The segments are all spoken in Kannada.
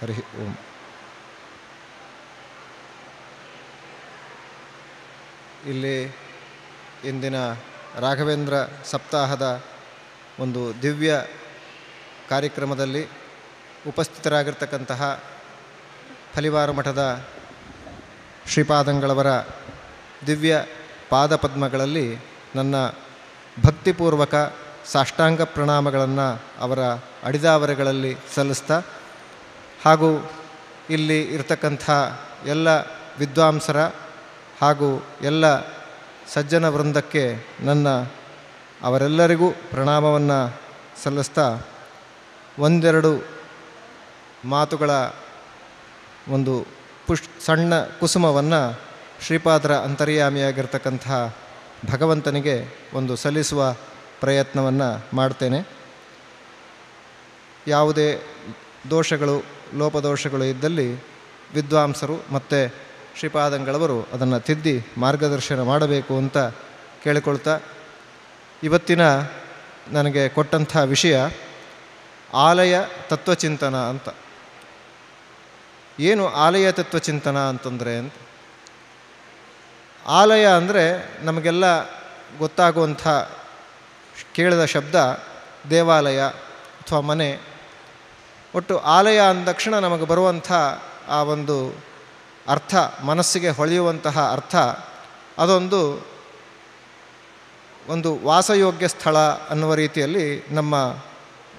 ಹರಿ ಓಂ. ಇಲ್ಲಿ ಇಂದಿನ ರಾಘವೇಂದ್ರ ಸಪ್ತಾಹದ ಒಂದು ದಿವ್ಯ ಕಾರ್ಯಕ್ರಮದಲ್ಲಿ ಉಪಸ್ಥಿತರಾಗಿರ್ತಕ್ಕಂತಹ ಫಲಿವಾರ ಮಠದ ಶ್ರೀಪಾದಂಗಳವರ ದಿವ್ಯ ಪಾದಪದ್ಮಗಳಲ್ಲಿ ನನ್ನ ಭಕ್ತಿಪೂರ್ವಕ ಸಾಷ್ಟಾಂಗ ಪ್ರಣಾಮಗಳನ್ನು ಅವರ ಅಡಿದಾವರೆಗಳಲ್ಲಿ ಸಲ್ಲಿಸ್ತಾ ಹಾಗೂ ಇಲ್ಲಿ ಇರತಕ್ಕಂಥ ಎಲ್ಲ ವಿದ್ವಾಂಸರ ಹಾಗೂ ಎಲ್ಲ ಸಜ್ಜನ ವೃಂದಕ್ಕೆ ನನ್ನ ಅವರೆಲ್ಲರಿಗೂ ಪ್ರಣಾಮವನ್ನು ಸಲ್ಲಿಸ್ತಾ ಒಂದೆರಡು ಮಾತುಗಳ ಒಂದು ಪುಷ್ ಸಣ್ಣ ಕುಸುಮವನ್ನು ಶ್ರೀಪಾದರ ಅಂತರ್ಯಾಮಿಯಾಗಿರ್ತಕ್ಕಂಥ ಭಗವಂತನಿಗೆ ಒಂದು ಸಲ್ಲಿಸುವ ಪ್ರಯತ್ನವನ್ನು ಮಾಡ್ತೇನೆ. ಯಾವುದೇ ದೋಷಗಳು ಲೋಪದೋಷಗಳು ಇದ್ದಲ್ಲಿ ವಿದ್ವಾಂಸರು ಮತ್ತು ಶ್ರೀಪಾದಂಗಳವರು ಅದನ್ನು ತಿದ್ದಿ ಮಾರ್ಗದರ್ಶನ ಮಾಡಬೇಕು ಅಂತ ಕೇಳಿಕೊಳ್ತಾ ಇವತ್ತಿನ ನನಗೆ ಕೊಟ್ಟಂಥ ವಿಷಯ ಆಲಯ ತತ್ವಚಿಂತನ ಅಂತ. ಏನು ಆಲಯ ತತ್ವಚಿಂತನ ಅಂತಂದರೆ ಅಂತ. ಆಲಯ ಅಂದರೆ ನಮಗೆಲ್ಲ ಗೊತ್ತಾಗುವಂಥ ಕೇಳಿದ ಶಬ್ದ ದೇವಾಲಯ ಅಥವಾ ಮನೆ ಒಟ್ಟು ಆಲಯ ಅಂದ ತಕ್ಷಣ ನಮಗೆ ಬರುವಂಥ ಆ ಒಂದು ಅರ್ಥ, ಮನಸ್ಸಿಗೆ ಹೊಳೆಯುವಂತಹ ಅರ್ಥ, ಅದೊಂದು ಒಂದು ವಾಸಯೋಗ್ಯ ಸ್ಥಳ ಅನ್ನುವ ರೀತಿಯಲ್ಲಿ ನಮ್ಮ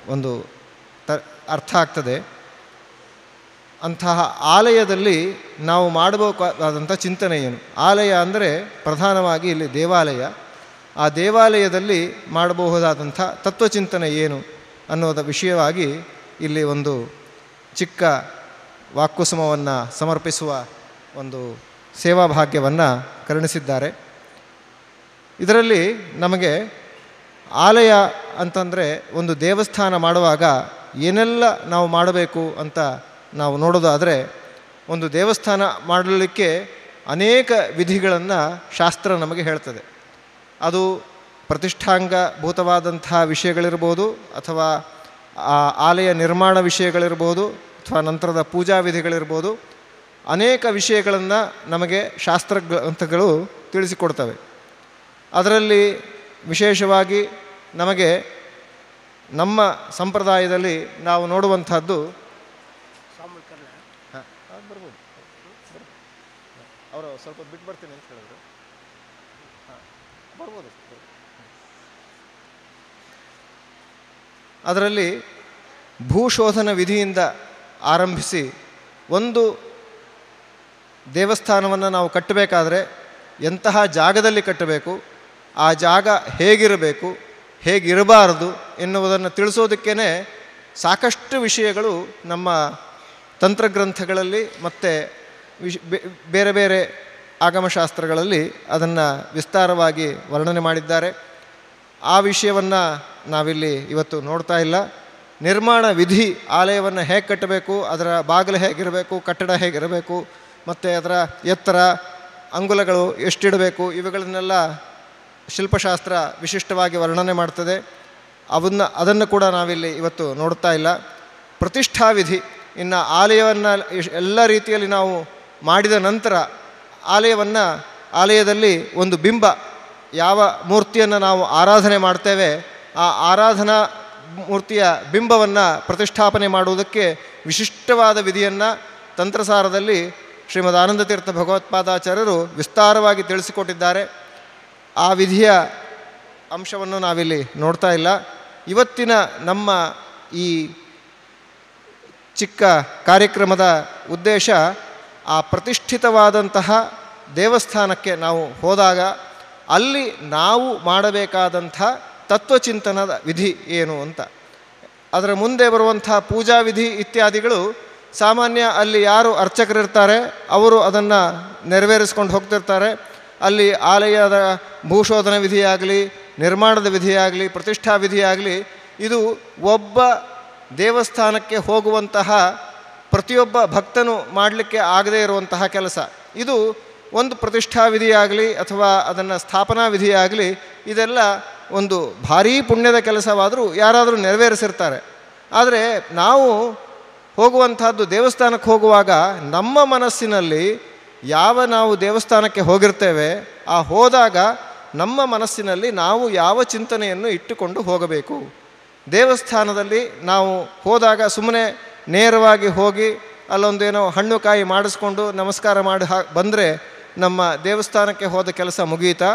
ಒಂದು ತ, ಅರ್ಥ ಆಗ್ತದೆ. ಅಂತಹ ಆಲಯದಲ್ಲಿ ನಾವು ಮಾಡಬೇಕಾದಂಥ ಚಿಂತನೆ ಏನು? ಆಲಯ ಅಂದರೆ ಪ್ರಧಾನವಾಗಿ ಇಲ್ಲಿ ದೇವಾಲಯ. ಆ ದೇವಾಲಯದಲ್ಲಿ ಮಾಡಬಹುದಾದಂಥ ತತ್ವಚಿಂತನೆ ಏನು ಅನ್ನೋದ ವಿಷಯವಾಗಿ ಇಲ್ಲಿ ಒಂದು ಚಿಕ್ಕ ವಾಕ್ಕುಸುಮವನ್ನು ಸಮರ್ಪಿಸುವ ಒಂದು ಸೇವಾ ಭಾಗ್ಯವನ್ನು ಕರುಣಿಸಿದ್ದಾರೆ. ಇದರಲ್ಲಿ ನಮಗೆ ಆಲಯ ಅಂತಂದರೆ ಒಂದು ದೇವಸ್ಥಾನ ಮಾಡುವಾಗ ಏನೆಲ್ಲ ನಾವು ಮಾಡಬೇಕು ಅಂತ ನಾವು ನೋಡೋದಾದರೆ ಒಂದು ದೇವಸ್ಥಾನ ಮಾಡಲಿಕ್ಕೆ ಅನೇಕ ವಿಧಿಗಳನ್ನು ಶಾಸ್ತ್ರ ನಮಗೆ ಹೇಳ್ತದೆ. ಅದು ಪ್ರತಿಷ್ಠಾಂಗಭೂತವಾದಂಥ ವಿಷಯಗಳಿರ್ಬೋದು ಅಥವಾ ಆ ಆಲಯ ನಿರ್ಮಾಣ ವಿಷಯಗಳಿರ್ಬೋದು ಅಥವಾ ನಂತರದ ಪೂಜಾ ವಿಧಿಗಳಿರ್ಬೋದು ಅನೇಕ ವಿಷಯಗಳನ್ನು ನಮಗೆ ಶಾಸ್ತ್ರ ಗ್ರಂಥಗಳು ತಿಳಿಸಿಕೊಡ್ತವೆ. ಅದರಲ್ಲಿ ವಿಶೇಷವಾಗಿ ನಮಗೆ ನಮ್ಮ ಸಂಪ್ರದಾಯದಲ್ಲಿ ನಾವು ನೋಡುವಂಥದ್ದು ಬರ್ಬೋದು. ಅವರು ಸ್ವಲ್ಪ ಬಿಟ್ಟು ಬರ್ತೀನಿ ಅಂತ ಹೇಳಿದ್ರು. ಹಾಂ, ಬರ್ಬೋದು. ಅದರಲ್ಲಿ ಭೂಶೋಧನ ವಿಧಿಯಿಂದ ಆರಂಭಿಸಿ ಒಂದು ದೇವಸ್ಥಾನವನ್ನು ನಾವು ಕಟ್ಟಬೇಕಾದ್ರೆ ಎಂತಹ ಜಾಗದಲ್ಲಿ ಕಟ್ಟಬೇಕು, ಆ ಜಾಗ ಹೇಗಿರಬೇಕು, ಹೇಗಿರಬಾರದು ಎನ್ನುವುದನ್ನು ತಿಳಿಸೋದಕ್ಕೇ ಸಾಕಷ್ಟು ವಿಷಯಗಳು ನಮ್ಮ ತಂತ್ರಗ್ರಂಥಗಳಲ್ಲಿ ಮತ್ತು ವಿಶ್ ಬೇರೆ ಬೇರೆ ಆಗಮಶಾಸ್ತ್ರಗಳಲ್ಲಿ ಅದನ್ನು ವಿಸ್ತಾರವಾಗಿ ವರ್ಣನೆ ಮಾಡಿದ್ದಾರೆ. ಆ ವಿಷಯವನ್ನು ನಾವಿಲ್ಲಿ ಇವತ್ತು ನೋಡ್ತಾ ಇಲ್ಲ. ನಿರ್ಮಾಣ ವಿಧಿ ಆಲಯವನ್ನು ಹೇಗೆ ಕಟ್ಟಬೇಕು, ಅದರ ಬಾಗಿಲು ಹೇಗಿರಬೇಕು, ಕಟ್ಟಡ ಹೇಗಿರಬೇಕು, ಮತ್ತು ಅದರ ಎತ್ತರ, ಅಂಗುಲಗಳು ಎಷ್ಟಿಡಬೇಕು, ಇವುಗಳನ್ನೆಲ್ಲ ಶಿಲ್ಪಶಾಸ್ತ್ರ ವಿಶಿಷ್ಟವಾಗಿ ವರ್ಣನೆ ಮಾಡ್ತದೆ. ಅವನ್ನ, ಅದನ್ನು ಕೂಡ ನಾವಿಲ್ಲಿ ಇವತ್ತು ನೋಡ್ತಾ ಇಲ್ಲ. ಪ್ರತಿಷ್ಠಾ ವಿಧಿ, ಇನ್ನು ಆಲಯವನ್ನು ಎಲ್ಲ ರೀತಿಯಲ್ಲಿ ನಾವು ಮಾಡಿದ ನಂತರ ಆಲಯವನ್ನು, ಆಲಯದಲ್ಲಿ ಒಂದು ಬಿಂಬ ಯಾವ ಮೂರ್ತಿಯನ್ನು ನಾವು ಆರಾಧನೆ ಮಾಡ್ತೇವೆ, ಆ ಆರಾಧನಾ ಮೂರ್ತಿಯ ಬಿಂಬವನ್ನು ಪ್ರತಿಷ್ಠಾಪನೆ ಮಾಡುವುದಕ್ಕೆ ವಿಶಿಷ್ಟವಾದ ವಿಧಿಯನ್ನು ತಂತ್ರಸಾರದಲ್ಲಿ ಶ್ರೀಮದ್ ಆನಂದತೀರ್ಥ ಭಗವತ್ಪಾದಾಚಾರ್ಯರು ವಿಸ್ತಾರವಾಗಿ ತಿಳಿಸಿಕೊಟ್ಟಿದ್ದಾರೆ. ಆ ವಿಧಿಯ ಅಂಶವನ್ನು ನಾವಿಲ್ಲಿ ನೋಡ್ತಾ ಇಲ್ಲ. ಇವತ್ತಿನ ನಮ್ಮ ಈ ಚಿಕ್ಕ ಕಾರ್ಯಕ್ರಮದ ಉದ್ದೇಶ ಆ ಪ್ರತಿಷ್ಠಿತವಾದಂತಹ ದೇವಸ್ಥಾನಕ್ಕೆ ನಾವು ಹೋದಾಗ ಅಲ್ಲಿ ನಾವು ಮಾಡಬೇಕಾದಂಥ ತತ್ವಚಿಂತನದ ವಿಧಿ ಏನು ಅಂತ. ಅದರ ಮುಂದೆ ಬರುವಂಥ ಪೂಜಾ ವಿಧಿ ಇತ್ಯಾದಿಗಳು ಸಾಮಾನ್ಯ ಅಲ್ಲಿ ಯಾರು ಅರ್ಚಕರಿರ್ತಾರೆ, ಅವರು ಅದನ್ನು ನೆರವೇರಿಸ್ಕೊಂಡು ಹೋಗ್ತಿರ್ತಾರೆ. ಅಲ್ಲಿ ಆಲಯದ ಭೂಶೋಧನ ವಿಧಿಯಾಗಲಿ, ನಿರ್ಮಾಣದ ವಿಧಿಯಾಗಲಿ, ಪ್ರತಿಷ್ಠಾ ವಿಧಿಯಾಗಲಿ, ಇದು ಒಬ್ಬ ದೇವಸ್ಥಾನಕ್ಕೆ ಹೋಗುವಂತಹ ಪ್ರತಿಯೊಬ್ಬ ಭಕ್ತನು ಮಾಡಲಿಕ್ಕೆ ಆಗದೇ ಇರುವಂತಹ ಕೆಲಸ. ಇದು ಒಂದು ಪ್ರತಿಷ್ಠಾ ವಿಧಿಯಾಗಲಿ ಅಥವಾ ಅದನ್ನು ಸ್ಥಾಪನಾ ವಿಧಿಯಾಗಲಿ ಇದೆಲ್ಲ ಒಂದು ಭಾರೀ ಪುಣ್ಯದ ಕೆಲಸವಾದರೂ ಯಾರಾದರೂ ನೆರವೇರಿಸಿರ್ತಾರೆ. ಆದರೆ ನಾವು ಹೋಗುವಂಥದ್ದು ದೇವಸ್ಥಾನಕ್ಕೆ ಹೋಗುವಾಗ ನಮ್ಮ ಮನಸ್ಸಿನಲ್ಲಿ ಯಾವ ನಾವು ದೇವಸ್ಥಾನಕ್ಕೆ ಹೋಗಿರ್ತೇವೆ, ಆ ಹೋದಾಗ ನಮ್ಮ ಮನಸ್ಸಿನಲ್ಲಿ ನಾವು ಯಾವ ಚಿಂತನೆಯನ್ನು ಇಟ್ಟುಕೊಂಡು ಹೋಗಬೇಕು. ದೇವಸ್ಥಾನದಲ್ಲಿ ನಾವು ಹೋದಾಗ ಸುಮ್ಮನೆ ನೇರವಾಗಿ ಹೋಗಿ ಅಲ್ಲೊಂದೇನೋ ಹಣ್ಣು ಕಾಯಿ ಮಾಡಿಸ್ಕೊಂಡು ನಮಸ್ಕಾರ ಮಾಡಿ ಹಾ ಬಂದರೆ ನಮ್ಮ ದೇವಸ್ಥಾನಕ್ಕೆ ಹೋದ ಕೆಲಸ ಮುಗಿಯಿತಾ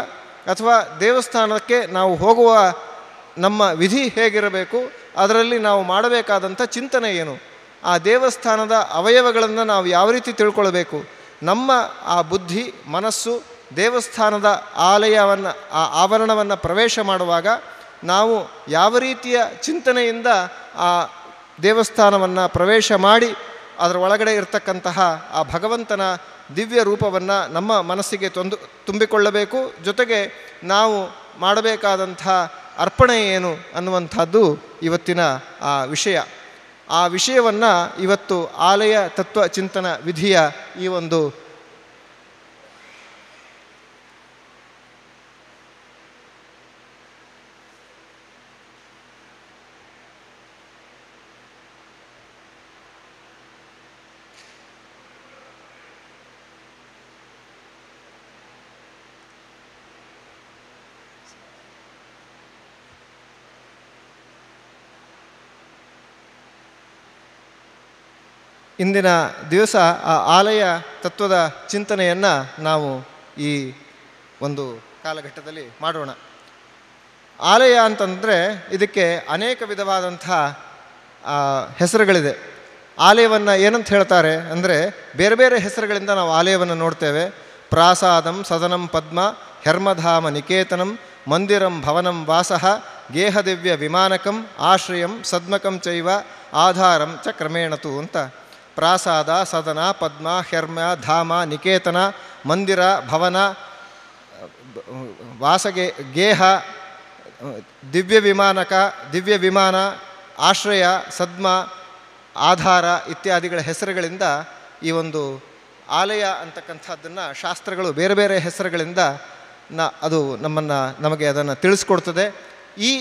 ಅಥವಾ ದೇವಸ್ಥಾನಕ್ಕೆ ನಾವು ಹೋಗುವ ನಮ್ಮ ವಿಧಿ ಹೇಗಿರಬೇಕು, ಅದರಲ್ಲಿ ನಾವು ಮಾಡಬೇಕಾದಂಥ ಚಿಂತನೆ ಏನು? ಆ ದೇವಸ್ಥಾನದ ಅವಯವಗಳನ್ನು ನಾವು ಯಾವ ರೀತಿ ತಿಳ್ಕೊಳ್ಬೇಕು? ನಮ್ಮ ಆ ಬುದ್ಧಿ, ಮನಸ್ಸು, ದೇವಸ್ಥಾನದ ಆಲಯವನ್ನು, ಆ ಆವರಣವನ್ನು ಪ್ರವೇಶ ಮಾಡುವಾಗ ನಾವು ಯಾವ ರೀತಿಯ ಚಿಂತನೆಯಿಂದ ಆ ದೇವಸ್ಥಾನವನ್ನು ಪ್ರವೇಶ ಮಾಡಿ, ಅದರ ಒಳಗಡೆ ಇರತಕ್ಕಂತಹ ಆ ಭಗವಂತನ ದಿವ್ಯ ರೂಪವನ್ನು ನಮ್ಮ ಮನಸ್ಸಿಗೆ ತೊಂದು ತುಂಬಿಕೊಳ್ಳಬೇಕು. ಜೊತೆಗೆ ನಾವು ಮಾಡಬೇಕಾದಂಥ ಅರ್ಪಣೆ ಏನು ಅನ್ನುವಂಥದ್ದು ಇವತ್ತಿನ ಆ ವಿಷಯ. ಆ ವಿಷಯವನ್ನು ಇವತ್ತು ಆಲಯ ತತ್ವ ಚಿಂತನ ವಿಧಿಯ ಈ ಒಂದು ಇಂದಿನ ದಿವಸ ಆ ಆಲಯ ತತ್ವದ ಚಿಂತನೆಯನ್ನು ನಾವು ಈ ಒಂದು ಕಾಲಘಟ್ಟದಲ್ಲಿ ಮಾಡೋಣ. ಆಲಯ ಅಂತಂದರೆ ಇದಕ್ಕೆ ಅನೇಕ ವಿಧವಾದಂಥ ಹೆಸರುಗಳಿದೆ. ಆಲಯವನ್ನು ಏನಂತ ಹೇಳ್ತಾರೆ ಅಂದರೆ ಬೇರೆ ಬೇರೆ ಹೆಸರುಗಳಿಂದ ನಾವು ಆಲಯವನ್ನು ನೋಡ್ತೇವೆ. ಪ್ರಾಸಾದಂ ಸದನಂ ಪದ್ಮ ಹೆರ್ಮಧಾಮ ನಿಕೇತನಂ ಮಂದಿರಂ ಭವನಂ ವಾಸಃ ಗೇಹದಿವ್ಯ ವಿಮಾನಕಂ ಆಶ್ರಯಂ ಸದ್ಮಕಂ ಚೈವ ಆಧಾರಂ ಚ ಕ್ರಮೇಣತು ಅಂತ ಪ್ರಾಸಾದ, ಸದನ, ಪದ್ಮ ಹೆರ್ಮ ಧಾಮ, ನಿಕೇತನ, ಮಂದಿರ, ಭವನ, ವಾಸಗೆ, ಗೇಹ, ದಿವ್ಯ ವಿಮಾನಕ, ದಿವ್ಯ ವಿಮಾನ, ಆಶ್ರಯ, ಸದ್ಮ, ಆಧಾರ ಇತ್ಯಾದಿಗಳ ಹೆಸರುಗಳಿಂದ ಈ ಒಂದು ಆಲಯ ಅಂತಕ್ಕಂಥದ್ದನ್ನು ಶಾಸ್ತ್ರಗಳು ಬೇರೆ ಬೇರೆ ಹೆಸರುಗಳಿಂದ ನ ಅದು ನಮ್ಮನ್ನು ನಮಗೆ ಅದನ್ನು ತಿಳಿಸ್ಕೊಡ್ತದೆ. ಈ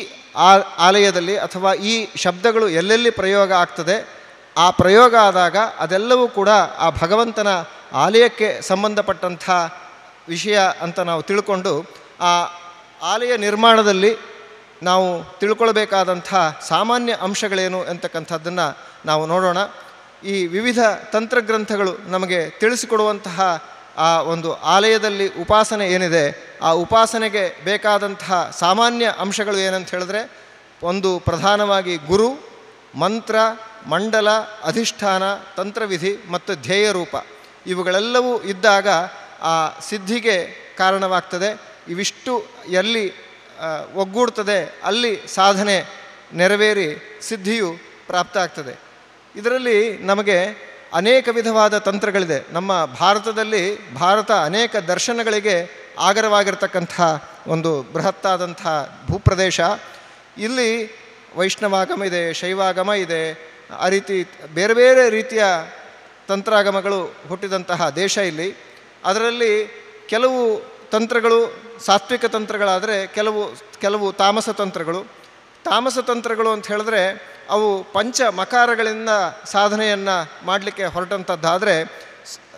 ಆಲಯದಲ್ಲಿ ಅಥವಾ ಈ ಶಬ್ದಗಳು ಎಲ್ಲೆಲ್ಲಿ ಪ್ರಯೋಗ ಆಗ್ತದೆ? ಆ ಪ್ರಯೋಗ ಆದಾಗ ಅದೆಲ್ಲವೂ ಕೂಡ ಆ ಭಗವಂತನ ಆಲಯಕ್ಕೆ ಸಂಬಂಧಪಟ್ಟಂಥ ವಿಷಯ ಅಂತ ನಾವು ತಿಳ್ಕೊಂಡು ಆ ಆಲಯ ನಿರ್ಮಾಣದಲ್ಲಿ ನಾವು ತಿಳ್ಕೊಳ್ಬೇಕಾದಂಥ ಸಾಮಾನ್ಯ ಅಂಶಗಳೇನು ಅಂತಕ್ಕಂಥದ್ದನ್ನು ನಾವು ನೋಡೋಣ. ಈ ವಿವಿಧ ತಂತ್ರಗ್ರಂಥಗಳು ನಮಗೆ ತಿಳಿಸಿಕೊಡುವಂತಹ ಆ ಒಂದು ಆಲಯದಲ್ಲಿ ಉಪಾಸನೆ ಏನಿದೆ, ಆ ಉಪಾಸನೆಗೆ ಬೇಕಾದಂತಹ ಸಾಮಾನ್ಯ ಅಂಶಗಳು ಏನಂತ ಹೇಳಿದ್ರೆ, ಒಂದು ಪ್ರಧಾನವಾಗಿ ಗುರು, ಮಂತ್ರ ಮಂಡಲ, ಅಧಿಷ್ಠಾನ, ತಂತ್ರವಿಧಿ ಮತ್ತು ಧ್ಯೇಯ ರೂಪ ಇವುಗಳೆಲ್ಲವೂ ಇದ್ದಾಗ ಆ ಸಿದ್ಧಿಗೆ ಕಾರಣವಾಗ್ತದೆ. ಇವಿಷ್ಟು ಎಲ್ಲಿ ಒಗ್ಗೂಡ್ತದೆ, ಅಲ್ಲಿ ಸಾಧನೆ ನೆರವೇರಿ ಸಿದ್ಧಿಯು ಪ್ರಾಪ್ತ ಆಗ್ತದೆ ಇದರಲ್ಲಿ ನಮಗೆ ಅನೇಕ ವಿಧವಾದ ತಂತ್ರಗಳಿದೆ. ನಮ್ಮ ಭಾರತದಲ್ಲಿ ಭಾರತ ಅನೇಕ ದರ್ಶನಗಳಿಗೆ ಆಗರವಾಗಿರ್ತಕ್ಕಂಥ ಒಂದು ಬೃಹತ್ತಾದಂಥ ಭೂಪ್ರದೇಶ. ಇಲ್ಲಿ ವೈಷ್ಣವಾಗಮ ಇದೆ, ಶೈವಾಗಮ ಇದೆ ಆ ರೀತಿ ಬೇರೆ ಬೇರೆ ರೀತಿಯ ತಂತ್ರಾಗಮಗಳು ಹುಟ್ಟಿದಂತಹ ದೇಶ ಇಲ್ಲಿ. ಅದರಲ್ಲಿ ಕೆಲವು ತಂತ್ರಗಳು ಸಾತ್ವಿಕ ತಂತ್ರಗಳಾದರೆ ಕೆಲವು ಕೆಲವು ತಾಮಸ ತಂತ್ರಗಳು. ತಾಮಸ ತಂತ್ರಗಳು ಅಂತ ಹೇಳಿದ್ರೆ ಅವು ಪಂಚ ಮಕಾರಗಳಿಂದ ಸಾಧನೆಯನ್ನು ಮಾಡಲಿಕ್ಕೆ ಹೊರಟಂಥದ್ದಾದರೆ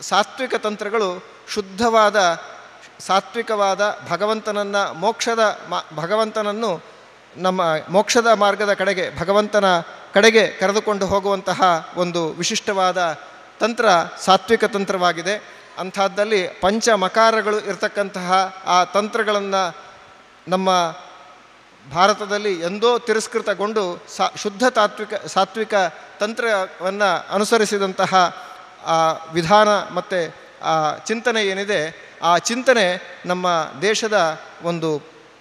ಸಾತ್ವಿಕ ತಂತ್ರಗಳು ಶುದ್ಧವಾದ, ಸಾತ್ವಿಕವಾದ ಭಗವಂತನನ್ನು, ಮೋಕ್ಷದ ಮ, ಭಗವಂತನನ್ನು ನಮ್ಮ ಮೋಕ್ಷದ ಮಾರ್ಗದ ಕಡೆಗೆ, ಭಗವಂತನ ಕಡೆಗೆ ಕರೆದುಕೊಂಡು ಹೋಗುವಂತಹ ಒಂದು ವಿಶಿಷ್ಟವಾದ ತಂತ್ರ, ಸಾತ್ವಿಕ ತಂತ್ರವಾಗಿದೆ. ಅಂಥದ್ದಲ್ಲಿ ಪಂಚ ಮಕಾರಗಳು ಇರತಕ್ಕಂತಹ ಆ ತಂತ್ರಗಳನ್ನು ನಮ್ಮ ಭಾರತದಲ್ಲಿ ಎಂದೋ ತಿರಸ್ಕೃತಗೊಂಡು ಸಾ, ಶುದ್ಧ ತಾತ್ವಿಕ, ಸಾತ್ವಿಕ ತಂತ್ರವನ್ನು ಅನುಸರಿಸಿದಂತಹ ಆ ವಿಧಾನ ಮತ್ತು ಆ ಚಿಂತನೆ ಏನಿದೆ, ಆ ಚಿಂತನೆ ನಮ್ಮ ದೇಶದ ಒಂದು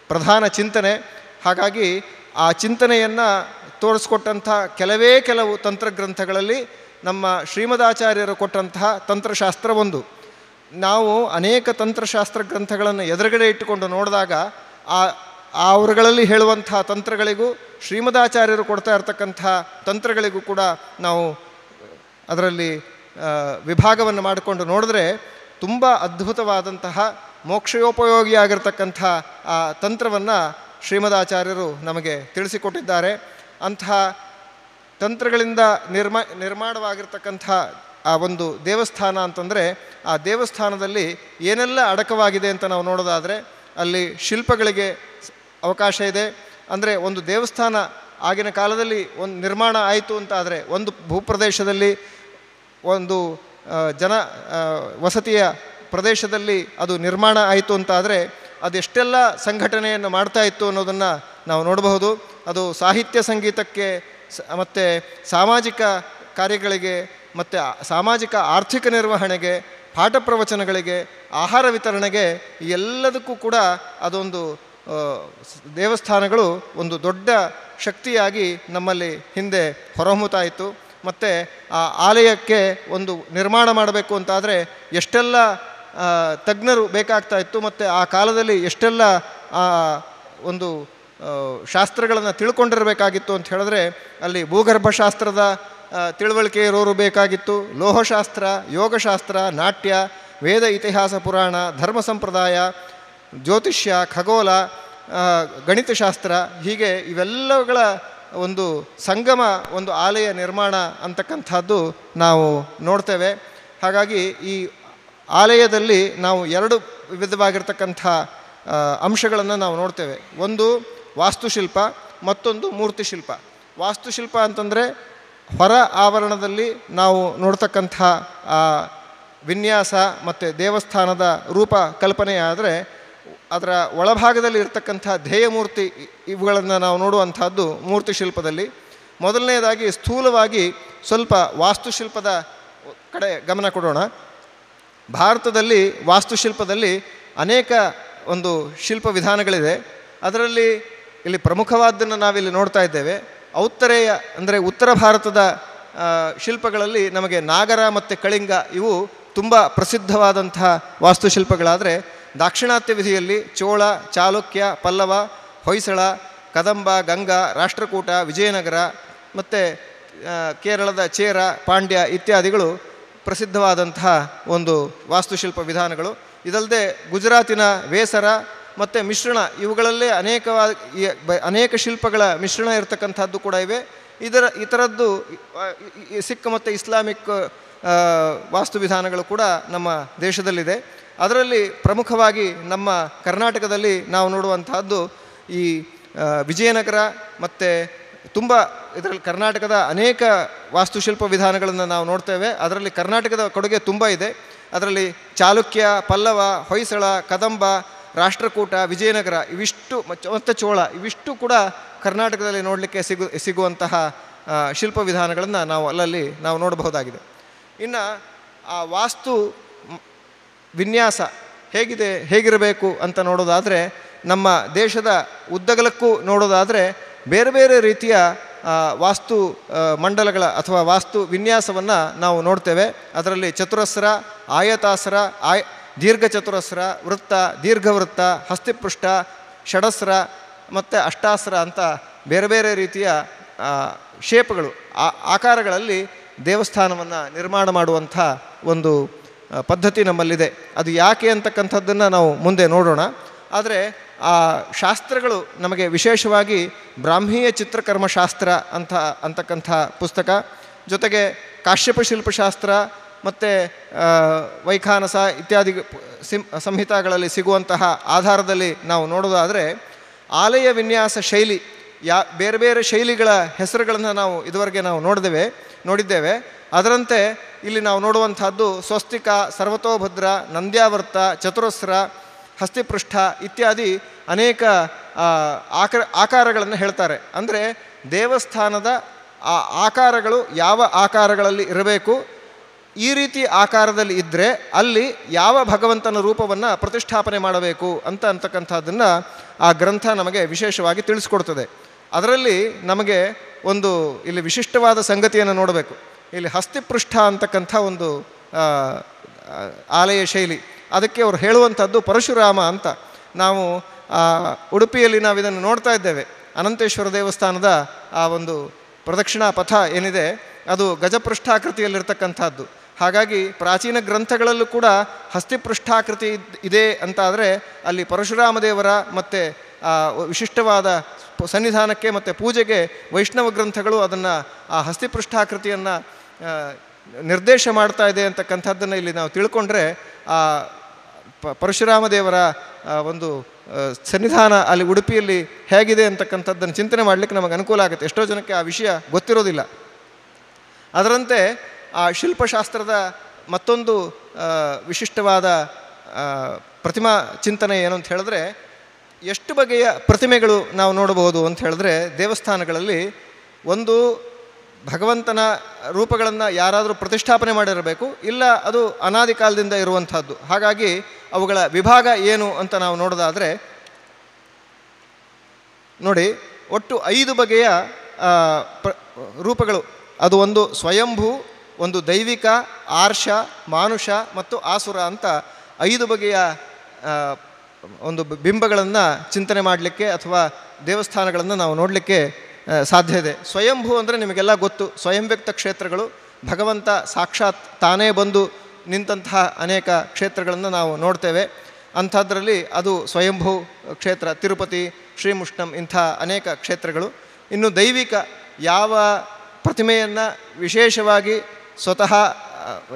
ಪ್ರಧಾನ ಚಿಂತನೆ. ಹಾಗಾಗಿ ಆ ಚಿಂತನೆಯನ್ನು ತೋರಿಸ್ಕೊಟ್ಟಂಥ ಕೆಲವೇ ಕೆಲವು ತಂತ್ರಗ್ರಂಥಗಳಲ್ಲಿ ನಮ್ಮ ಶ್ರೀಮದಾಚಾರ್ಯರು ಕೊಟ್ಟಂತಹ ತಂತ್ರಶಾಸ್ತ್ರ ಒಂದು. ನಾವು ಅನೇಕ ತಂತ್ರಶಾಸ್ತ್ರ ಗ್ರಂಥಗಳನ್ನು ಎದುರುಗಡೆ ಇಟ್ಟುಕೊಂಡು ನೋಡಿದಾಗ ಆ ಅವರುಗಳಲ್ಲಿ ಹೇಳುವಂತಹ ತಂತ್ರಗಳಿಗೂ ಶ್ರೀಮದಾಚಾರ್ಯರು ಕೊಡ್ತಾ ಇರತಕ್ಕಂಥ ತಂತ್ರಗಳಿಗೂ ಕೂಡ ನಾವು ಅದರಲ್ಲಿ ವಿಭಾಗವನ್ನು ಮಾಡಿಕೊಂಡು ನೋಡಿದ್ರೆ ತುಂಬ ಅದ್ಭುತವಾದಂತಹ ಮೋಕ್ಷೋಪಯೋಗಿಯಾಗಿರ್ತಕ್ಕಂಥ ಆ ತಂತ್ರವನ್ನು ಶ್ರೀಮದಾಚಾರ್ಯರು ನಮಗೆ ತಿಳಿಸಿಕೊಟ್ಟಿದ್ದಾರೆ. ಅಂತಹ ತಂತ್ರಗಳಿಂದ ನಿರ್ಮ, ನಿರ್ಮಾಣವಾಗಿರ್ತಕ್ಕಂಥ ಆ ಒಂದು ದೇವಸ್ಥಾನ ಅಂತಂದರೆ ಆ ದೇವಸ್ಥಾನದಲ್ಲಿ ಏನೆಲ್ಲ ಅಡಕವಾಗಿದೆ ಅಂತ ನಾವು ನೋಡೋದಾದರೆ ಅಲ್ಲಿ ಶಿಲ್ಪಗಳಿಗೆ ಅವಕಾಶ ಇದೆ. ಅಂದರೆ ಒಂದು ದೇವಸ್ಥಾನ ಆಗಿನ ಕಾಲದಲ್ಲಿ ಒಂದು ನಿರ್ಮಾಣ ಆಯಿತು ಅಂತ ಆದರೆ ಒಂದು ಭೂಪ್ರದೇಶದಲ್ಲಿ ಒಂದು ಜನ ವಸತಿಯ ಪ್ರದೇಶದಲ್ಲಿ ಅದು ನಿರ್ಮಾಣ ಆಯಿತು ಅಂತ ಆದರೆ ಅದೆಷ್ಟೆಲ್ಲ ಸಂಘಟನೆಯನ್ನು ಮಾಡ್ತಾ ಇತ್ತು ಅನ್ನೋದನ್ನು ನಾವು ನೋಡಬಹುದು. ಅದು ಸಾಹಿತ್ಯ ಸಂಗೀತಕ್ಕೆ ಮತ್ತು ಸಾಮಾಜಿಕ ಕಾರ್ಯಗಳಿಗೆ, ಮತ್ತು ಸಾಮಾಜಿಕ ಆರ್ಥಿಕ ನಿರ್ವಹಣೆಗೆ, ಪಾಠ ಪ್ರವಚನಗಳಿಗೆ, ಆಹಾರ ವಿತರಣೆಗೆ ಎಲ್ಲದಕ್ಕೂ ಕೂಡ ಅದೊಂದು ದೇವಸ್ಥಾನಗಳು ಒಂದು ದೊಡ್ಡ ಶಕ್ತಿಯಾಗಿ ನಮ್ಮಲ್ಲಿ ಹಿಂದೆ ಹೊರಹೊಮ್ಮುತ್ತಾ ಇತ್ತು. ಮತ್ತು ಆ ಆಲಯಕ್ಕೆ ಒಂದು ನಿರ್ಮಾಣ ಮಾಡಬೇಕು ಅಂತಾದರೆ ಎಷ್ಟೆಲ್ಲ ತಜ್ಞರು ಬೇಕಾಗ್ತಾ ಇತ್ತು ಮತ್ತು ಆ ಕಾಲದಲ್ಲಿ ಎಷ್ಟೆಲ್ಲ ಆ, ಒಂದು ಶಾಸ್ತ್ರಗಳನ್ನು ತಿಳ್ಕೊಂಡಿರಬೇಕಾಗಿತ್ತು ಅಂತ ಹೇಳಿದ್ರೆ ಅಲ್ಲಿ ಭೂಗರ್ಭಶಾಸ್ತ್ರದ ತಿಳುವಳಿಕೆ ಇರೋರು ಬೇಕಾಗಿತ್ತು. ಲೋಹಶಾಸ್ತ್ರ, ಯೋಗಶಾಸ್ತ್ರ, ನಾಟ್ಯ, ವೇದ, ಇತಿಹಾಸ, ಪುರಾಣ, ಧರ್ಮ ಸಂಪ್ರದಾಯ, ಜ್ಯೋತಿಷ್ಯ ಖಗೋಲ ಗಣಿತಶಾಸ್ತ್ರ ಹೀಗೆ ಇವೆಲ್ಲಗಳ ಒಂದು ಸಂಗಮ, ಒಂದು ಆಲಯ ನಿರ್ಮಾಣ ಅಂತಕ್ಕಂಥದ್ದು ನಾವು ನೋಡ್ತೇವೆ. ಹಾಗಾಗಿ ಈ ಆಲಯದಲ್ಲಿ ನಾವು ಎರಡು ವಿಧವಾಗಿರ್ತಕ್ಕಂಥ ಅಂಶಗಳನ್ನು ನಾವು ನೋಡ್ತೇವೆ. ಒಂದು ವಾಸ್ತುಶಿಲ್ಪ, ಮತ್ತೊಂದು ಮೂರ್ತಿಶಿಲ್ಪ. ವಾಸ್ತುಶಿಲ್ಪ ಅಂತಂದರೆ ಹೊರ ಆವರಣದಲ್ಲಿ ನಾವು ನೋಡ್ತಕ್ಕಂಥ ವಿನ್ಯಾಸ ಮತ್ತು ದೇವಸ್ಥಾನದ ರೂಪ ಕಲ್ಪನೆಯಾದರೆ ಅದರ ಒಳಭಾಗದಲ್ಲಿ ಇರತಕ್ಕಂಥ ಧ್ಯೇಯಮೂರ್ತಿ ಮೂರ್ತಿ ಇವುಗಳನ್ನು ನಾವು ನೋಡುವಂಥದ್ದು ಮೂರ್ತಿ ಶಿಲ್ಪದಲ್ಲಿ ಮೊದಲನೆಯದಾಗಿ ಸ್ಥೂಲವಾಗಿ ಸ್ವಲ್ಪ ವಾಸ್ತುಶಿಲ್ಪದ ಕಡೆ ಗಮನ ಕೊಡೋಣ. ಭಾರತದಲ್ಲಿ ವಾಸ್ತುಶಿಲ್ಪದಲ್ಲಿ ಅನೇಕ ಒಂದು ಶಿಲ್ಪ ವಿಧಾನಗಳಿದೆ. ಅದರಲ್ಲಿ ಇಲ್ಲಿ ಪ್ರಮುಖವಾದ್ದನ್ನು ನಾವಿಲ್ಲಿ ನೋಡ್ತಾ ಇದ್ದೇವೆ. ಔತ್ತರೇಯ ಅಂದರೆ ಉತ್ತರ ಭಾರತದ ಶಿಲ್ಪಗಳಲ್ಲಿ ನಮಗೆ ನಾಗರ ಮತ್ತು ಕಳಿಂಗ ಇವು ತುಂಬ ಪ್ರಸಿದ್ಧವಾದಂತಹ ವಾಸ್ತುಶಿಲ್ಪಗಳಾದರೆ ದಾಕ್ಷಿಣಾತ್ಯ ವಿಧಿಯಲ್ಲಿ ಚೋಳ, ಚಾಲುಕ್ಯ, ಪಲ್ಲವ, ಹೊಯ್ಸಳ, ಕದಂಬ, ಗಂಗಾ, ರಾಷ್ಟ್ರಕೂಟ, ವಿಜಯನಗರ ಮತ್ತು ಕೇರಳದ ಚೇರ, ಪಾಂಡ್ಯ ಇತ್ಯಾದಿಗಳು ಪ್ರಸಿದ್ಧವಾದಂತಹ ಒಂದು ವಾಸ್ತುಶಿಲ್ಪ ವಿಧಾನಗಳು. ಇದಲ್ಲದೆ ಗುಜರಾತಿನ ವೇಸರ ಮತ್ತು ಮಿಶ್ರಣ ಇವುಗಳಲ್ಲೇ ಅನೇಕವಾದ ಅನೇಕ ಶಿಲ್ಪಗಳ ಮಿಶ್ರಣ ಇರತಕ್ಕಂಥದ್ದು ಕೂಡ ಇವೆ. ಇದರ ಈ- ಈ ಸಿಖ್ ಮತ್ತು ಇಸ್ಲಾಮಿಕ್ ಆ, ವಾಸ್ತು ವಿಧಾನಗಳು ಕೂಡ ನಮ್ಮ ದೇಶದಲ್ಲಿದೆ. ಅದರಲ್ಲಿ ಪ್ರಮುಖವಾಗಿ ನಮ್ಮ ಕರ್ನಾಟಕದಲ್ಲಿ ನಾವು ನೋಡುವಂತಹದ್ದು ಈ ವಿಜಯನಗರ ಮತ್ತು ತುಂಬ ಇದರಲ್ಲಿ ಕರ್ನಾಟಕದ ಅನೇಕ ವಾಸ್ತುಶಿಲ್ಪ ವಿಧಾನಗಳನ್ನು ನಾವು ನೋಡ್ತೇವೆ. ಅದರಲ್ಲಿ ಕರ್ನಾಟಕದ ಕೊಡುಗೆ ತುಂಬ ಇದೆ. ಅದರಲ್ಲಿ ಚಾಲುಕ್ಯ, ಪಲ್ಲವ, ಹೊಯ್ಸಳ, ಕದಂಬ, ರಾಷ್ಟ್ರಕೂಟ, ವಿಜಯನಗರ ಇವಿಷ್ಟು ಮತ್ತು ಚೋಳ ಇವಿಷ್ಟು ಕೂಡ ಕರ್ನಾಟಕದಲ್ಲಿ ನೋಡಲಿಕ್ಕೆ ಸಿಗು ಸಿಗುವಂತಹ ಶಿಲ್ಪ ವಿಧಾನಗಳನ್ನು ನಾವು ಅಲ್ಲಲ್ಲಿ ನಾವು ನೋಡಬಹುದಾಗಿದೆ. ಇನ್ನು ಆ ವಾಸ್ತು ವಿನ್ಯಾಸ ಹೇಗಿದೆ, ಹೇಗಿರಬೇಕು ಅಂತ ನೋಡೋದಾದರೆ ನಮ್ಮ ದೇಶದ ಉದ್ದಗಲಕ್ಕೂ ನೋಡೋದಾದರೆ ಬೇರೆ ಬೇರೆ ರೀತಿಯ ವಾಸ್ತು ಮಂಡಲಗಳ ಅಥವಾ ವಾಸ್ತು ವಿನ್ಯಾಸವನ್ನು ನಾವು ನೋಡ್ತೇವೆ. ಅದರಲ್ಲಿ ಚತುರಸ್ರ, ಆಯತಾಸ್ರ, ಆಯ ದೀರ್ಘ ಚತುರಸ್ರ ವೃತ್ತ, ದೀರ್ಘವೃತ್ತ ಹಸ್ತಿಪೃಷ್ಠ ಷಡಸ್ರ ಮತ್ತು ಅಷ್ಟಾಸ್ರ ಅಂತ ಬೇರೆ ಬೇರೆ ರೀತಿಯ ಶೇಪ್ಗಳು ಆಕಾರಗಳಲ್ಲಿ ದೇವಸ್ಥಾನವನ್ನು ನಿರ್ಮಾಣ ಮಾಡುವಂಥ ಒಂದು ಪದ್ಧತಿ ನಮ್ಮಲ್ಲಿದೆ. ಅದು ಯಾಕೆ ಅಂತಕ್ಕಂಥದ್ದನ್ನು ನಾವು ಮುಂದೆ ನೋಡೋಣ. ಆದರೆ ಆ ಶಾಸ್ತ್ರಗಳು ನಮಗೆ ವಿಶೇಷವಾಗಿ ಬ್ರಾಹ್ಮೀಯ ಚಿತ್ರಕರ್ಮಶಾಸ್ತ್ರ ಅಂತ ಅಂತಕ್ಕಂಥ ಪುಸ್ತಕ, ಜೊತೆಗೆ ಕಾಶ್ಯಪ ಶಿಲ್ಪಶಾಸ್ತ್ರ ಮತ್ತು ವೈಖಾನಸ ಇತ್ಯಾದಿ ಸಿಂ, ಸಂಹಿತಾಗಳಲ್ಲಿ ಸಿಗುವಂತಹ ಆಧಾರದಲ್ಲಿ ನಾವು ನೋಡೋದಾದರೆ ಆಲಯ ವಿನ್ಯಾಸ ಶೈಲಿ, ಯಾ, ಬೇರೆ ಬೇರೆ ಶೈಲಿಗಳ ಹೆಸರುಗಳನ್ನು ನಾವು ಇದುವರೆಗೆ ನಾವು ನೋಡಿದ್ದೇವೆ ನೋಡಿದ್ದೇವೆ. ಅದರಂತೆ ಇಲ್ಲಿ ನಾವು ನೋಡುವಂಥದ್ದು ಸ್ವಸ್ತಿಕ, ಸರ್ವತೋಭದ್ರ, ನಂದ್ಯಾವರ್ತ, ಚತುರಸ್ರ ಹಸ್ತಿಪೃಷ್ಠ ಇತ್ಯಾದಿ ಅನೇಕ ಆಕಾರ ಆಕಾರಗಳನ್ನು ಹೇಳ್ತಾರೆ. ಅಂದರೆ ದೇವಸ್ಥಾನದ ಆ ಆಕಾರಗಳು ಯಾವ ಆಕಾರಗಳಲ್ಲಿ ಇರಬೇಕು? ಈ ರೀತಿ ಆಕಾರದಲ್ಲಿ ಇದ್ದರೆ ಅಲ್ಲಿ ಯಾವ ಭಗವಂತನ ರೂಪವನ್ನು ಪ್ರತಿಷ್ಠಾಪನೆ ಮಾಡಬೇಕು ಅಂತ ಅಂತಕ್ಕಂಥದ್ದನ್ನು ಆ ಗ್ರಂಥ ನಮಗೆ ವಿಶೇಷವಾಗಿ ತಿಳಿಸ್ಕೊಡ್ತದೆ. ಅದರಲ್ಲಿ ನಮಗೆ ಒಂದು ಇಲ್ಲಿ ವಿಶಿಷ್ಟವಾದ ಸಂಗತಿಯನ್ನು ನೋಡಬೇಕು. ಇಲ್ಲಿ ಹಸ್ತಿಪೃಷ್ಠ ಅಂತಕ್ಕಂಥ ಒಂದು ಆಲಯ ಶೈಲಿ. ಅದಕ್ಕೆ ಅವರು ಹೇಳುವಂಥದ್ದು ಪರಶುರಾಮ ಅಂತ. ನಾವು ಉಡುಪಿಯಲ್ಲಿ ನಾವು ಇದನ್ನು ನೋಡ್ತಾ ಇದ್ದೇವೆ. ಅನಂತೇಶ್ವರ ದೇವಸ್ಥಾನದ ಆ ಒಂದು ಪ್ರದಕ್ಷಿಣಾ ಪಥ ಏನಿದೆ, ಅದು ಗಜಪೃಷ್ಠಾಕೃತಿಯಲ್ಲಿರ್ತಕ್ಕಂಥದ್ದು. ಹಾಗಾಗಿ ಪ್ರಾಚೀನ ಗ್ರಂಥಗಳಲ್ಲೂ ಕೂಡ ಹಸ್ತಿಪೃಷ್ಠಾಕೃತಿ ಇದ್- ಅಂತಾದರೆ ಅಲ್ಲಿ ಪರಶುರಾಮ ದೇವರ ಮತ್ತು ವಿಶಿಷ್ಟವಾದ ಸನ್ನಿಧಾನಕ್ಕೆ ಮತ್ತು ಪೂಜೆಗೆ ವೈಷ್ಣವ ಗ್ರಂಥಗಳು ಅದನ್ನು ಆ ಹಸ್ತಿಪೃಷ್ಠಾಕೃತಿಯನ್ನು ನಿರ್ದೇಶ ಮಾಡ್ತಾ ಇದೆ ಅಂತಕ್ಕಂಥದ್ದನ್ನು ಇಲ್ಲಿ ನಾವು ತಿಳ್ಕೊಂಡ್ರೆ ಆ ಪರಶುರಾಮ ದೇವರ ಒಂದು ಸನ್ನಿಧಾನ ಅಲ್ಲಿ ಉಡುಪಿಯಲ್ಲಿ ಹೇಗಿದೆ ಅಂತಕ್ಕಂಥದ್ದನ್ನು ಚಿಂತನೆ ಮಾಡಲಿಕ್ಕೆ ನಮಗೆ ಅನುಕೂಲ ಆಗುತ್ತೆ. ಎಷ್ಟೋ ಜನಕ್ಕೆ ಆ ವಿಷಯ ಗೊತ್ತಿರೋದಿಲ್ಲ. ಅದರಂತೆ ಆ ಶಿಲ್ಪಶಾಸ್ತ್ರದ ಮತ್ತೊಂದು ವಿಶಿಷ್ಟವಾದ ಪ್ರತಿಮಾ ಚಿಂತನೆ ಏನು ಅಂತ ಹೇಳಿದ್ರೆ, ಎಷ್ಟು ಬಗೆಯ ಪ್ರತಿಮೆಗಳು ನಾವು ನೋಡಬಹುದು ಅಂತ ಹೇಳಿದ್ರೆ, ದೇವಸ್ಥಾನಗಳಲ್ಲಿ ಒಂದು ಭಗವಂತನ ರೂಪಗಳನ್ನು ಯಾರಾದರೂ ಪ್ರತಿಷ್ಠಾಪನೆ ಮಾಡಿರಬೇಕು, ಇಲ್ಲ ಅದು ಅನಾದಿ ಕಾಲದಿಂದ ಇರುವಂಥದ್ದು ಹಾಗಾಗಿ ಅವುಗಳ ವಿಭಾಗ ಏನು ಅಂತ ನಾವು ನೋಡೋದಾದರೆ, ನೋಡಿ, ಒಟ್ಟು ಐದು ಬಗೆಯ ರೂಪಗಳು. ಅದು ಒಂದು ಸ್ವಯಂಭೂ, ಒಂದು ದೈವಿಕ, ಆರ್ಷ, ಮಾನುಷ ಮತ್ತು ಆಸುರ ಅಂತ ಐದು ಬಗೆಯ ಒಂದು ಬಿಂಬಗಳನ್ನು ಚಿಂತನೆ ಮಾಡಲಿಕ್ಕೆ ಅಥವಾ ದೇವಸ್ಥಾನಗಳನ್ನು ನಾವು ನೋಡಲಿಕ್ಕೆ ಸಾಧ್ಯ ಇದೆ. ಸ್ವಯಂಭೂ ಅಂದರೆ ನಿಮಗೆಲ್ಲ ಗೊತ್ತು. ಸ್ವಯಂ ವ್ಯಕ್ತ ಕ್ಷೇತ್ರಗಳು. ಭಗವಂತ ಸಾಕ್ಷಾತ್ ತಾನೇ ಬಂದು ನಿಂತಹ ಅನೇಕ ಕ್ಷೇತ್ರಗಳನ್ನು ನಾವು ನೋಡ್ತೇವೆ. ಅಂಥದ್ರಲ್ಲಿ ಅದು ಸ್ವಯಂಭೂ ಕ್ಷೇತ್ರ, ತಿರುಪತಿ, ಶ್ರೀಮುಷ್ಣಂ ಇಂಥ ಅನೇಕ ಕ್ಷೇತ್ರಗಳು. ಇನ್ನು ದೈವಿಕ ಯಾವ ಪ್ರತಿಮೆಯನ್ನು ವಿಶೇಷವಾಗಿ ಸ್ವತಃ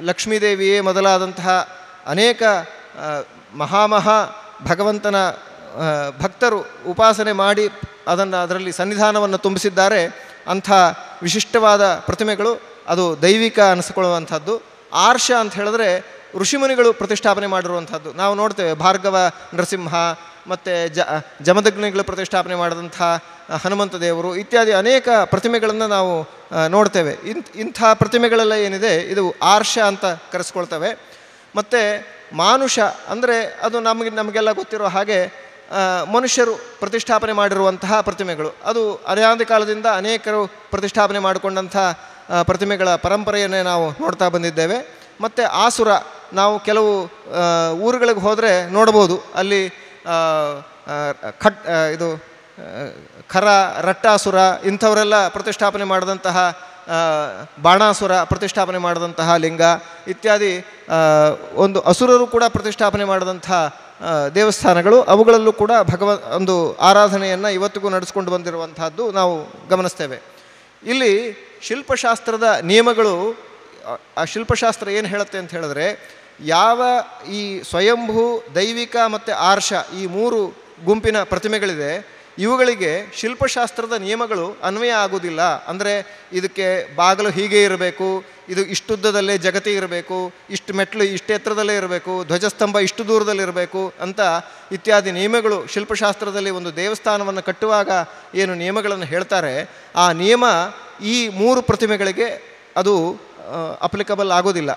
ಲಕ್ಷ್ಮೀದೇವಿಯೇ ಮೊದಲಾದಂತಹ ಅನೇಕ ಮಹಾಮಹಾ ಭಗವಂತನ ಭಕ್ತರು ಉಪಾಸನೆ ಮಾಡಿ ಅದನ್ನು ಅದರಲ್ಲಿ ಸನ್ನಿಧಾನವನ್ನು ತುಂಬಿಸಿದ್ದಾರೆ. ಅಂಥ ವಿಶಿಷ್ಟವಾದ ಪ್ರತಿಮೆಗಳು ಅದು ದೈವಿಕ ಅನಿಸ್ಕೊಳ್ಳುವಂಥದ್ದು. ಆರ್ಷ ಅಂತ ಹೇಳಿದ್ರೆ ಋಷಿಮುನಿಗಳು ಪ್ರತಿಷ್ಠಾಪನೆ ಮಾಡಿರುವಂಥದ್ದು. ನಾವು ನೋಡ್ತೇವೆ ಭಾರ್ಗವ, ನರಸಿಂಹ ಮತ್ತು ಜ, ಜಮದಗ್ನಿಗಳು ಪ್ರತಿಷ್ಠಾಪನೆ ಮಾಡಿದಂಥ ಹನುಮಂತ ದೇವರು ಇತ್ಯಾದಿ ಅನೇಕ ಪ್ರತಿಮೆಗಳನ್ನು ನಾವು ನೋಡ್ತೇವೆ. ಇಂಥ ಇಂಥ ಪ್ರತಿಮೆಗಳೆಲ್ಲ ಏನಿದೆ? ಇದು ಆರ್ಷ ಅಂತ ಕರೆಸ್ಕೊಳ್ತವೆ. ಮತ್ತು ಮಾನುಷ ಅಂದರೆ ಅದು ನಮಗೆ, ನಮಗೆಲ್ಲ ಗೊತ್ತಿರೋ ಹಾಗೆ ಮನುಷ್ಯರು ಪ್ರತಿಷ್ಠಾಪನೆ ಮಾಡಿರುವಂತಹ ಪ್ರತಿಮೆಗಳು. ಅದು ಅನಾದಿ ಕಾಲದಿಂದ ಅನೇಕರು ಪ್ರತಿಷ್ಠಾಪನೆ ಮಾಡಿಕೊಂಡಂಥ ಪ್ರತಿಮೆಗಳ ಪರಂಪರೆಯನ್ನೇ ನಾವು ನೋಡ್ತಾ ಬಂದಿದ್ದೇವೆ. ಮತ್ತು ಆಸುರ ನಾವು ಕೆಲವು ಊರುಗಳಿಗೆ ಹೋದರೆ ನೋಡ್ಬೋದು ಅಲ್ಲಿ ಖಟ್ ಇದು ಖರ, ರಟ್ಟಾಸುರ ಇಂಥವರೆಲ್ಲ ಪ್ರತಿಷ್ಠಾಪನೆ ಮಾಡಿದಂತಹ ಬಾಣಾಸುರ ಪ್ರತಿಷ್ಠಾಪನೆ ಮಾಡಿದಂತಹ ಲಿಂಗ ಇತ್ಯಾದಿ ಒಂದು ಅಸುರರು ಕೂಡ ಪ್ರತಿಷ್ಠಾಪನೆ ಮಾಡಿದಂಥ ದೇವಸ್ಥಾನಗಳು. ಅವುಗಳಲ್ಲೂ ಕೂಡ ಭಗವ, ಒಂದು ಆರಾಧನೆಯನ್ನು ಇವತ್ತಿಗೂ ನಡೆಸ್ಕೊಂಡು ಬಂದಿರುವಂತಹದ್ದು ನಾವು ಗಮನಿಸ್ತೇವೆ. ಇಲ್ಲಿ ಶಿಲ್ಪಶಾಸ್ತ್ರದ ನಿಯಮಗಳು, ಆ- ಶಿಲ್ಪಶಾಸ್ತ್ರ ಏನು ಹೇಳುತ್ತೆ ಅಂತ ಹೇಳಿದ್ರೆ, ಯಾವ ಈ ಸ್ವಯಂಭೂ, ದೈವಿಕ ಮತ್ತು ಆರ್ಷ ಈ ಮೂರು ಗುಂಪಿನ ಪ್ರತಿಮೆಗಳಿದೆ, ಇವುಗಳಿಗೆ ಶಿಲ್ಪಶಾಸ್ತ್ರದ ನಿಯಮಗಳು ಅನ್ವಯ ಆಗುವುದಿಲ್ಲ. ಅಂದರೆ ಇದಕ್ಕೆ ಬಾಗಿಲು ಹೀಗೆ ಇರಬೇಕು, ಇದು ಇಷ್ಟುದ್ದದಲ್ಲೇ ಜಗತಿ ಇರಬೇಕು, ಇಷ್ಟು ಮೆಟ್ಲು ಇಷ್ಟು ಎತ್ತರದಲ್ಲೇ ಇರಬೇಕು, ಧ್ವಜಸ್ತಂಭ ಇಷ್ಟು ದೂರದಲ್ಲಿ ಇರಬೇಕು ಅಂತ ಇತ್ಯಾದಿ ನಿಯಮಗಳು ಶಿಲ್ಪಶಾಸ್ತ್ರದಲ್ಲಿ ಒಂದು ದೇವಸ್ಥಾನವನ್ನು ಕಟ್ಟುವಾಗ ಏನು ನಿಯಮಗಳನ್ನು ಹೇಳ್ತಾರೆ, ಆ ನಿಯಮ ಈ ಮೂರು ಪ್ರತಿಮೆಗಳಿಗೆ ಅದು ಅಪ್ಲಿಕಬಲ್ ಆಗೋದಿಲ್ಲ.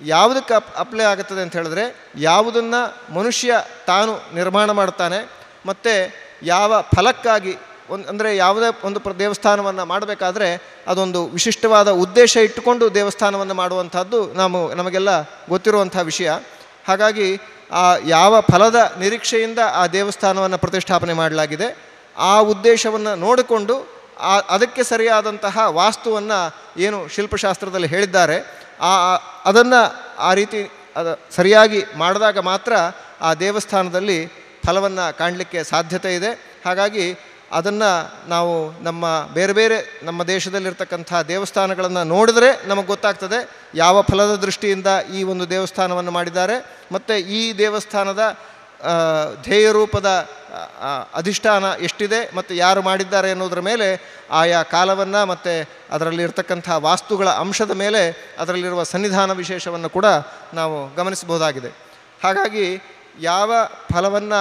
ಯಾವುದಕ್ಕೆ ಅಪ್ ಅಪ್ಲೈ ಆಗುತ್ತದೆ ಅಂತ ಹೇಳಿದ್ರೆ, ಯಾವುದನ್ನು ಮನುಷ್ಯ ತಾನು ನಿರ್ಮಾಣ ಮಾಡ್ತಾನೆ ಮತ್ತು ಯಾವ ಫಲಕ್ಕಾಗಿ ಒಂದು ಅಂದರೆ ಯಾವುದೇ ಒಂದು ಪ್ರ, ದೇವಸ್ಥಾನವನ್ನು ಮಾಡಬೇಕಾದ್ರೆ ಅದೊಂದು ವಿಶಿಷ್ಟವಾದ ಉದ್ದೇಶ ಇಟ್ಟುಕೊಂಡು ದೇವಸ್ಥಾನವನ್ನು ಮಾಡುವಂಥದ್ದು ನಾವು, ನಮಗೆಲ್ಲ ಗೊತ್ತಿರುವಂಥ ವಿಷಯ. ಹಾಗಾಗಿ ಆ ಯಾವ ಫಲದ ನಿರೀಕ್ಷೆಯಿಂದ ಆ ದೇವಸ್ಥಾನವನ್ನು ಪ್ರತಿಷ್ಠಾಪನೆ ಮಾಡಲಾಗಿದೆ, ಆ ಉದ್ದೇಶವನ್ನು ನೋಡಿಕೊಂಡು ಅದಕ್ಕೆ ಸರಿಯಾದಂತಹ ವಾಸ್ತುವನ್ನು ಏನು ಶಿಲ್ಪಶಾಸ್ತ್ರದಲ್ಲಿ ಹೇಳಿದ್ದಾರೆ. ಆ ಅದನ್ನು ಆ ರೀತಿ ಅದ ಸರಿಯಾಗಿ ಮಾಡಿದಾಗ ಮಾತ್ರ ಆ ದೇವಸ್ಥಾನದಲ್ಲಿ ಫಲವನ್ನು ಕಾಣಲಿಕ್ಕೆ ಸಾಧ್ಯತೆ ಇದೆ. ಹಾಗಾಗಿ ಅದನ್ನು ನಾವು ನಮ್ಮ ಬೇರೆ ಬೇರೆ ನಮ್ಮ ದೇಶದಲ್ಲಿರ್ತಕ್ಕಂಥ ದೇವಸ್ಥಾನಗಳನ್ನು ನೋಡಿದ್ರೆ ನಮಗೆ ಗೊತ್ತಾಗ್ತದೆ ಯಾವ ಫಲದ ದೃಷ್ಟಿಯಿಂದ ಈ ಒಂದು ದೇವಸ್ಥಾನವನ್ನು ಮಾಡಿದ್ದಾರೆ. ಮತ್ತು ಈ ದೇವಸ್ಥಾನದ ಧ್ಯೇಯ ರೂಪದ ಅಧಿಷ್ಠಾನ ಎಷ್ಟಿದೆ ಮತ್ತು ಯಾರು ಮಾಡಿದ್ದಾರೆ ಅನ್ನೋದ್ರ ಮೇಲೆ ಆಯಾ ಕಾಲವನ್ನು ಮತ್ತು ಅದರಲ್ಲಿರ್ತಕ್ಕಂಥ ವಾಸ್ತುಗಳ ಅಂಶದ ಮೇಲೆ ಅದರಲ್ಲಿರುವ ಸನ್ನಿಧಾನ ವಿಶೇಷವನ್ನು ಕೂಡ ನಾವು ಗಮನಿಸಬಹುದಾಗಿದೆ. ಹಾಗಾಗಿ ಯಾವ ಫಲವನ್ನು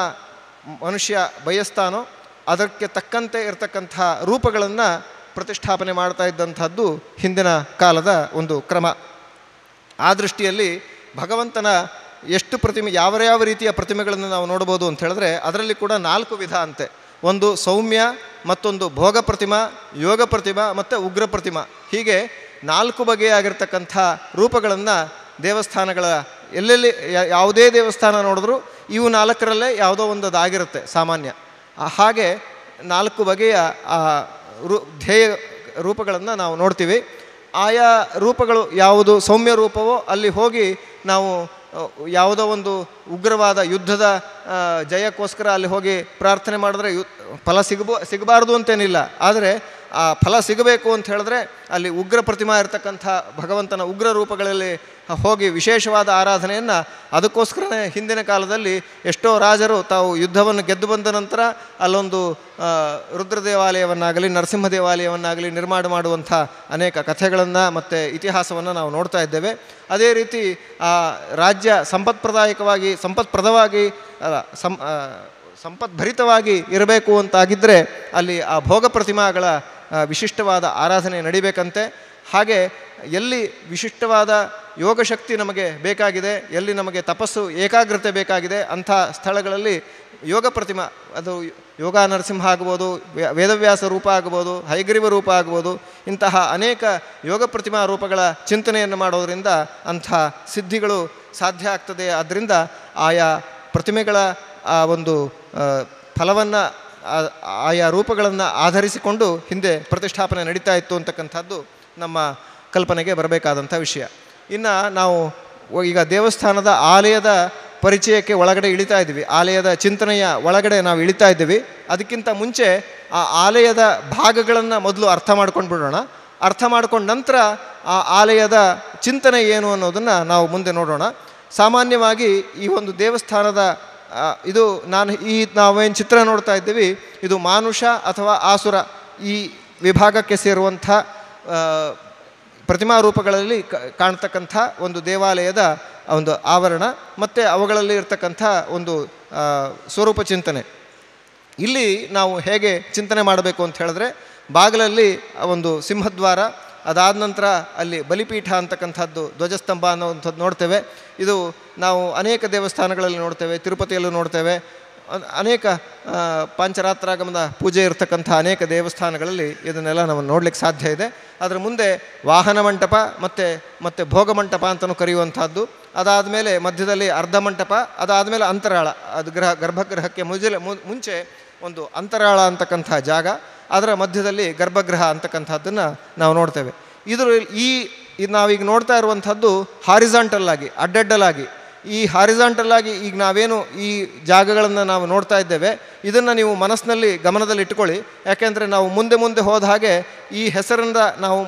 ಮನುಷ್ಯ ಬಯಸ್ತಾನೋ ಅದಕ್ಕೆ ತಕ್ಕಂತೆ ಇರತಕ್ಕಂಥ ರೂಪಗಳನ್ನು ಪ್ರತಿಷ್ಠಾಪನೆ ಮಾಡ್ತಾ ಇದ್ದಂಥದ್ದು ಹಿಂದಿನ ಕಾಲದ ಒಂದು ಕ್ರಮ. ಆ ದೃಷ್ಟಿಯಲ್ಲಿ ಭಗವಂತನ ಎಷ್ಟು ಪ್ರತಿಮೆ, ಯಾವ ಯಾವ ರೀತಿಯ ಪ್ರತಿಮೆಗಳನ್ನು ನಾವು ನೋಡ್ಬೋದು ಅಂತ ಹೇಳಿದ್ರೆ ಅದರಲ್ಲಿ ಕೂಡ ನಾಲ್ಕು ವಿಧ ಅಂತೆ. ಒಂದು ಸೌಮ್ಯ, ಮತ್ತೊಂದು ಭೋಗ ಪ್ರತಿಮಾ, ಯೋಗ ಪ್ರತಿಮಾ ಮತ್ತು ಉಗ್ರ ಪ್ರತಿಮಾ. ಹೀಗೆ ನಾಲ್ಕು ಬಗೆಯಾಗಿರ್ತಕ್ಕಂಥ ರೂಪಗಳನ್ನು ದೇವಸ್ಥಾನಗಳ ಎಲ್ಲೆಲ್ಲಿ ಯಾವುದೇ ದೇವಸ್ಥಾನ ನೋಡಿದ್ರೂ ಇವು ನಾಲ್ಕರಲ್ಲೇ ಯಾವುದೋ ಒಂದು ಅದಾಗಿರುತ್ತೆ ಸಾಮಾನ್ಯ ಹಾಗೆ ನಾಲ್ಕು ಬಗೆಯ ರೂ, ಧ್ಯೇಯ ರೂಪಗಳನ್ನು ನಾವು ನೋಡ್ತೀವಿ. ಆಯಾ ರೂಪಗಳು ಯಾವುದು, ಸೌಮ್ಯ ರೂಪವೋ ಅಲ್ಲಿ ಹೋಗಿ ನಾವು ಯಾವುದೋ ಒಂದು ಉಗ್ರವಾದ ಯುದ್ಧದ ಜಯಕ್ಕೋಸ್ಕರ ಅಲ್ಲಿ ಹೋಗಿ ಪ್ರಾರ್ಥನೆ ಮಾಡಿದ್ರೆ ಯು, ಫಲ ಸಿಗಬೋ, ಸಿಗಬಾರ್ದು ಅಂತೇನಿಲ್ಲ. ಆದರೆ ಆ ಫಲ ಸಿಗಬೇಕು ಅಂತ ಹೇಳಿದ್ರೆ ಅಲ್ಲಿ ಉಗ್ರ ಪ್ರತಿಮಾ ಇರತಕ್ಕಂಥ ಭಗವಂತನ ಉಗ್ರ ರೂಪಗಳಲ್ಲಿ ಹೋಗಿ ವಿಶೇಷವಾದ ಆರಾಧನೆಯನ್ನು ಅದಕ್ಕೋಸ್ಕರನೇ ಹಿಂದಿನ ಕಾಲದಲ್ಲಿ ಎಷ್ಟೋ ರಾಜರು ತಾವು ಯುದ್ಧವನ್ನು ಗೆದ್ದು ಬಂದ ನಂತರ ಅಲ್ಲೊಂದು ರುದ್ರ ದೇವಾಲಯವನ್ನಾಗಲಿ ನರಸಿಂಹ ದೇವಾಲಯವನ್ನಾಗಲಿ ನಿರ್ಮಾಣ ಮಾಡುವಂಥ ಅನೇಕ ಕಥೆಗಳನ್ನು ಮತ್ತು ಇತಿಹಾಸವನ್ನು ನಾವು ನೋಡ್ತಾ ಇದ್ದೇವೆ. ಅದೇ ರೀತಿ, ಆ, ರಾಜ್ಯ ಸಂಪತ್ಪ್ರದಾಯಕವಾಗಿ, ಸಂಪತ್ಪ್ರದವಾಗಿ ಸಂ ಸಂಪದ್ಭರಿತವಾಗಿ ಇರಬೇಕು ಅಂತಾಗಿದ್ದರೆ ಅಲ್ಲಿ ಆ ಭೋಗ ಪ್ರತಿಮಾಗಳ ವಿಶಿಷ್ಟವಾದ ಆರಾಧನೆ ನಡಿಬೇಕಂತೆ. ಹಾಗೆ ಎಲ್ಲಿ ವಿಶಿಷ್ಟವಾದ ಯೋಗಶಕ್ತಿ ನಮಗೆ ಬೇಕಾಗಿದೆ, ಎಲ್ಲಿ ನಮಗೆ ತಪಸ್ಸು ಏಕಾಗ್ರತೆ ಬೇಕಾಗಿದೆ, ಅಂಥ ಸ್ಥಳಗಳಲ್ಲಿ ಯೋಗ ಪ್ರತಿಮಾ, ಅದು ಯೋಗ ನರಸಿಂಹ ಆಗ್ಬೋದು ವೇದವ್ಯಾಸ ರೂಪ ಆಗ್ಬೋದು, ಹೈಗ್ರೀವ ರೂಪ ಆಗ್ಬೋದು, ಇಂತಹ ಅನೇಕ ಯೋಗ ಪ್ರತಿಮಾ ರೂಪಗಳ ಚಿಂತನೆಯನ್ನು ಮಾಡೋದರಿಂದ ಅಂಥ ಸಿದ್ಧಿಗಳು ಸಾಧ್ಯ ಆಗ್ತದೆ. ಆದ್ದರಿಂದ ಆಯಾ ಪ್ರತಿಮೆಗಳ, ಆ ಒಂದು ಫಲವನ್ನು ಆಯಾ ರೂಪಗಳನ್ನು ಆಧರಿಸಿಕೊಂಡು ಹಿಂದೆ ಪ್ರತಿಷ್ಠಾಪನೆ ನಡೀತಾ ಇತ್ತು ಅಂತಕ್ಕಂಥದ್ದು ನಮ್ಮ ಕಲ್ಪನೆಗೆ ಬರಬೇಕಾದಂಥ ವಿಷಯ. ಇನ್ನು ನಾವು ಈಗ ದೇವಸ್ಥಾನದ ಆಲಯದ ಪರಿಚಯಕ್ಕೆ ಒಳಗಡೆ ಇಳಿತಾ ಇದ್ದೀವಿ. ಆಲಯದ ಚಿಂತನೆಯ ಒಳಗಡೆ ನಾವು ಇಳಿತಾ ಇದ್ದೀವಿ. ಅದಕ್ಕಿಂತ ಮುಂಚೆ ಆ ಆಲಯದ ಭಾಗಗಳನ್ನು ಮೊದಲು ಅರ್ಥ ಮಾಡ್ಕೊಂಡು ಬಿಡೋಣ ಅರ್ಥ ಮಾಡ್ಕೊಂಡ ನಂತರ ಆ ಆಲಯದ ಚಿಂತನೆ ಏನು ಅನ್ನೋದನ್ನು ನಾವು ಮುಂದೆ ನೋಡೋಣ. ಸಾಮಾನ್ಯವಾಗಿ ಈ ಒಂದು ದೇವಸ್ಥಾನದ ಇದು ನಾನು ಈ ನಾವೇನು ಚಿತ್ರ ನೋಡ್ತಾ ಇದ್ದೀವಿ. ಇದು ಮಾನುಷ ಅಥವಾ ಆಸುರ ಈ ವಿಭಾಗಕ್ಕೆ ಸೇರುವಂಥ ಪ್ರತಿಮಾ ರೂಪಗಳಲ್ಲಿ ಕಾಣ್ತಕ್ಕಂಥ ಒಂದು ದೇವಾಲಯದ ಒಂದು ಆವರಣ ಮತ್ತು ಅವುಗಳಲ್ಲಿ ಇರ್ತಕ್ಕಂಥ ಒಂದು ಸ್ವರೂಪ ಚಿಂತನೆ. ಇಲ್ಲಿ ನಾವು ಹೇಗೆ ಚಿಂತನೆ ಮಾಡಬೇಕು ಅಂತ ಹೇಳಿದ್ರೆ, ಬಾಗಿಲಲ್ಲಿ ಒಂದು ಸಿಂಹದ್ವಾರ, ಅದಾದ ನಂತರ ಅಲ್ಲಿ ಬಲಿಪೀಠ ಅಂತಕ್ಕಂಥದ್ದು ಧ್ವಜಸ್ತಂಭ ಅನ್ನೋವಂಥದ್ದು ನೋಡ್ತೇವೆ. ಇದು ನಾವು ಅನೇಕ ದೇವಸ್ಥಾನಗಳಲ್ಲಿ ನೋಡ್ತೇವೆ, ತಿರುಪತಿಯಲ್ಲೂ ನೋಡ್ತೇವೆ. ಅನೇಕ ಪಂಚರಾತ್ರಾಗಮದ ಪೂಜೆ ಇರತಕ್ಕಂಥ ಅನೇಕ ದೇವಸ್ಥಾನಗಳಲ್ಲಿ ಇದನ್ನೆಲ್ಲ ನಾವು ನೋಡಲಿಕ್ಕೆ ಸಾಧ್ಯ ಇದೆ. ಅದರ ಮುಂದೆ ವಾಹನ ಮಂಟಪ ಮತ್ತು ಮತ್ತು ಭೋಗ ಮಂಟಪ ಅಂತಲೂ ಕರೆಯುವಂಥದ್ದು. ಅದಾದಮೇಲೆ ಮಧ್ಯದಲ್ಲಿ ಅರ್ಧ ಮಂಟಪ ಅದಾದಮೇಲೆ ಅಂತರಾಳ. ಅದು ಗೃಹ ಗರ್ಭಗೃಹಕ್ಕೆ ಮುಜಲ ಮುಂಚೆ ಒಂದು ಅಂತರಾಳ ಅಂತಕ್ಕಂಥ ಜಾಗ. ಅದರ ಮಧ್ಯದಲ್ಲಿ ಗರ್ಭಗೃಹ ಅಂತಕ್ಕಂಥದ್ದನ್ನು ನಾವು ನೋಡ್ತೇವೆ. ಇದರಲ್ಲಿ ಈ ನಾವೀಗ ನೋಡ್ತಾ ಇರುವಂಥದ್ದು ಹಾರಿಸಾಂಟಲ್ ಆಗಿ, ಅಡ್ಡಡ್ಡಲಾಗಿ ಈ ಹಾರಿಸಾಂಟಲ್ ಆಗಿ ಈಗ ನಾವೇನು ಈ ಜಾಗಗಳನ್ನು ನಾವು ನೋಡ್ತಾ ಇದ್ದೇವೆ, ಇದನ್ನು ನೀವು ಮನಸ್ಸಿನಲ್ಲಿ ಗಮನದಲ್ಲಿ ಇಟ್ಕೊಳ್ಳಿ. ಯಾಕೆಂದರೆ ನಾವು ಮುಂದೆ ಮುಂದೆ ಹೋದ ಹಾಗೆ ಈ ಹೆಸರಿಂದ ನಾವು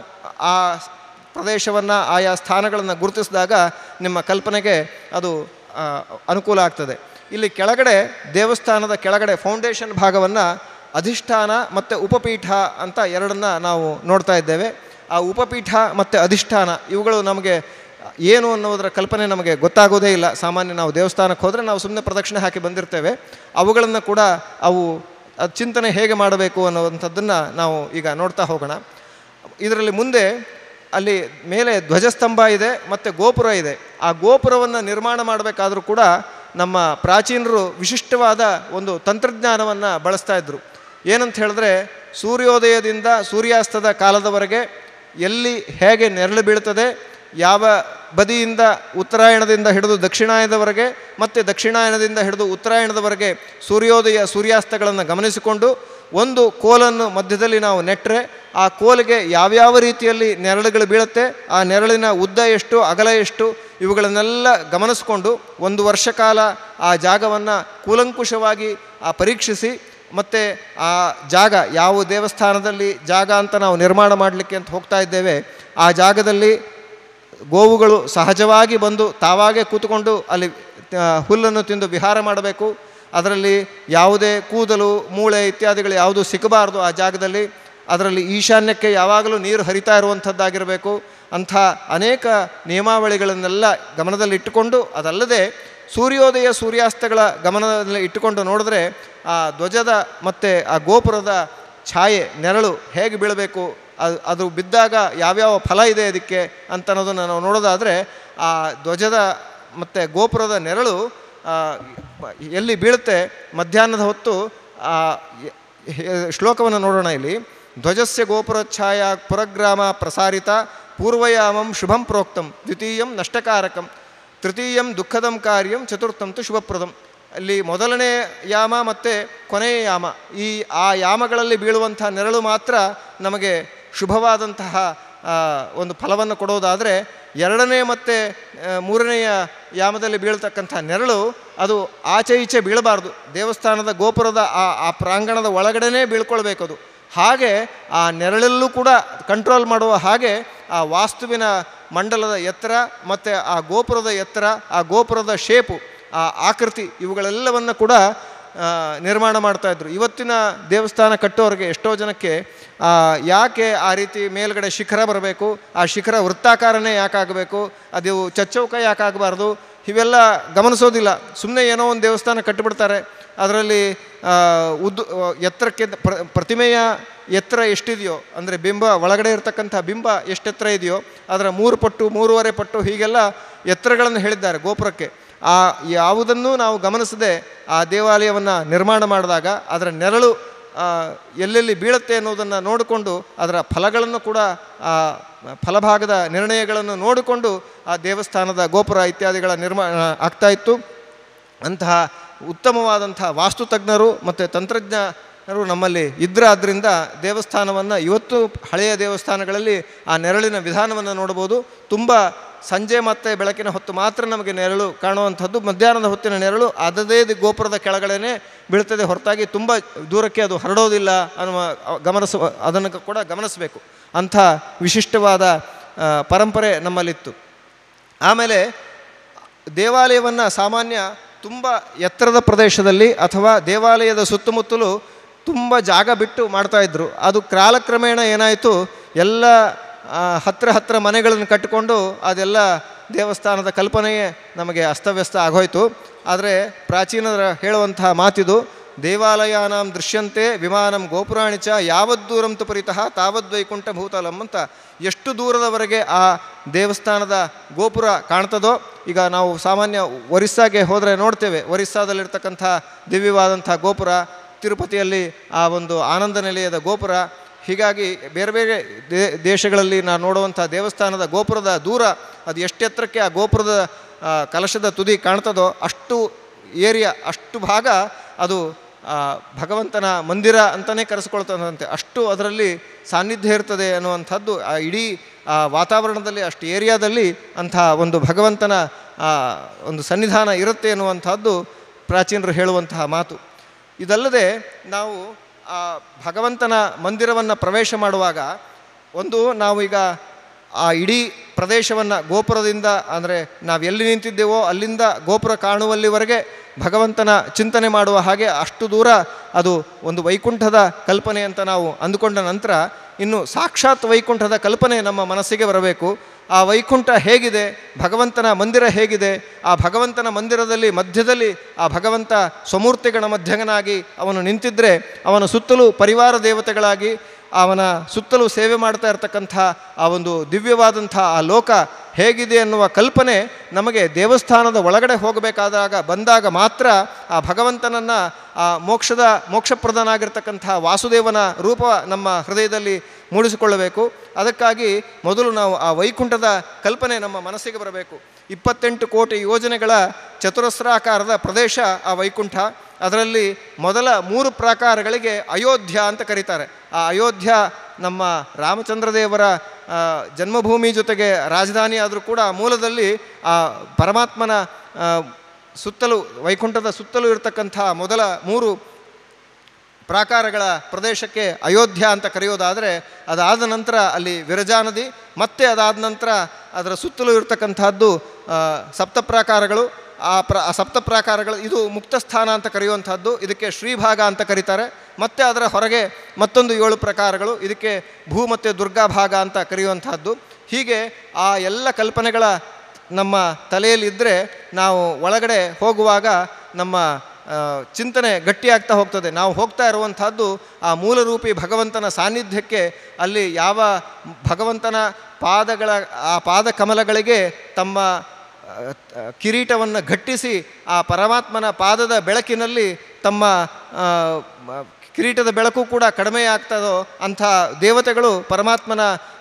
ಆ ಪ್ರದೇಶವನ್ನು, ಆಯಾ ಸ್ಥಾನಗಳನ್ನು ಗುರುತಿಸಿದಾಗ ನಿಮ್ಮ ಕಲ್ಪನೆಗೆ ಅದು ಅನುಕೂಲ ಆಗ್ತದೆ. ಇಲ್ಲಿ ಕೆಳಗಡೆ ದೇವಸ್ಥಾನದ ಕೆಳಗಡೆ ಫೌಂಡೇಶನ್ ಭಾಗವನ್ನು ಅಧಿಷ್ಠಾನ ಮತ್ತು ಉಪಪೀಠ ಅಂತ ಎರಡನ್ನ ನಾವು ನೋಡ್ತಾ ಇದ್ದೇವೆ. ಆ ಉಪಪೀಠ ಮತ್ತು ಅಧಿಷ್ಠಾನ ಇವುಗಳು ನಮಗೆ ಏನು ಅನ್ನೋದರ ಕಲ್ಪನೆ ನಮಗೆ ಗೊತ್ತಾಗೋದೇ ಇಲ್ಲ. ಸಾಮಾನ್ಯ ನಾವು ದೇವಸ್ಥಾನಕ್ಕೆ ಹೋದರೆ ನಾವು ಸುಮ್ಮನೆ ಪ್ರದಕ್ಷಿಣೆ ಹಾಕಿ ಬಂದಿರ್ತೇವೆ. ಅವುಗಳನ್ನು ಕೂಡ ಅವು ಚಿಂತನೆ ಹೇಗೆ ಮಾಡಬೇಕು ಅನ್ನೋವಂಥದ್ದನ್ನು ನಾವು ಈಗ ನೋಡ್ತಾ ಹೋಗೋಣ. ಇದರಲ್ಲಿ ಮುಂದೆ ಅಲ್ಲಿ ಮೇಲೆ ಧ್ವಜಸ್ತಂಭ ಇದೆ ಮತ್ತು ಗೋಪುರ ಇದೆ. ಆ ಗೋಪುರವನ್ನು ನಿರ್ಮಾಣ ಮಾಡಬೇಕಾದರೂ ಕೂಡ ನಮ್ಮ ಪ್ರಾಚೀನರು ವಿಶಿಷ್ಟವಾದ ಒಂದು ತಂತ್ರಜ್ಞಾನವನ್ನು ಬಳಸ್ತಾ ಇದ್ದರು ಏನಂತ ಹೇಳಿದ್ರೆ ಸೂರ್ಯೋದಯದಿಂದ ಸೂರ್ಯಾಸ್ತದ ಕಾಲದವರೆಗೆ ಎಲ್ಲಿ ಹೇಗೆ ನೆರಳು ಬೀಳ್ತದೆ ಯಾವ ಬದಿಯಿಂದ ಉತ್ತರಾಯಣದಿಂದ ಹಿಡಿದು ದಕ್ಷಿಣಾಯನದವರೆಗೆ ಮತ್ತು ದಕ್ಷಿಣಾಯನದಿಂದ ಹಿಡಿದು ಉತ್ತರಾಯಣದವರೆಗೆ ಸೂರ್ಯೋದಯ ಸೂರ್ಯಾಸ್ತಗಳನ್ನು ಗಮನಿಸಿಕೊಂಡು ಒಂದು ಕೋಲನ್ನು ಮಧ್ಯದಲ್ಲಿ ನಾವು ನೆಟ್ಟರೆ ಆ ಕೋಲಿಗೆ ಯಾವ್ಯಾವ ರೀತಿಯಲ್ಲಿ ನೆರಳುಗಳು ಬೀಳುತ್ತೆ, ಆ ನೆರಳಿನ ಉದ್ದ ಎಷ್ಟು, ಅಗಲ ಎಷ್ಟು, ಇವುಗಳನ್ನೆಲ್ಲ ಗಮನಿಸಿಕೊಂಡು ಒಂದು ವರ್ಷ ಕಾಲ ಆ ಜಾಗವನ್ನು ಕೂಲಂಕುಷವಾಗಿ ಆ ಪರೀಕ್ಷಿಸಿ ಮತ್ತು ಆ ಜಾಗ ಯಾವ ದೇವಸ್ಥಾನದಲ್ಲಿ ಜಾಗ ಅಂತ ನಾವು ನಿರ್ಮಾಣ ಮಾಡಲಿಕ್ಕೆ ಅಂತ ಹೋಗ್ತಾ ಇದ್ದೇವೆ, ಆ ಜಾಗದಲ್ಲಿ ಗೋವುಗಳು ಸಹಜವಾಗಿ ಬಂದು ತಾವಾಗೇ ಕೂತ್ಕೊಂಡು ಅಲ್ಲಿ ಹುಲ್ಲನ್ನು ತಿಂದು ವಿಹಾರ ಮಾಡಬೇಕು. ಅದರಲ್ಲಿ ಯಾವುದೇ ಕೂದಲು, ಮೂಳೆ ಇತ್ಯಾದಿಗಳು ಯಾವುದು ಸಿಕ್ಕಬಾರ್ದು ಆ ಜಾಗದಲ್ಲಿ. ಅದರಲ್ಲಿ ಈಶಾನ್ಯಕ್ಕೆ ಯಾವಾಗಲೂ ನೀರು ಹರಿತಾ ಇರುವಂಥದ್ದಾಗಿರಬೇಕು. ಅಂಥ ಅನೇಕ ನಿಯಮಾವಳಿಗಳನ್ನೆಲ್ಲ ಗಮನದಲ್ಲಿಟ್ಟುಕೊಂಡು ಅದಲ್ಲದೆ ಸೂರ್ಯೋದಯ ಸೂರ್ಯಾಸ್ತಗಳ ಗಮನದಲ್ಲಿ ಇಟ್ಟುಕೊಂಡು ನೋಡಿದ್ರೆ ಆ ಧ್ವಜದ ಮತ್ತು ಆ ಗೋಪುರದ ಛಾಯೆ, ನೆರಳು ಹೇಗೆ ಬೀಳಬೇಕು ಅದು ಅದು ಬಿದ್ದಾಗ ಯಾವ್ಯಾವ ಫಲ ಇದೆ ಅದಕ್ಕೆ ಅಂತ ಅನ್ನೋದನ್ನು ನಾವು ನೋಡೋದಾದರೆ ಆ ಧ್ವಜದ ಮತ್ತು ಗೋಪುರದ ನೆರಳು ಎಲ್ಲಿ ಬೀಳುತ್ತೆ ಮಧ್ಯಾಹ್ನದ ಹೊತ್ತು ಆ, ಶ್ಲೋಕವನ್ನು ನೋಡೋಣ ಇಲ್ಲಿ. ಧ್ವಜಸ್ಯ ಗೋಪುರಛಾಯ ಪುರಗ್ರಾಮ ಪ್ರಸಾರಿತ ಪೂರ್ವಯಾಮಂ ಶುಭಂ ಪ್ರೋಕ್ತಂ ದ್ವಿತೀಯಂ ನಷ್ಟಕಾರಕಂ ತೃತೀಯಂ ದುಃಖದಂ ಕಾರ್ಯಂ ಚತುರ್ಥಂ ತು ಶುಭಪ್ರದಂ. ಅಲ್ಲಿ ಮೊದಲನೇ ಯಾಮ ಮತ್ತು ಕೊನೆಯ ಯಾಮ. ಈ ಆ ಯಾಮಗಳಲ್ಲಿ ಬೀಳುವಂಥ ನೆರಳು ಮಾತ್ರ ನಮಗೆ ಶುಭವಾದಂತಹ ಒಂದು ಫಲವನ್ನು ಕೊಡೋದಾದರೆ ಎರಡನೇ ಮತ್ತು ಮೂರನೆಯ ಯಾಮದಲ್ಲಿ ಬೀಳ್ತಕ್ಕಂಥ ನೆರಳು ಅದು ಆಚೆ ಈಚೆ ಬೀಳಬಾರ್ದು. ದೇವಸ್ಥಾನದ ಗೋಪುರದ ಆ ಆ ಪ್ರಾಂಗಣದ ಒಳಗಡೆನೇ ಬೀಳ್ಕೊಳ್ಬೇಕದು. ಹಾಗೆ ಆ ನೆರಳಲ್ಲೂ ಕೂಡ ಕಂಟ್ರೋಲ್ ಮಾಡುವ ಹಾಗೆ ಆ ವಾಸ್ತುವಿನ ಮಂಡಲದ ಎತ್ತರ ಮತ್ತು ಆ ಗೋಪುರದ ಎತ್ತರ, ಆ ಗೋಪುರದ ಶೇಪು ಆ ಆಕೃತಿ ಇವುಗಳೆಲ್ಲವನ್ನು ಕೂಡ ನಿರ್ಮಾಣ ಮಾಡ್ತಾಯಿದ್ರು ಇವತ್ತಿನ ದೇವಸ್ಥಾನ ಕಟ್ಟೋರಿಗೆ ಎಷ್ಟೋ ಜನಕ್ಕೆ ಯಾಕೆ ಆ ರೀತಿ ಮೇಲ್ಗಡೆ ಶಿಖರ ಬರಬೇಕು? ಆ ಶಿಖರ ವೃತ್ತಾಕಾರನೇ ಯಾಕಾಗಬೇಕು ಅದು ಚಚ್ಚೌಕ ಯಾಕಾಗಬಾರ್ದು ಇವೆಲ್ಲ ಗಮನಿಸೋದಿಲ್ಲ. ಸುಮ್ಮನೆ ಏನೋ ಒಂದು ದೇವಸ್ಥಾನ ಕಟ್ಟಿಬಿಡ್ತಾರೆ. ಅದರಲ್ಲಿ ಉದ್ದು ಎತ್ತರಕ್ಕೆ ಪ್ರ, ಪ್ರತಿಮೆಯ ಎತ್ತರ ಎಷ್ಟಿದೆಯೋ, ಅಂದರೆ ಬಿಂಬ ಒಳಗಡೆ ಇರತಕ್ಕಂಥ ಬಿಂಬ ಎಷ್ಟೆತ್ತರ ಇದೆಯೋ, ಅದರ ಮೂರು ಪಟ್ಟು, ಮೂರುವರೆ ಪಟ್ಟು ಹೀಗೆಲ್ಲ ಎತ್ತರಗಳನ್ನು ಹೇಳಿದ್ದಾರೆ ಗೋಪುರಕ್ಕೆ. ಆ ಯಾವುದನ್ನೂ ನಾವು ಗಮನಿಸದೆ ಆ ದೇವಾಲಯವನ್ನು ನಿರ್ಮಾಣ ಮಾಡಿದಾಗ ಅದರ ನೆರಳು ಎಲ್ಲೆಲ್ಲಿ ಬೀಳುತ್ತೆ ಅನ್ನೋದನ್ನು ನೋಡಿಕೊಂಡು ಅದರ ಫಲಗಳನ್ನು ಕೂಡ, ಆ, ಫಲಭಾಗದ ನಿರ್ಣಯಗಳನ್ನು ನೋಡಿಕೊಂಡು ಆ ದೇವಸ್ಥಾನದ ಗೋಪುರ ಇತ್ಯಾದಿಗಳ ನಿರ್ಮಾಣ ಆಗ್ತಾ ಇತ್ತು. ಅಂತಹ ಉತ್ತಮವಾದಂಥ ವಾಸ್ತುತಜ್ಞರು ಮತ್ತು ತಂತ್ರಜ್ಞರು ನಮ್ಮಲ್ಲಿ ಇದ್ದರಾದ್ರಿಂದ ದೇವಸ್ಥಾನವನ್ನು ಇವತ್ತು ಹಳೆಯ ದೇವಸ್ಥಾನಗಳಲ್ಲಿ ಆ ನೆರಳಿನ ವಿಧಾನವನ್ನು ನೋಡ್ಬೋದು ತುಂಬ ಸಂಜೆ ಮತ್ತು ಬೆಳಕಿನ ಹೊತ್ತು ಮಾತ್ರ ನಮಗೆ ನೆರಳು ಕಾಣುವಂಥದ್ದು. ಮಧ್ಯಾಹ್ನದ ಹೊತ್ತಿನ ನೆರಳು ಅದದೇ ಗೋಪುರದ ಕೆಳಗಡೆನೆ ಬೀಳ್ತದೆ. ಹೊರತಾಗಿ ತುಂಬ ದೂರಕ್ಕೆ ಅದು ಹರಡೋದಿಲ್ಲ ಅನ್ನುವ ಗಮನಿಸ, ಅದನ್ನು ಕೂಡ ಗಮನಿಸಬೇಕು. ಅಂಥ ವಿಶಿಷ್ಟವಾದ ಪರಂಪರೆ ನಮ್ಮಲ್ಲಿತ್ತು. ಆಮೇಲೆ ದೇವಾಲಯವನ್ನು ಸಾಮಾನ್ಯ ತುಂಬ ಎತ್ತರದ ಪ್ರದೇಶದಲ್ಲಿ ಅಥವಾ ದೇವಾಲಯದ ಸುತ್ತಮುತ್ತಲು ತುಂಬ ಜಾಗ ಬಿಟ್ಟು ಮಾಡ್ತಾಯಿದ್ರು ಅದು ಕಾಲಕ್ರಮೇಣ ಏನಾಯಿತು? ಎಲ್ಲ ಹತ್ತಿರ ಹತ್ರ ಮನೆಗಳನ್ನು ಕಟ್ಟಿಕೊಂಡು ಅದೆಲ್ಲ ದೇವಸ್ಥಾನದ ಕಲ್ಪನೆಯೇ ನಮಗೆ ಅಸ್ತವ್ಯಸ್ತ ಆಗೋಯ್ತು. ಆದರೆ ಪ್ರಾಚೀನರ ಹೇಳುವಂತಹ ಮಾತಿದು, ದೇವಾಲಯಾನಾಂ ದೃಶ್ಯಂತೆ ವಿಮಾನಂ ಗೋಪುರಾಣಿ ಚ ಯಾವದ್ದೂರಂತು ಪರಿತಃ ತಾವದ್ವೈಕುಂಠ ಭೂತಲಂ ಅಂತ ಎಷ್ಟು ದೂರದವರೆಗೆ ಆ ದೇವಸ್ಥಾನದ ಗೋಪುರ ಕಾಣ್ತದೋ, ಈಗ ನಾವು ಸಾಮಾನ್ಯ ಒರಿಸ್ಸಾಗೆ ಹೋದರೆ ನೋಡ್ತೇವೆ. ಒರಿಸ್ಸಾದಲ್ಲಿರ್ತಕ್ಕಂಥ ದಿವ್ಯವಾದಂಥ ಗೋಪುರ, ತಿರುಪತಿಯಲ್ಲಿ ಆ ಒಂದು ಆನಂದ ನಿಲಯದ ಗೋಪುರ ಹೀಗಾಗಿ ಬೇರೆ ಬೇರೆ ದೇಶಗಳಲ್ಲಿ ನಾವು ನೋಡುವಂಥ ದೇವಸ್ಥಾನದ ಗೋಪುರದ ದೂರ, ಅದು ಎಷ್ಟೆತ್ತರಕ್ಕೆ ಆ ಗೋಪುರದ ಕಲಶದ ತುದಿ ಕಾಣ್ತದೋ ಅಷ್ಟು ಏರಿಯಾ, ಅಷ್ಟು ಭಾಗ ಅದು ಭಗವಂತನ ಮಂದಿರ ಅಂತಲೇ ಕರೆಸ್ಕೊಳ್ತದಂತೆ ಅಷ್ಟು ಅದರಲ್ಲಿ ಸಾನ್ನಿಧ್ಯ ಇರ್ತದೆ ಅನ್ನುವಂಥದ್ದು, ಆ, ಇಡೀ, ಆ, ವಾತಾವರಣದಲ್ಲಿ, ಅಷ್ಟು ಏರಿಯಾದಲ್ಲಿ ಅಂಥ ಒಂದು ಭಗವಂತನ ಒಂದು ಸನ್ನಿಧಾನ ಇರುತ್ತೆ ಅನ್ನುವಂಥದ್ದು ಪ್ರಾಚೀನರು ಹೇಳುವಂತಹ ಮಾತು. ಇದಲ್ಲದೆ ನಾವು ಆ ಭಗವಂತನ ಮಂದಿರವನ್ನು ಪ್ರವೇಶ ಮಾಡುವಾಗ ಒಂದು ನಾವು ಈಗ ಆ ಇಡೀ ಪ್ರದೇಶವನ್ನು ಗೋಪುರದಿಂದ ಅಂದರೆ ನಾವು ಎಲ್ಲಿ ನಿಂತಿದ್ದೇವೋ ಅಲ್ಲಿಂದ ಗೋಪುರ ಕಾಣುವಲ್ಲಿವರೆಗೆ ಭಗವಂತನ ಚಿಂತನೆ ಮಾಡುವ ಹಾಗೆ ಅಷ್ಟು ದೂರ ಅದು ಒಂದು ವೈಕುಂಠದ ಕಲ್ಪನೆ ಅಂತ ನಾವು ಅಂದುಕೊಂಡ ನಂತರ ಇನ್ನು ಸಾಕ್ಷಾತ್ ವೈಕುಂಠದ ಕಲ್ಪನೆ ನಮ್ಮ ಮನಸ್ಸಿಗೆ ಬರಬೇಕು. ಆ ವೈಕುಂಠ ಹೇಗಿದೆ? ಭಗವಂತನ ಮಂದಿರ ಹೇಗಿದೆ? ಆ ಭಗವಂತನ ಮಂದಿರದಲ್ಲಿ, ಮಧ್ಯದಲ್ಲಿ, ಆ ಭಗವಂತ ಸ್ವಮೂರ್ತಿಗಳ ಮಧ್ಯಗನಾಗಿ ಅವನು ನಿಂತಿದ್ದರೆ ಅವನ ಸುತ್ತಲೂ ಪರಿವಾರ ದೇವತೆಗಳಾಗಿ, ಅವನ ಸುತ್ತಲೂ ಸೇವೆ ಮಾಡ್ತಾ ಇರತಕ್ಕಂಥ ಆ ಒಂದು ದಿವ್ಯವಾದಂಥ ಆ ಲೋಕ ಹೇಗಿದೆ ಅನ್ನುವ ಕಲ್ಪನೆ ನಮಗೆ ದೇವಸ್ಥಾನದ ಒಳಗಡೆ ಹೋಗಬೇಕಾದಾಗ ಬಂದಾಗ ಮಾತ್ರ ಆ ಭಗವಂತನನ್ನು ಆ ಮೋಕ್ಷದ ಮೋಕ್ಷಪ್ರದನಾಗಿರ್ತಕ್ಕಂಥ ವಾಸುದೇವನ ರೂಪ ನಮ್ಮ ಹೃದಯದಲ್ಲಿ ಮೂಡಿಸಿಕೊಳ್ಳಬೇಕು. ಅದಕ್ಕಾಗಿ ಮೊದಲು ನಾವು ಆ ವೈಕುಂಠದ ಕಲ್ಪನೆ ನಮ್ಮ ಮನಸ್ಸಿಗೆ ಬರಬೇಕು. ಇಪ್ಪತ್ತೆಂಟು ಕೋಟಿ ಯೋಜನೆಗಳ ಚತುರಸ್ರಾಕಾರದ ಪ್ರದೇಶ ಆ ವೈಕುಂಠ. ಅದರಲ್ಲಿ ಮೊದಲ ಮೂರು ಪ್ರಾಕಾರಗಳಿಗೆ ಅಯೋಧ್ಯ ಅಂತ ಕರೀತಾರೆ. ಆ ಅಯೋಧ್ಯ ನಮ್ಮ ರಾಮಚಂದ್ರದೇವರ ಜನ್ಮಭೂಮಿ ಜೊತೆಗೆ ರಾಜಧಾನಿ ಆದರೂ ಕೂಡ ಮೂಲದಲ್ಲಿ ಆ ಪರಮಾತ್ಮನ ಸುತ್ತಲೂ, ವೈಕುಂಠದ ಸುತ್ತಲೂ ಇರತಕ್ಕಂಥ ಮೊದಲ ಮೂರು ಪ್ರಾಕಾರಗಳ ಪ್ರದೇಶಕ್ಕೆ ಅಯೋಧ್ಯ ಅಂತ ಕರೆಯೋದಾದರೆ ಅದಾದ ನಂತರ ಅಲ್ಲಿ ವಿರಜಾ ನದಿ, ಮತ್ತೆ ಅದಾದ ನಂತರ ಅದರ ಸುತ್ತಲೂ ಇರತಕ್ಕಂಥದ್ದು ಸಪ್ತ ಪ್ರಾಕಾರಗಳು. ಆ ಪ್ರ ಸಪ್ತ ಪ್ರಾಕಾರಗಳು, ಇದು ಮುಕ್ತ ಸ್ಥಾನ ಅಂತ ಕರೆಯುವಂಥದ್ದು ಇದಕ್ಕೆ ಶ್ರೀಭಾಗ ಅಂತ ಕರೀತಾರೆ. ಮತ್ತು ಅದರ ಹೊರಗೆ ಮತ್ತೊಂದು ಏಳು ಪ್ರಕಾರಗಳು. ಇದಕ್ಕೆ ಭೂ ಮತ್ತು ದುರ್ಗಾ ಭಾಗ ಅಂತ ಕರೆಯುವಂಥದ್ದು ಹೀಗೆ ಆ ಎಲ್ಲ ಕಲ್ಪನೆಗಳ ನಮ್ಮ ತಲೆಯಲ್ಲಿದ್ದರೆ ನಾವು ಒಳಗಡೆ ಹೋಗುವಾಗ ನಮ್ಮ ಚಿಂತನೆ ಗಟ್ಟಿಯಾಗ್ತಾ ಹೋಗ್ತದೆ. ನಾವು ಹೋಗ್ತಾ ಇರುವಂಥದ್ದು ಆ ಮೂಲರೂಪಿ ಭಗವಂತನ ಸಾನ್ನಿಧ್ಯಕ್ಕೆ ಅಲ್ಲಿ ಯಾವ ಭಗವಂತನ ಪಾದಗಳ, ಆ ಪಾದ ಕಮಲಗಳಿಗೆ ತಮ್ಮ ಕಿರೀಟವನ್ನು ಘಟ್ಟಿಸಿ ಆ ಪರಮಾತ್ಮನ ಪಾದದ ಬೆಳಕಿನಲ್ಲಿ ತಮ್ಮ ಕಿರೀಟದ ಬೆಳಕು ಕೂಡ ಕಡಿಮೆ ಆಗ್ತದೋ ಅಂಥ ದೇವತೆಗಳು ಪರಮಾತ್ಮನ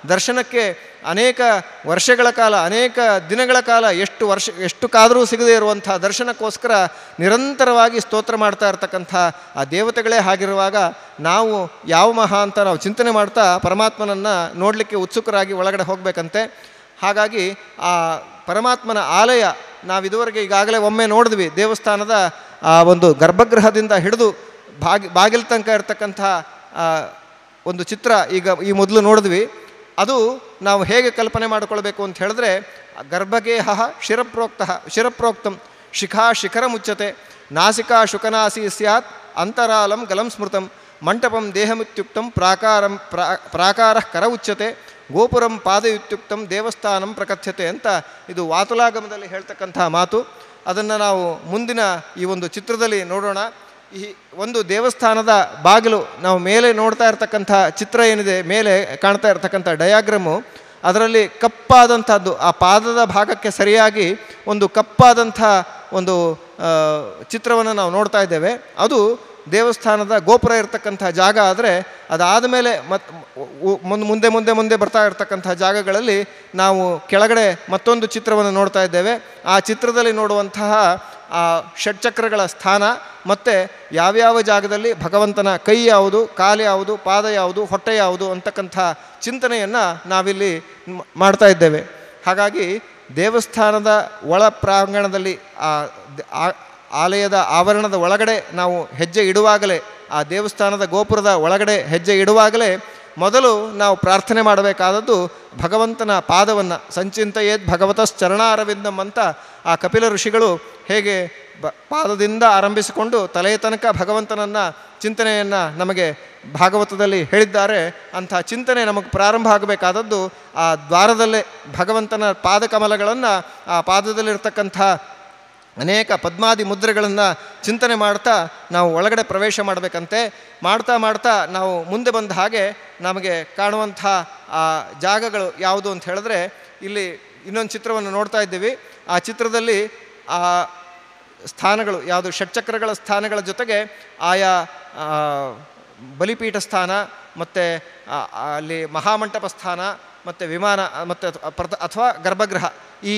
ದರ್ಶನಕ್ಕೆ ಅನೇಕ ವರ್ಷಗಳ ಕಾಲ, ಅನೇಕ ದಿನಗಳ ಕಾಲ ಎಷ್ಟು ವರ್ಷ ಎಷ್ಟು ಕಾದರೂ ಸಿಗದೇ ಇರುವಂಥ ದರ್ಶನಕ್ಕೋಸ್ಕರ ನಿರಂತರವಾಗಿ ಸ್ತೋತ್ರ ಮಾಡ್ತಾ ಇರ್ತಕ್ಕಂಥ ಆ ದೇವತೆಗಳೇ ಆಗಿರುವಾಗ ನಾವು ಯಾವ ಮಹಾ ಅಂತ ನಾವು ಚಿಂತನೆ ಮಾಡ್ತಾ ಪರಮಾತ್ಮನನ್ನು ನೋಡಲಿಕ್ಕೆ ಉತ್ಸುಕರಾಗಿ ಒಳಗಡೆ ಹೋಗಬೇಕಂತೆ. ಹಾಗಾಗಿ ಆ ಪರಮಾತ್ಮನ ಆಲಯ ನಾವು ಇದುವರೆಗೆ ಈಗಾಗಲೇ ಒಮ್ಮೆ ನೋಡಿದ್ವಿ ದೇವಸ್ಥಾನದ ಆ ಒಂದು ಗರ್ಭಗೃಹದಿಂದ ಹಿಡಿದು ಬಾಗಿ, ಬಾಗಿಲ ತನಕ ಇರತಕ್ಕಂಥ ಒಂದು ಚಿತ್ರ ಈಗ ಈ ಮೊದಲು ನೋಡಿದ್ವಿ. ಅದು ನಾವು ಹೇಗೆ ಕಲ್ಪನೆ ಮಾಡಿಕೊಳ್ಬೇಕು ಅಂತ ಹೇಳಿದ್ರೆ, ಗರ್ಭಗೇಹ ಶಿರಪ್ರೋಕ್ತ, ಶಿರಪ್ರೋಕ್ತಂ ಶಿಖಾ ಶಿಖರ ಮುಚ್ಚತೆ, ನಾಸಿಕಾ ಶುಕನಾಸಿ ಸ್ಯಾತ್ ಅಂತರಾಲಂ ಗಲಂ ಸ್ಮೃತಂ, ಮಂಟಪಂ ದೇಹಮಿತ್ಯುಕ್ತಂ ಪ್ರಾಕಾರಂ ಪ್ರಾ, ಪ್ರಾಕಾರ ಕರ ಉಚ್ಯತೆ ಗೋಪುರಂ ಪಾದಯುತ್ಯುಕ್ತಂ ದೇವಸ್ಥಾನಂ ಪ್ರಕಥ್ಯತೆ ಅಂತ ಇದು ವಾತುಲಾಗಮದಲ್ಲಿ ಹೇಳ್ತಕ್ಕಂಥ ಮಾತು. ಅದನ್ನು ನಾವು ಮುಂದಿನ ಈ ಒಂದು ಚಿತ್ರದಲ್ಲಿ ನೋಡೋಣ. ಈ ಒಂದು ದೇವಸ್ಥಾನದ ಬಾಗಿಲು ನಾವು ಮೇಲೆ ನೋಡ್ತಾ ಇರ್ತಕ್ಕಂಥ ಚಿತ್ರ ಏನಿದೆ, ಮೇಲೆ ಕಾಣ್ತಾ ಇರ್ತಕ್ಕಂಥ ಡಯಾಗ್ರಾಮು, ಅದರಲ್ಲಿ ಕಪ್ಪಾದಂಥದ್ದು, ಆ ಪಾದದ ಭಾಗಕ್ಕೆ ಸರಿಯಾಗಿ ಒಂದು ಕಪ್ಪಾದಂಥ ಒಂದು ಚಿತ್ರವನ್ನು ನಾವು ನೋಡ್ತಾ ಇದ್ದೇವೆ. ಅದು ದೇವಸ್ಥಾನದ ಗೋಪುರ ಇರತಕ್ಕಂಥ ಜಾಗ ಆದರೆ, ಅದಾದ ಮೇಲೆ ಮತ್ ಮುಂದೆ ಮುಂದೆ ಮುಂದೆ ಮುಂದೆ ಬರ್ತಾ ಇರ್ತಕ್ಕಂಥ ಜಾಗಗಳಲ್ಲಿ ನಾವು ಕೆಳಗಡೆ ಮತ್ತೊಂದು ಚಿತ್ರವನ್ನು ನೋಡ್ತಾ ಇದ್ದೇವೆ. ಆ ಚಿತ್ರದಲ್ಲಿ ನೋಡುವಂತಹ ಆ ಷಟ್ಚಕ್ರಗಳ ಸ್ಥಾನ ಮತ್ತು ಯಾವ್ಯಾವ ಜಾಗದಲ್ಲಿ ಭಗವಂತನ ಕೈ ಯಾವುದು, ಕಾಲು ಯಾವುದು, ಪಾದ ಯಾವುದು, ಹೊಟ್ಟೆ ಯಾವುದು ಅಂತಕ್ಕಂಥ ಚಿಂತನೆಯನ್ನು ನಾವಿಲ್ಲಿ ಮಾಡ್ತಾ ಇದ್ದೇವೆ. ಹಾಗಾಗಿ ದೇವಸ್ಥಾನದ ಒಳ ಪ್ರಾಂಗಣದಲ್ಲಿ ಆ- ಆಲಯದ ಆವರಣದ ಒಳಗಡೆ ನಾವು ಹೆಜ್ಜೆ ಇಡುವಾಗಲೇ, ಆ ದೇವಸ್ಥಾನದ ಗೋಪುರದ ಒಳಗಡೆ ಹೆಜ್ಜೆ ಇಡುವಾಗಲೇ ಮೊದಲು ನಾವು ಪ್ರಾರ್ಥನೆ ಮಾಡಬೇಕಾದದ್ದು ಭಗವಂತನ ಪಾದವನ್ನು ಸಂಚಿಂತೆಯೇದ್ ಭಗವತಶ್ಚರಣಾರವಿಂದಂ ಅಂತ ಆ ಕಪಿಲ ಋಷಿಗಳು ಹೇಗೆ ಬ ಪಾದದಿಂದ ಆರಂಭಿಸಿಕೊಂಡು ತಲೆಯ ತನಕ ಭಗವಂತನನ್ನು ಚಿಂತನೆಯನ್ನು ನಮಗೆ ಭಾಗವತದಲ್ಲಿ ಹೇಳಿದ್ದಾರೆ, ಅಂಥ ಚಿಂತನೆ ನಮಗೆ ಪ್ರಾರಂಭ ಆಗಬೇಕಾದದ್ದು ಆ ದ್ವಾರದಲ್ಲೇ ಭಗವಂತನ ಪಾದಕಮಲಗಳನ್ನು ಆ ಪಾದದಲ್ಲಿರ್ತಕ್ಕಂಥ ಅನೇಕ ಪದ್ಮಾದಿ ಮುದ್ರೆಗಳನ್ನು ಚಿಂತನೆ ಮಾಡ್ತಾ ನಾವು ಒಳಗಡೆ ಪ್ರವೇಶ ಮಾಡಬೇಕಂತೆ. ಮಾಡ್ತಾ ಮಾಡ್ತಾ ನಾವು ಮುಂದೆ ಬಂದ ಹಾಗೆ ನಮಗೆ ಕಾಣುವಂಥ ಆ ಜಾಗಗಳು ಯಾವುದು ಅಂತ ಹೇಳಿದ್ರೆ ಇಲ್ಲಿ ಇನ್ನೊಂದು ಚಿತ್ರವನ್ನು ನೋಡ್ತಾ ಇದ್ದೀವಿ. ಆ ಚಿತ್ರದಲ್ಲಿ ಆ ಸ್ಥಾನಗಳು ಯಾವುದು ಷಟ್ಚಕ್ರಗಳ ಸ್ಥಾನಗಳ ಜೊತೆಗೆ ಆಯಾ ಬಲಿಪೀಠ ಸ್ಥಾನ ಮತ್ತು ಅಲ್ಲಿ ಮಹಾಮಂಟಪ ಸ್ಥಾನ ಮತ್ತು ವಿಮಾನ, ಮತ್ತು ಅಥವಾ ಗರ್ಭಗೃಹ ಈ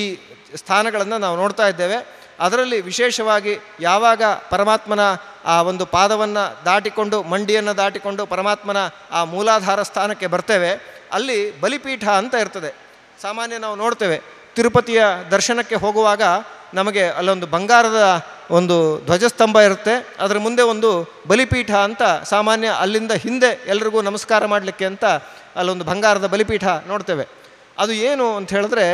ಸ್ಥಾನಗಳನ್ನು ನಾವು ನೋಡ್ತಾ ಇದ್ದೇವೆ. ಅದರಲ್ಲಿ ವಿಶೇಷವಾಗಿ ಯಾವಾಗ ಪರಮಾತ್ಮನ ಆ ಒಂದು ಪಾದವನ್ನು ದಾಟಿಕೊಂಡು, ಮಂಡಿಯನ್ನು ದಾಟಿಕೊಂಡು ಪರಮಾತ್ಮನ ಆ ಮೂಲಾಧಾರ ಸ್ಥಾನಕ್ಕೆ ಬರ್ತೇವೆ, ಅಲ್ಲಿ ಬಲಿಪೀಠ ಅಂತ ಇರ್ತದೆ. ಸಾಮಾನ್ಯ ನಾವು ನೋಡ್ತೇವೆ, ತಿರುಪತಿಯ ದರ್ಶನಕ್ಕೆ ಹೋಗುವಾಗ ನಮಗೆ ಅಲ್ಲೊಂದು ಬಂಗಾರದ ಒಂದು ಧ್ವಜಸ್ತಂಭ ಇರುತ್ತೆ. ಅದರ ಮುಂದೆ ಒಂದು ಬಲಿಪೀಠ ಅಂತ ಸಾಮಾನ್ಯ ಅಲ್ಲಿಂದ ಹಿಂದೆ ಎಲ್ರಿಗೂ ನಮಸ್ಕಾರ ಮಾಡಲಿಕ್ಕೆ ಅಂತ ಅಲ್ಲೊಂದು ಬಂಗಾರದ ಬಲಿಪೀಠ ನೋಡ್ತೇವೆ. ಅದು ಏನು ಅಂತ ಹೇಳಿದ್ರೆ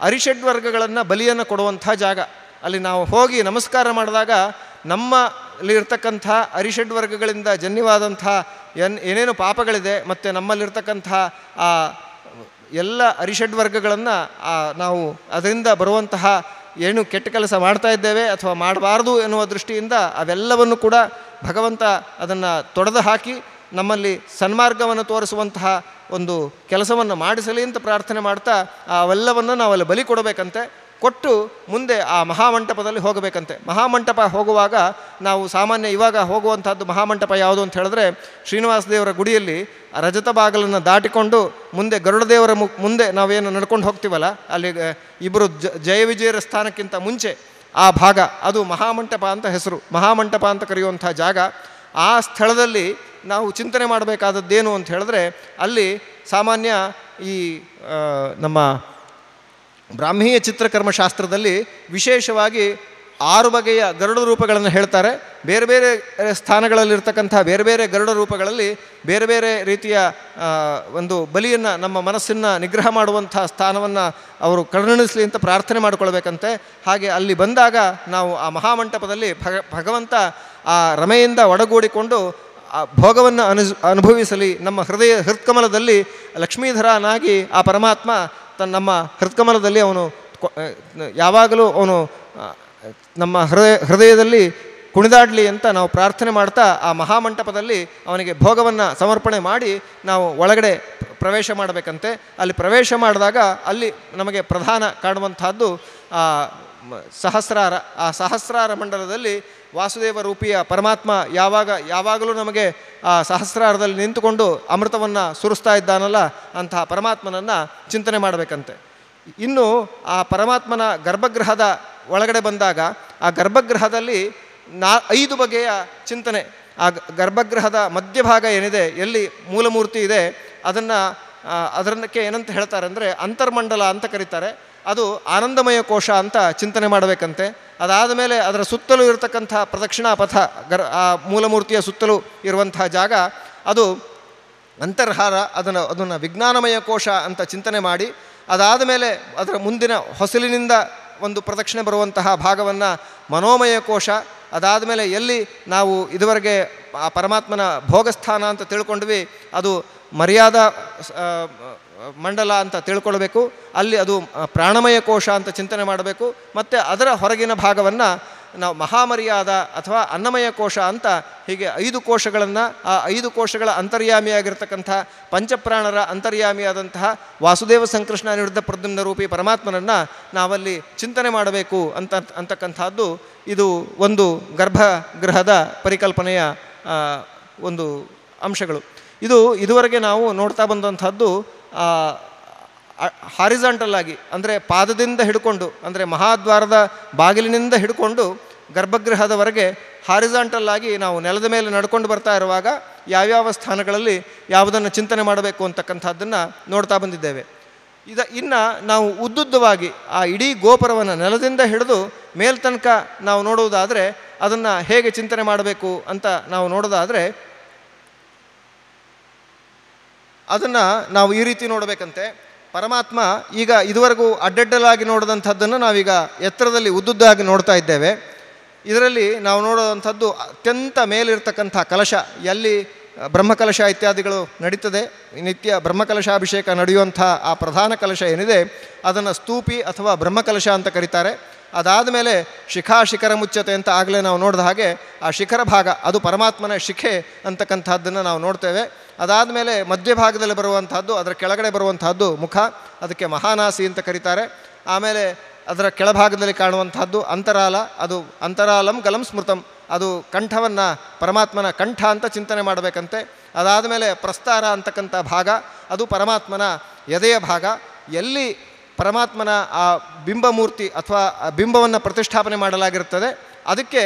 ಅರಿಷಡ್ವರ್ಗಗಳನ್ನು ಬಲಿಯನ್ನು ಕೊಡುವಂಥ ಜಾಗ. ಅಲ್ಲಿ ನಾವು ಹೋಗಿ ನಮಸ್ಕಾರ ಮಾಡಿದಾಗ ನಮ್ಮಲ್ಲಿರ್ತಕ್ಕಂಥ ಅರಿಷಡ್ ವರ್ಗಗಳಿಂದ ಜನ್ಯವಾದಂಥ ಎನ್ ಏನೇನು ಪಾಪಗಳಿದೆ ಮತ್ತು ನಮ್ಮಲ್ಲಿರ್ತಕ್ಕಂಥ ಆ ಎಲ್ಲ ಅರಿಷಡ್ ವರ್ಗಗಳನ್ನು ನಾವು ಅದರಿಂದ ಬರುವಂತಹ ಏನು ಕೆಟ್ಟ ಕೆಲಸ ಮಾಡ್ತಾ ಇದ್ದೇವೆ ಅಥವಾ ಮಾಡಬಾರ್ದು ಎನ್ನುವ ದೃಷ್ಟಿಯಿಂದ ಅವೆಲ್ಲವನ್ನು ಕೂಡ ಭಗವಂತ ಅದನ್ನು ತೊಡೆದು ಹಾಕಿ ನಮ್ಮಲ್ಲಿ ಸನ್ಮಾರ್ಗವನ್ನು ತೋರಿಸುವಂತಹ ಒಂದು ಕೆಲಸವನ್ನು ಮಾಡಿಸಲಿ ಅಂತ ಪ್ರಾರ್ಥನೆ ಮಾಡ್ತಾ ಅವೆಲ್ಲವನ್ನು ನಾವಲ್ಲಿ ಬಲಿ ಕೊಡಬೇಕಂತೆ. ಕೊಟ್ಟು ಮುಂದೆ ಆ ಮಹಾಮಂಟಪದಲ್ಲಿ ಹೋಗಬೇಕಂತೆ. ಮಹಾಮಂಟಪ ಹೋಗುವಾಗ ನಾವು ಸಾಮಾನ್ಯ ಇವಾಗ ಹೋಗುವಂಥದ್ದು ಮಹಾಮಂಟಪ ಯಾವುದು ಅಂತ ಹೇಳಿದ್ರೆ ಶ್ರೀನಿವಾಸ ದೇವರ ಗುಡಿಯಲ್ಲಿ ರಜತ ಬಾಗಿಲನ್ನು ದಾಟಿಕೊಂಡು ಮುಂದೆ ಗರುಡ ದೇವರ ಮು, ಮುಂದೆ ನಾವೇನು ನಡ್ಕೊಂಡು ಹೋಗ್ತೀವಲ್ಲ, ಅಲ್ಲಿ ಇಬ್ಬರು ಜಯ ವಿಜಯರ ಸ್ಥಾನಕ್ಕಿಂತ ಮುಂಚೆ ಆ ಭಾಗ, ಅದು ಮಹಾಮಂಟಪ ಅಂತ ಹೆಸರು. ಮಹಾಮಂಟಪ ಅಂತ ಕರೆಯುವಂಥ ಜಾಗ. ಆ ಸ್ಥಳದಲ್ಲಿ ನಾವು ಚಿಂತನೆ ಮಾಡಬೇಕಾದದ್ದೇನು ಅಂತ ಹೇಳಿದ್ರೆ ಅಲ್ಲಿ ಸಾಮಾನ್ಯ ಈ ನಮ್ಮ ಬ್ರಾಹ್ಮೀಯ ಚಿತ್ರಕರ್ಮಶಾಸ್ತ್ರದಲ್ಲಿ ವಿಶೇಷವಾಗಿ ಆರು ಬಗೆಯ ಗರುಡ ರೂಪಗಳನ್ನು ಹೇಳ್ತಾರೆ. ಬೇರೆ ಬೇರೆ ಸ್ಥಾನಗಳಲ್ಲಿರ್ತಕ್ಕಂಥ ಬೇರೆ ಬೇರೆ ಗರುಡ ರೂಪಗಳಲ್ಲಿ ಬೇರೆ ಬೇರೆ ರೀತಿಯ ಒಂದು ಬಲಿಯನ್ನು, ನಮ್ಮ ಮನಸ್ಸನ್ನು ನಿಗ್ರಹ ಮಾಡುವಂಥ ಸ್ಥಾನವನ್ನು ಅವರು ಕರುಣಿಸಲಿ ಅಂತ ಪ್ರಾರ್ಥನೆ ಮಾಡಿಕೊಳ್ಬೇಕಂತೆ. ಹಾಗೆ ಅಲ್ಲಿ ಬಂದಾಗ ನಾವು ಆ ಮಹಾಮಂಟಪದಲ್ಲಿ ಭಗ, ಭಗವಂತ ಆ ರಮೆಯಿಂದ ಒಡಗೂಡಿಕೊಂಡು ಆ ಭೋಗವನ್ನು ಅನು ಅನುಭವಿಸಲಿ, ನಮ್ಮ ಹೃದಯ ಹೃತ್ಕಮಲದಲ್ಲಿ ಲಕ್ಷ್ಮೀಧರನಾಗಿ ಆ ಪರಮಾತ್ಮ ತನ್ನ ನಮ್ಮ ಹೃತ್ಕಮಲದಲ್ಲಿ ಅವನು ಯಾವಾಗಲೂ ಅವನು ನಮ್ಮ ಹೃದಯ, ಹೃದಯದಲ್ಲಿ ಕುಣಿದಾಡಲಿ ಅಂತ ನಾವು ಪ್ರಾರ್ಥನೆ ಮಾಡ್ತಾ ಆ ಮಹಾಮಂಟಪದಲ್ಲಿ ಅವನಿಗೆ ಭೋಗವನ್ನು ಸಮರ್ಪಣೆ ಮಾಡಿ ನಾವು ಒಳಗಡೆ ಪ್ರವೇಶ ಮಾಡಬೇಕಂತೆ. ಅಲ್ಲಿ ಪ್ರವೇಶ ಮಾಡಿದಾಗ ಅಲ್ಲಿ ನಮಗೆ ಪ್ರಧಾನ ಕಾಣುವಂತಹದ್ದು ಸಹಸ್ರಾರ, ಆ ಸಹಸ್ರಾರ ಮಂಡಲದಲ್ಲಿ ವಾಸುದೇವ ರೂಪಿಯ ಪರಮಾತ್ಮ ಯಾವಾಗ, ಯಾವಾಗಲೂ ನಮಗೆ ಆ ಸಹಸ್ರಾರದಲ್ಲಿ ನಿಂತುಕೊಂಡು ಅಮೃತವನ್ನು ಸುರಿಸ್ತಾ ಇದ್ದಾನಲ್ಲ ಅಂತಹ ಪರಮಾತ್ಮನನ್ನು ಚಿಂತನೆ ಮಾಡಬೇಕಂತೆ. ಇನ್ನು ಆ ಪರಮಾತ್ಮನ ಗರ್ಭಗೃಹದ ಒಳಗಡೆ ಬಂದಾಗ, ಆ ಗರ್ಭಗೃಹದಲ್ಲಿ ನಾ, ಐದು ಬಗೆಯ ಚಿಂತನೆ. ಆ ಗರ್ಭಗೃಹದ ಮಧ್ಯಭಾಗ ಏನಿದೆ, ಎಲ್ಲಿ ಮೂಲಮೂರ್ತಿ ಇದೆ, ಅದನ್ನು ಅದರಕ್ಕೆ ಏನಂತ ಹೇಳ್ತಾರೆ ಅಂದರೆ ಅಂತರ್ಮಂಡಲ ಅಂತ ಕರೀತಾರೆ. ಅದು ಆನಂದಮಯ ಕೋಶ ಅಂತ ಚಿಂತನೆ ಮಾಡಬೇಕಂತೆ. ಅದಾದ ಮೇಲೆ ಅದರ ಸುತ್ತಲೂ ಇರತಕ್ಕಂಥ ಪ್ರದಕ್ಷಿಣಾ ಪಥ ಗರ್, ಆ ಮೂಲಮೂರ್ತಿಯ ಸುತ್ತಲೂ ಇರುವಂತಹ ಜಾಗ, ಅದು ಅಂತರ್ಹಾರ, ಅದನ್ನು ಅದನ್ನು ವಿಜ್ಞಾನಮಯ ಕೋಶ ಅಂತ ಚಿಂತನೆ ಮಾಡಿ, ಅದಾದ ಮೇಲೆ ಅದರ ಮುಂದಿನ ಹೊಸಲಿನಿಂದ ಒಂದು ಪ್ರದಕ್ಷಿಣೆ ಬರುವಂತಹ ಭಾಗವನ್ನು ಮನೋಮಯ ಕೋಶ, ಅದಾದ ಮೇಲೆ ಎಲ್ಲಿ ನಾವು ಇದುವರೆಗೆ ಆ ಪರಮಾತ್ಮನ ಭೋಗಸ್ಥಾನ ಅಂತ ತಿಳ್ಕೊಂಡ್ವಿ, ಅದು ಮರ್ಯಾದಾ ಮಂಡಲ ಅಂತ ತಿಳ್ಕೊಳ್ಬೇಕು, ಅಲ್ಲಿ ಅದು ಪ್ರಾಣಮಯ ಕೋಶ ಅಂತ ಚಿಂತನೆ ಮಾಡಬೇಕು, ಮತ್ತು ಅದರ ಹೊರಗಿನ ಭಾಗವನ್ನು ನಾವು ಮಹಾಮರ್ಯಾದ ಅಥವಾ ಅನ್ನಮಯ ಕೋಶ ಅಂತ ಹೀಗೆ ಐದು ಕೋಶಗಳನ್ನು, ಆ ಐದು ಕೋಶಗಳ ಅಂತರ್ಯಾಮಿಯಾಗಿರ್ತಕ್ಕಂಥ ಪಂಚಪ್ರಾಣರ ಅಂತರ್ಯಾಮಿಯಾದಂತಹ ವಾಸುದೇವ ಸಂಕೃಷ್ಣ ನಿರುದ್ಧ ಪ್ರದ್ಯುಮ್ನ ರೂಪಿ ಪರಮಾತ್ಮನನ್ನು ನಾವಲ್ಲಿ ಚಿಂತನೆ ಮಾಡಬೇಕು ಅಂತ, ಅಂತಕ್ಕಂಥದ್ದು ಇದು ಒಂದು ಗರ್ಭಗೃಹದ ಪರಿಕಲ್ಪನೆಯ ಒಂದು ಅಂಶಗಳು. ಇದು ಇದುವರೆಗೆ ನಾವು ನೋಡ್ತಾ ಬಂದಂಥದ್ದು ಹಾರಿಜಾಂಟಲ್ ಆಗಿ, ಅಂದರೆ ಪಾದದಿಂದ ಹಿಡ್ಕೊಂಡು, ಅಂದರೆ ಮಹಾದ್ವಾರದ ಬಾಗಿಲಿನಿಂದ ಹಿಡ್ಕೊಂಡು ಗರ್ಭಗೃಹದವರೆಗೆ ಹಾರಿಜಾಂಟಲ್ ಆಗಿ ನಾವು ನೆಲದ ಮೇಲೆ ನಡ್ಕೊಂಡು ಬರ್ತಾ ಇರುವಾಗ ಯಾವ್ಯಾವ ಸ್ಥಾನಗಳಲ್ಲಿ ಯಾವುದನ್ನು ಚಿಂತನೆ ಮಾಡಬೇಕು ಅಂತಕ್ಕಂಥದ್ದನ್ನು ನೋಡ್ತಾ ಬಂದಿದ್ದೇವೆ. ಇದ, ಇನ್ನು ನಾವು ಉದ್ದುದ್ದವಾಗಿ ಆ ಇಡೀ ಗೋಪುರವನ್ನು ನೆಲದಿಂದ ಹಿಡಿದು ಮೇಲ್ತನಕ ನಾವು ನೋಡುವುದಾದರೆ ಅದನ್ನು ಹೇಗೆ ಚಿಂತನೆ ಮಾಡಬೇಕು ಅಂತ ನಾವು ನೋಡೋದಾದರೆ ಅದನ್ನು ನಾವು ಈ ರೀತಿ ನೋಡಬೇಕಂತೆ. ಪರಮಾತ್ಮ ಈಗ ಇದುವರೆಗೂ ಅಡ್ಡಡ್ಡಲಾಗಿ ನೋಡಿದಂಥದ್ದನ್ನು ನಾವೀಗ ಎತ್ತರದಲ್ಲಿ ಉದ್ದುದ್ದಾಗಿ ನೋಡ್ತಾ ಇದ್ದೇವೆ. ಇದರಲ್ಲಿ ನಾವು ನೋಡುವಂಥದ್ದು ಅತ್ಯಂತ ಮೇಲಿರ್ತಕ್ಕಂಥ ಕಲಶ. ಎಲ್ಲಿ ಬ್ರಹ್ಮಕಲಶ ಇತ್ಯಾದಿಗಳು ನಡೀತದೆ, ನಿತ್ಯ ಬ್ರಹ್ಮಕಲಶಾಭಿಷೇಕ ನಡೆಯುವಂಥ ಆ ಪ್ರಧಾನ ಕಲಶ ಏನಿದೆ, ಅದನ್ನು ಸ್ತೂಪಿ ಅಥವಾ ಬ್ರಹ್ಮಕಲಶ ಅಂತ ಕರೀತಾರೆ. ಅದಾದ ಮೇಲೆ ಶಿಖಾ ಶಿಖರ ಮುಚ್ಚತೆ ಅಂತ ಆಗಲೇ ನಾವು ನೋಡಿದ ಹಾಗೆ ಆ ಶಿಖರ ಭಾಗ, ಅದು ಪರಮಾತ್ಮನ ಶಿಖೆ ಅಂತಕ್ಕಂಥದ್ದನ್ನು ನಾವು ನೋಡ್ತೇವೆ. ಅದಾದ ಮೇಲೆ ಮಧ್ಯಭಾಗದಲ್ಲಿ ಬರುವಂತಹದ್ದು, ಅದರ ಕೆಳಗಡೆ ಬರುವಂತಹದ್ದು ಮುಖ, ಅದಕ್ಕೆ ಮಹಾನಾಸಿ ಅಂತ ಕರೀತಾರೆ. ಆಮೇಲೆ ಅದರ ಕೆಳಭಾಗದಲ್ಲಿ ಕಾಣುವಂತಹದ್ದು ಅಂತರಾಲ, ಅದು ಅಂತರಾಲಂ ಗಲಂ ಸ್ಮೃತಂ, ಅದು ಕಂಠವನ್ನು, ಪರಮಾತ್ಮನ ಕಂಠ ಅಂತ ಚಿಂತನೆ ಮಾಡಬೇಕಂತೆ. ಅದಾದ ಮೇಲೆ ಪ್ರಸ್ತಾರ ಅಂತಕ್ಕಂಥ ಭಾಗ, ಅದು ಪರಮಾತ್ಮನ ಎದೆಯ ಭಾಗ. ಎಲ್ಲಿ ಪರಮಾತ್ಮನ ಆ ಬಿಂಬಮೂರ್ತಿ ಅಥವಾ ಬಿಂಬವನ್ನು ಪ್ರತಿಷ್ಠಾಪನೆ ಮಾಡಲಾಗಿರುತ್ತದೆ. ಅದಕ್ಕೆ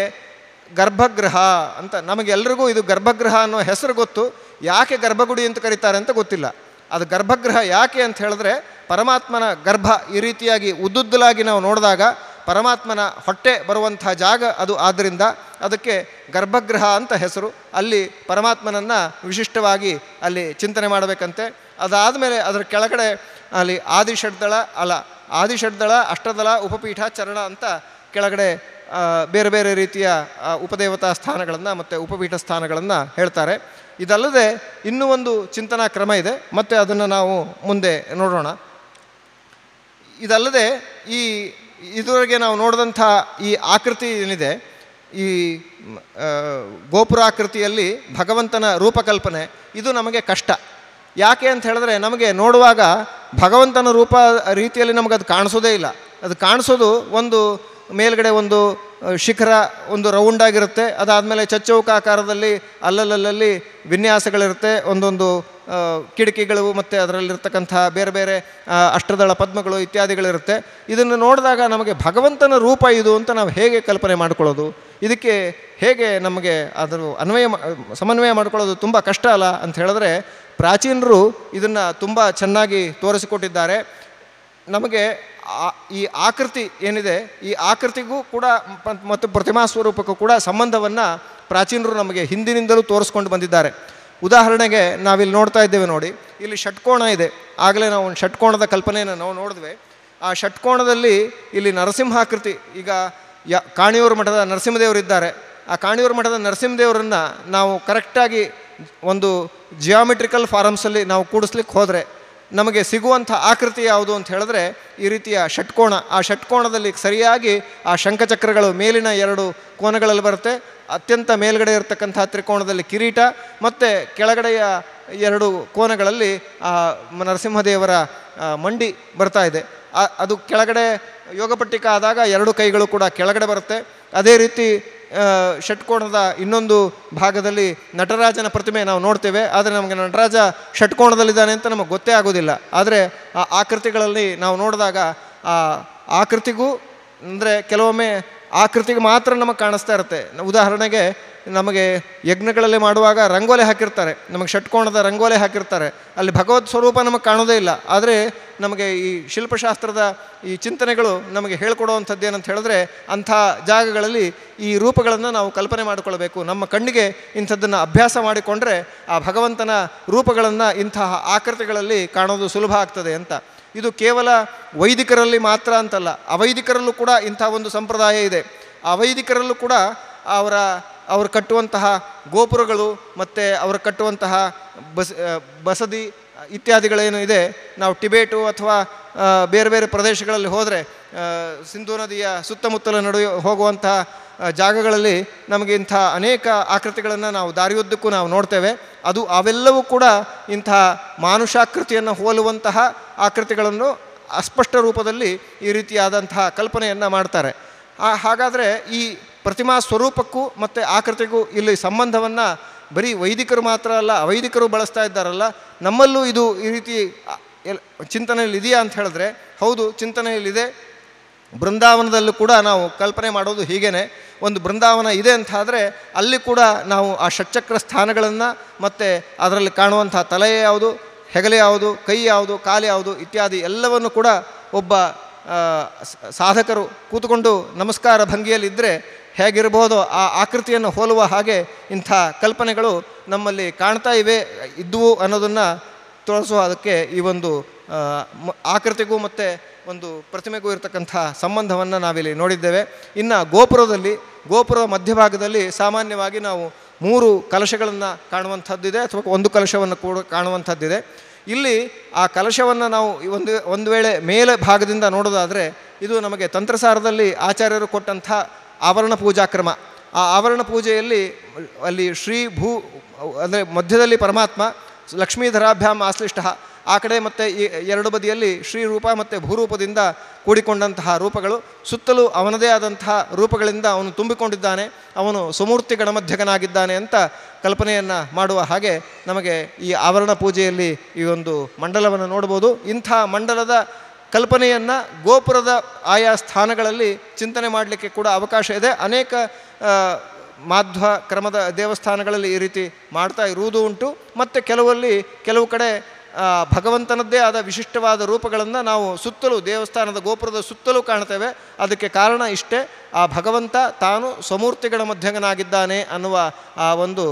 ಗರ್ಭಗೃಹ ಅಂತ ನಮಗೆಲ್ಲರಿಗೂ ಇದು ಗರ್ಭಗೃಹ ಅನ್ನೋ ಹೆಸರು ಗೊತ್ತು. ಯಾಕೆ ಗರ್ಭಗುಡಿ ಅಂತ ಕರೀತಾರೆ ಅಂತ ಗೊತ್ತಿಲ್ಲ. ಅದು ಗರ್ಭಗೃಹ ಯಾಕೆ ಅಂತ ಹೇಳಿದ್ರೆ ಪರಮಾತ್ಮನ ಗರ್ಭ ಈ ರೀತಿಯಾಗಿ ಉದ್ದುದ್ದಲಾಗಿ ನಾವು ನೋಡಿದಾಗ ಪರಮಾತ್ಮನ ಹೊಟ್ಟೆ ಬರುವಂಥ ಜಾಗ ಅದು ಆದ್ದರಿಂದ ಅದಕ್ಕೆ ಗರ್ಭಗೃಹ ಅಂತ ಹೆಸರು. ಅಲ್ಲಿ ಪರಮಾತ್ಮನನ್ನು ವಿಶಿಷ್ಟವಾಗಿ ಅಲ್ಲಿ ಚಿಂತನೆ ಮಾಡಬೇಕಂತೆ. ಅದಾದಮೇಲೆ ಅದರ ಕೆಳಗಡೆ ಅಲ್ಲಿ ಆದಿಷಡ್ದಳ ಅಲ ಆದಿಷಡ್ದಳ, ಅಷ್ಟದಳ, ಉಪಪೀಠ, ಚರಣ ಅಂತ ಕೆಳಗಡೆ ಬೇರೆ ಬೇರೆ ರೀತಿಯ ಉಪದೇವತಾ ಸ್ಥಾನಗಳನ್ನು ಮತ್ತು ಉಪಪೀಠ ಸ್ಥಾನಗಳನ್ನು ಹೇಳ್ತಾರೆ. ಇದಲ್ಲದೆ ಇನ್ನೂ ಒಂದು ಚಿಂತನಾ ಕ್ರಮ ಇದೆ. ಮತ್ತು ಅದನ್ನು ನಾವು ಮುಂದೆ ನೋಡೋಣ. ಇದಲ್ಲದೆ ಈ, ಇದುವರೆಗೆ ನಾವು ನೋಡಿದಂಥ ಈ ಆಕೃತಿ ಏನಿದೆ, ಈ ಗೋಪುರಾಕೃತಿಯಲ್ಲಿ ಭಗವಂತನ ರೂಪಕಲ್ಪನೆ, ಇದು ನಮಗೆ ಕಷ್ಟ. ಯಾಕೆ ಅಂತ ಹೇಳಿದ್ರೆ ನಮಗೆ ನೋಡುವಾಗ ಭಗವಂತನ ರೂಪ ರೀತಿಯಲ್ಲಿ ನಮಗೆ ಅದು ಕಾಣಿಸೋದೇ ಇಲ್ಲ. ಅದು ಕಾಣಿಸೋದು ಒಂದು ಮೇಲ್ಗಡೆ ಒಂದು ಶಿಖರ ಒಂದು ರೌಂಡಾಗಿರುತ್ತೆ ಅದಾದಮೇಲೆ ಚಚ್ಚೌಕಾಕಾರದಲ್ಲಿ ಅಲ್ಲಲ್ಲಲ್ಲಿ ವಿನ್ಯಾಸಗಳಿರುತ್ತೆ. ಒಂದೊಂದು ಕಿಟಕಿಗಳು ಮತ್ತು ಅದರಲ್ಲಿರ್ತಕ್ಕಂಥ ಬೇರೆ ಬೇರೆ ಅಷ್ಟದಳ ಪದ್ಮಗಳು ಇತ್ಯಾದಿಗಳಿರುತ್ತೆ. ಇದನ್ನು ನೋಡಿದಾಗ ನಮಗೆ ಭಗವಂತನ ರೂಪ ಇದು ಅಂತ ನಾವು ಹೇಗೆ ಕಲ್ಪನೆ ಮಾಡ್ಕೊಳ್ಳೋದು? ಇದಕ್ಕೆ ಹೇಗೆ ನಮಗೆ ಅದರ ಅನ್ವಯ ಸಮನ್ವಯ ಮಾಡ್ಕೊಳ್ಳೋದು ತುಂಬ ಕಷ್ಟ ಅಲ್ಲ ಅಂತ ಹೇಳಿದ್ರೆ ಪ್ರಾಚೀನರು ಇದನ್ನು ತುಂಬ ಚೆನ್ನಾಗಿ ತೋರಿಸಿಕೊಟ್ಟಿದ್ದಾರೆ. ನಮಗೆ ಈ ಆಕೃತಿ ಏನಿದೆ, ಈ ಆಕೃತಿಗೂ ಕೂಡ ಮತ್ತು ಪ್ರತಿಮಾ ಸ್ವರೂಪಕ್ಕೂ ಕೂಡ ಸಂಬಂಧವನ್ನು ಪ್ರಾಚೀನರು ನಮಗೆ ಹಿಂದಿನಿಂದಲೂ ತೋರಿಸ್ಕೊಂಡು ಬಂದಿದ್ದಾರೆ. ಉದಾಹರಣೆಗೆ ನಾವಿಲ್ಲಿ ನೋಡ್ತಾ ಇದ್ದೇವೆ ನೋಡಿ, ಇಲ್ಲಿ ಷಟ್ಕೋಣ ಇದೆ. ಆಗಲೇ ನಾವು ಒಂದು ಷಟ್ಕೋಣದ ಕಲ್ಪನೆಯನ್ನು ನಾವು ನೋಡಿದ್ವಿ. ಆ ಷಟ್ಕೋಣದಲ್ಲಿ ಇಲ್ಲಿ ನರಸಿಂಹಾಕೃತಿ, ಈಗ ಯ, ಕಾಣಿಯೂರು ಮಠದ ನರಸಿಂಹದೇವರಿದ್ದಾರೆ ಆ ಕಾಣಿಯೂರು ಮಠದ ನರಸಿಂಹದೇವರನ್ನು ನಾವು ಕರೆಕ್ಟಾಗಿ ಒಂದು ಜಿಯಾಮೆಟ್ರಿಕಲ್ ಫಾರಮ್ಸಲ್ಲಿ ನಾವು ಕೂಡಿಸ್ಲಿಕ್ಕೆ ಹೋದರೆ ನಮಗೆ ಸಿಗುವಂಥ ಆಕೃತಿ ಯಾವುದು ಅಂತ ಹೇಳಿದ್ರೆ ಈ ರೀತಿಯ ಷಟ್ಕೋಣ. ಆ ಷಟ್ಕೋಣದಲ್ಲಿ ಸರಿಯಾಗಿ ಆ ಶಂಖಚಕ್ರಗಳು ಮೇಲಿನ ಎರಡು ಕೋನಗಳಲ್ಲಿ ಬರುತ್ತೆ. ಅತ್ಯಂತ ಮೇಲ್ಗಡೆ ಇರತಕ್ಕಂಥ ತ್ರಿಕೋಣದಲ್ಲಿ ಕಿರೀಟ ಮತ್ತು ಕೆಳಗಡೆಯ ಎರಡು ಕೋನಗಳಲ್ಲಿ ಆ ನರಸಿಂಹದೇವರ ಮಂಡಿ ಬರ್ತಾ ಇದೆ. ಅದು ಕೆಳಗಡೆ ಯೋಗಪಟ್ಟಿಕ ಆದಾಗ ಎರಡು ಕೈಗಳು ಕೂಡ ಕೆಳಗಡೆ ಬರುತ್ತೆ. ಅದೇ ರೀತಿ ಷಟ್ಕೋಣದ ಇನ್ನೊಂದು ಭಾಗದಲ್ಲಿ ನಟರಾಜನ ಪ್ರತಿಮೆ ನಾವು ನೋಡ್ತೇವೆ. ಆದರೆ ನಮಗೆ ನಟರಾಜ ಷಟ್ಕೋಣದಲ್ಲಿದ್ದಾನೆ ಅಂತ ನಮಗೆ ಗೊತ್ತೇ ಆಗೋದಿಲ್ಲ. ಆದರೆ ಆ ಆಕೃತಿಗಳಲ್ಲಿ ನಾವು ನೋಡಿದಾಗ ಆ ಆಕೃತಿಗೂ, ಅಂದರೆ ಕೆಲವೊಮ್ಮೆ ಆಕೃತಿಗೆ ಮಾತ್ರ ನಮಗೆ ಕಾಣಿಸ್ತಾ ಇರುತ್ತೆ. ಉದಾಹರಣೆಗೆ ನಮಗೆ ಯಜ್ಞಗಳಲ್ಲಿ ಮಾಡುವಾಗ ರಂಗೋಲೆ ಹಾಕಿರ್ತಾರೆ. ನಮಗೆ ಷಟ್ಕೋಣದ ರಂಗೋಲೆ ಹಾಕಿರ್ತಾರೆ. ಅಲ್ಲಿ ಭಗವತ್ ಸ್ವರೂಪ ನಮಗೆ ಕಾಣೋದೇ ಇಲ್ಲ. ಆದರೆ ನಮಗೆ ಈ ಶಿಲ್ಪಶಾಸ್ತ್ರದ ಈ ಚಿಂತನೆಗಳು ನಮಗೆ ಹೇಳ್ಕೊಡುವಂಥದ್ದು ಏನಂತ ಹೇಳಿದ್ರೆ ಅಂಥ ಜಾಗಗಳಲ್ಲಿ ಈ ರೂಪಗಳನ್ನು ನಾವು ಕಲ್ಪನೆ ಮಾಡಿಕೊಳ್ಬೇಕು. ನಮ್ಮ ಕಣ್ಣಿಗೆ ಇಂಥದ್ದನ್ನು ಅಭ್ಯಾಸ ಮಾಡಿಕೊಂಡ್ರೆ ಆ ಭಗವಂತನ ರೂಪಗಳನ್ನು ಇಂತಹ ಆಕೃತಿಗಳಲ್ಲಿ ಕಾಣೋದು ಸುಲಭ ಆಗ್ತದೆ ಅಂತ. ಇದು ಕೇವಲ ವೈದಿಕರಲ್ಲಿ ಮಾತ್ರ ಅಂತಲ್ಲ. ಅವೈದಿಕರಲ್ಲೂ ಕೂಡ ಇಂಥ ಒಂದು ಸಂಪ್ರದಾಯ ಇದೆ. ಅವೈದಿಕರಲ್ಲೂ ಕೂಡ ಅವರ ಅವರು ಕಟ್ಟುವಂತಹ ಗೋಪುರಗಳು ಮತ್ತು ಅವರು ಕಟ್ಟುವಂತಹ ಬಸ್ ಬಸದಿ ಇತ್ಯಾದಿಗಳೇನು ಇದೆ. ನಾವು ಟಿಬೇಟು ಅಥವಾ ಬೇರೆ ಬೇರೆ ಪ್ರದೇಶಗಳಲ್ಲಿ ಹೋದರೆ ಸಿಂಧೂ ನದಿಯ ಸುತ್ತಮುತ್ತಲ ನಡುವೆ ಹೋಗುವಂತಹ ಜಾಗಗಳಲ್ಲಿ ನಮಗೆ ಇಂಥ ಅನೇಕ ಆಕೃತಿಗಳನ್ನು ನಾವು ದಾರಿಯುದ್ದಕ್ಕೂ ನಾವು ನೋಡ್ತೇವೆ. ಅದು ಅವೆಲ್ಲವೂ ಕೂಡ ಇಂಥ ಮಾನುಷಾಕೃತಿಯನ್ನು ಹೋಲುವಂತಹ ಆಕೃತಿಗಳನ್ನು ಅಸ್ಪಷ್ಟ ರೂಪದಲ್ಲಿ ಈ ರೀತಿಯಾದಂತಹ ಕಲ್ಪನೆಯನ್ನು ಮಾಡ್ತಾರೆ. ಹಾಗಾದರೆ ಈ ಪ್ರತಿಮಾ ಸ್ವರೂಪಕ್ಕೂ ಮತ್ತು ಆಕೃತಿಗೂ ಇಲ್ಲಿ ಸಂಬಂಧವನ್ನು ಬರೀ ವೈದಿಕರು ಮಾತ್ರ ಅಲ್ಲ, ಅವೈದಿಕರು ಬಳಸ್ತಾ ಇದ್ದಾರಲ್ಲ, ನಮ್ಮಲ್ಲೂ ಇದು ಈ ರೀತಿ ಚಿಂತನೆಯಲ್ಲಿ ಇದೆಯಾ ಅಂತ ಹೇಳಿದ್ರೆ, ಹೌದು, ಚಿಂತನೆಯಲ್ಲಿದೆ. ಬೃಂದಾವನದಲ್ಲೂ ಕೂಡ ನಾವು ಕಲ್ಪನೆ ಮಾಡೋದು ಹೀಗೇನೆ. ಒಂದು ಬೃಂದಾವನ ಇದೆ ಅಂತ ಆದರೆ ಅಲ್ಲಿ ಕೂಡ ನಾವು ಆ ಷಟ್ಚಕ್ರ ಸ್ಥಾನಗಳನ್ನು ಮತ್ತು ಅದರಲ್ಲಿ ಕಾಣುವಂಥ ತಲೆ ಯಾವುದು, ಹೆಗಲೆ ಯಾವುದು, ಕೈ ಯಾವುದು, ಕಾಲು ಯಾವುದು ಇತ್ಯಾದಿ ಎಲ್ಲವನ್ನು ಕೂಡ ಒಬ್ಬ ಸಾಧಕರು ಕೂತುಕೊಂಡು ನಮಸ್ಕಾರ ಭಂಗಿಯಲ್ಲಿದ್ದರೆ ಹೇಗಿರಬಹುದೋ ಆ ಆಕೃತಿಯನ್ನು ಹೋಲುವ ಹಾಗೆ ಇಂಥ ಕಲ್ಪನೆಗಳು ನಮ್ಮಲ್ಲಿ ಕಾಣ್ತಾ ಇವೆ ಇದ್ದುವು ಅನ್ನೋದನ್ನು ತೋರಿಸುವ ಅದಕ್ಕೆ ಈ ಒಂದು ಆಕೃತಿಗೂ ಮತ್ತು ಒಂದು ಪ್ರತಿಮೆಗೂ ಇರತಕ್ಕಂಥ ಸಂಬಂಧವನ್ನು ನಾವಿಲ್ಲಿ ನೋಡಿದ್ದೇವೆ. ಇನ್ನು ಗೋಪುರದಲ್ಲಿ ಗೋಪುರದ ಮಧ್ಯಭಾಗದಲ್ಲಿ ಸಾಮಾನ್ಯವಾಗಿ ನಾವು ಮೂರು ಕಲಶಗಳನ್ನು ಕಾಣುವಂಥದ್ದಿದೆ ಅಥವಾ ಒಂದು ಕಲಶವನ್ನು ಕೂಡ ಕಾಣುವಂಥದ್ದಿದೆ. ಇಲ್ಲಿ ಆ ಕಲಶವನ್ನು ನಾವು ಒಂದು ಒಂದು ವೇಳೆ ಮೇಲೆ ಭಾಗದಿಂದ ನೋಡೋದಾದರೆ ಇದು ನಮಗೆ ತಂತ್ರಸಾರದಲ್ಲಿ ಆಚಾರ್ಯರು ಕೊಟ್ಟಂಥ ಆವರಣ ಪೂಜಾ ಕ್ರಮ. ಆ ಆವರಣ ಪೂಜೆಯಲ್ಲಿ ಅಲ್ಲಿ ಶ್ರೀ ಭೂ, ಅಂದರೆ ಮಧ್ಯದಲ್ಲಿ ಪರಮಾತ್ಮ ಲಕ್ಷ್ಮೀಧರಾಭ್ಯಾಮ್ ಆಶ್ಲಿಷ್ಟ ಆ ಕಡೆ ಮತ್ತು ಈ ಎರಡು ಬದಿಯಲ್ಲಿ ಶ್ರೀರೂಪ ಮತ್ತು ಭೂರೂಪದಿಂದ ಕೂಡಿಕೊಂಡಂತಹ ರೂಪಗಳು. ಸುತ್ತಲೂ ಅವನದೇ ಆದಂತಹ ರೂಪಗಳಿಂದ ಅವನು ತುಂಬಿಕೊಂಡಿದ್ದಾನೆ. ಅವನು ಸುಮೂರ್ತಿ ಗಣಮಧ್ಯಗನಾಗಿದ್ದಾನೆ ಅಂತ ಕಲ್ಪನೆಯನ್ನು ಮಾಡುವ ಹಾಗೆ ನಮಗೆ ಈ ಆವರಣ ಪೂಜೆಯಲ್ಲಿ ಈ ಒಂದು ಮಂಡಲವನ್ನು ನೋಡ್ಬೋದು ಇಂಥ ಮಂಡಲದ ಕಲ್ಪನೆಯನ್ನು ಗೋಪುರದ ಆಯಾ ಸ್ಥಾನಗಳಲ್ಲಿ ಚಿಂತನೆ ಮಾಡಲಿಕ್ಕೆ ಕೂಡ ಅವಕಾಶ ಇದೆ. ಅನೇಕ ಮಾಧ್ವ ಕ್ರಮದ ದೇವಸ್ಥಾನಗಳಲ್ಲಿ ಈ ರೀತಿ ಮಾಡ್ತಾ ಇರುವುದು ಉಂಟು. ಮತ್ತು ಕೆಲವಲ್ಲಿ ಕೆಲವು ಕಡೆ ಭಗವಂತನದ್ದೇ ಆದ ವಿಶಿಷ್ಟವಾದ ರೂಪಗಳನ್ನು ನಾವು ಸುತ್ತಲೂ ದೇವಸ್ಥಾನದ ಗೋಪುರದ ಸುತ್ತಲೂ ಕಾಣ್ತೇವೆ. ಅದಕ್ಕೆ ಕಾರಣ ಇಷ್ಟೇ, ಆ ಭಗವಂತ ತಾನು ಸ್ವಮೂರ್ತಿಗಳ ಮಧ್ಯಗನಾಗಿದ್ದಾನೆ ಅನ್ನುವ ಆ ಒಂದು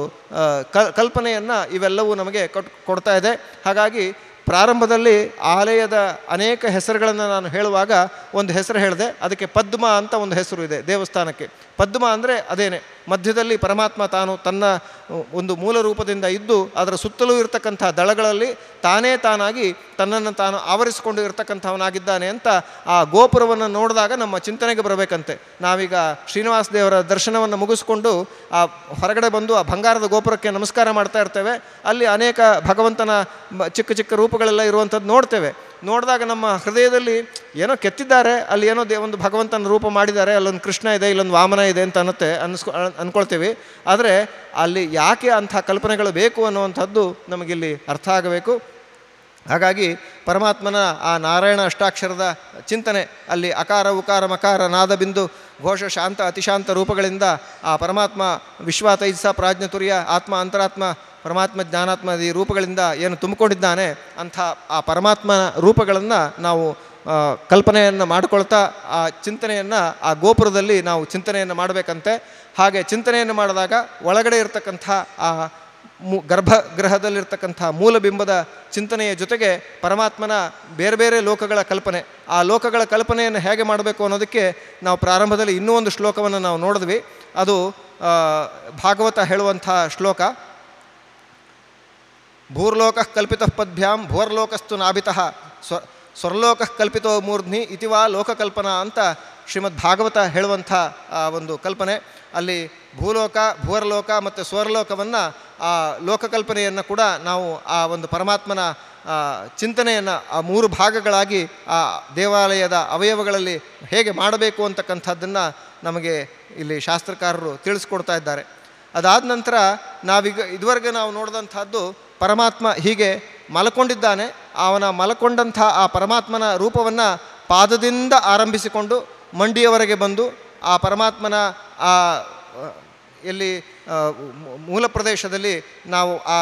ಕಲ್ಪನೆಯನ್ನು ಇವೆಲ್ಲವೂ ನಮಗೆ ಕೊಡ್ತಾ ಇದೆ. ಹಾಗಾಗಿ ಪ್ರಾರಂಭದಲ್ಲಿ ಆಲಯದ ಅನೇಕ ಹೆಸರುಗಳನ್ನು ನಾನು ಹೇಳುವಾಗ ಒಂದು ಹೆಸರು ಹೇಳಿದೆ, ಅದಕ್ಕೆ ಪದ್ಮ ಅಂತ ಒಂದು ಹೆಸರು ಇದೆ ದೇವಸ್ಥಾನಕ್ಕೆ. ಪದ್ಮ ಅಂದರೆ ಅದೇನೆ, ಮಧ್ಯದಲ್ಲಿ ಪರಮಾತ್ಮ ತಾನು ತನ್ನ ಒಂದು ಮೂಲ ರೂಪದಿಂದ ಇದ್ದು ಅದರ ಸುತ್ತಲೂ ಇರತಕ್ಕಂಥ ದಳಗಳಲ್ಲಿ ತಾನೇ ತಾನಾಗಿ ತನ್ನನ್ನು ತಾನು ಆವರಿಸಿಕೊಂಡು ಇರತಕ್ಕಂಥವನಾಗಿದ್ದಾನೆ ಅಂತ ಆ ಗೋಪುರವನ್ನು ನೋಡಿದಾಗ ನಮ್ಮ ಚಿಂತನೆಗೆ ಬರಬೇಕಂತೆ. ನಾವೀಗ ಶ್ರೀನಿವಾಸ ದೇವರ ದರ್ಶನವನ್ನು ಮುಗಿಸ್ಕೊಂಡು ಆ ಹೊರಗಡೆ ಬಂದು ಆ ಬಂಗಾರದ ಗೋಪುರಕ್ಕೆ ನಮಸ್ಕಾರ ಮಾಡ್ತಾ ಇರ್ತೇವೆ. ಅಲ್ಲಿ ಅನೇಕ ಭಗವಂತನ ಚಿಕ್ಕ ಚಿಕ್ಕ ರೂಪಗಳೆಲ್ಲ ಇರುವಂಥದ್ದು ನೋಡ್ತೇವೆ. ನೋಡಿದಾಗ ನಮ್ಮ ಹೃದಯದಲ್ಲಿ ಏನೋ ಕೆತ್ತಿದ್ದಾರೆ, ಅಲ್ಲಿ ಏನೋ ದೇ ಒಂದು ಭಗವಂತನ ರೂಪ ಮಾಡಿದ್ದಾರೆ, ಅಲ್ಲೊಂದು ಕೃಷ್ಣ ಇದೆ, ಇಲ್ಲೊಂದು ವಾಮನ ಇದೆ ಅಂತ ಅನ್ನತ್ತೆ ಅನ್ಸ್ಕೊ ಅನ್ಕೊಳ್ತೀವಿ. ಆದರೆ ಅಲ್ಲಿ ಯಾಕೆ ಅಂಥ ಕಲ್ಪನೆಗಳು ಬೇಕು ಅನ್ನುವಂಥದ್ದು ನಮಗಿಲ್ಲಿ ಅರ್ಥ ಆಗಬೇಕು. ಹಾಗಾಗಿ ಪರಮಾತ್ಮನ ಆ ನಾರಾಯಣ ಅಷ್ಟಾಕ್ಷರದ ಚಿಂತನೆ, ಅಲ್ಲಿ ಅಕಾರ, ಉಕಾರ, ಮಕಾರ, ನಾದ, ಬಿಂದು, ಘೋಷ, ಶಾಂತ, ಅತಿಶಾಂತ ರೂಪಗಳಿಂದ ಆ ಪರಮಾತ್ಮ ವಿಶ್ವ ತೈಜಸ ಪ್ರಾಜ್ಞತುರ್ಯ ಆತ್ಮ, ಅಂತರಾತ್ಮ, ಪರಮಾತ್ಮ, ಜ್ಞಾನಾತ್ಮ ಈ ರೂಪಗಳಿಂದ ಏನು ತುಂಬಿಕೊಂಡಿದ್ದಾನೆ, ಅಂಥ ಆ ಪರಮಾತ್ಮನ ರೂಪಗಳನ್ನು ನಾವು ಕಲ್ಪನೆಯನ್ನು ಮಾಡಿಕೊಳ್ತಾ ಆ ಚಿಂತನೆಯನ್ನು ಆ ಗೋಪುರದಲ್ಲಿ ನಾವು ಚಿಂತನೆಯನ್ನು ಮಾಡಬೇಕಂತೆ. ಹಾಗೆ ಚಿಂತನೆಯನ್ನು ಮಾಡಿದಾಗ ಒಳಗಡೆ ಇರತಕ್ಕಂಥ ಆ ಮು, ಗರ್ಭಗೃಹದಲ್ಲಿರ್ತಕ್ಕಂಥ ಮೂಲಬಿಂಬದ ಚಿಂತನೆಯ ಜೊತೆಗೆ ಪರಮಾತ್ಮನ ಬೇರೆ ಬೇರೆ ಲೋಕಗಳ ಕಲ್ಪನೆ. ಆ ಲೋಕಗಳ ಕಲ್ಪನೆಯನ್ನು ಹೇಗೆ ಮಾಡಬೇಕು ಅನ್ನೋದಕ್ಕೆ ನಾವು ಪ್ರಾರಂಭದಲ್ಲಿ ಇನ್ನೂ ಒಂದು ಶ್ಲೋಕವನ್ನು ನಾವು ನೋಡಿದ್ವಿ. ಅದು ಭಾಗವತ ಹೇಳುವಂಥ ಶ್ಲೋಕ. ಭೂರ್ಲೋಕ ಕಲ್ಪಿತ ಪದ್ಭ್ಯಾಂ ಭೂರ್ಲೋಕಸ್ತು ನಾಭಿತಃ. ಸ್ವ ಸ್ವರ್ಲೋಕ ಕಲ್ಪಿತೋ ಮೂರ್ಧ್ನಿ ಇತಿವಾ ಲೋಕಕಲ್ಪನಾ ಅಂತ ಶ್ರೀಮದ್ ಭಾಗವತ ಹೇಳುವಂಥ, ಆ, ಒಂದು ಕಲ್ಪನೆ. ಅಲ್ಲಿ ಭೂಲೋಕ, ಭೂವರ್ಲೋಕ ಮತ್ತು ಸ್ವರ್ಲೋಕವನ್ನು, ಆ, ಲೋಕಕಲ್ಪನೆಯನ್ನು ಕೂಡ ನಾವು ಆ ಒಂದು ಪರಮಾತ್ಮನ ಚಿಂತನೆಯನ್ನು, ಆ ಮೂರು ಭಾಗಗಳಾಗಿ, ಆ, ದೇವಾಲಯದ ಅವಯವಗಳಲ್ಲಿ ಹೇಗೆ ಮಾಡಬೇಕು ಅಂತಕ್ಕಂಥದ್ದನ್ನು ನಮಗೆ ಇಲ್ಲಿ ಶಾಸ್ತ್ರಕಾರರು ತಿಳಿಸ್ಕೊಡ್ತಾ ಇದ್ದಾರೆ. ಅದಾದ ನಂತರ ನಾವೀಗ ಇದುವರೆಗೆ ನಾವು ನೋಡಿದಂಥದ್ದು ಪರಮಾತ್ಮ ಹೀಗೆ ಮಲಕೊಂಡಿದ್ದಾನೆ, ಅವನ ಮಲಕೊಂಡಂಥ ಆ ಪರಮಾತ್ಮನ ರೂಪವನ್ನು ಪಾದದಿಂದ ಆರಂಭಿಸಿಕೊಂಡು ಮಂಡಿಯವರೆಗೆ ಬಂದು ಆ ಪರಮಾತ್ಮನ ಆ, ಎಲ್ಲಿ ಮೂಲ ಪ್ರದೇಶದಲ್ಲಿ ನಾವು ಆ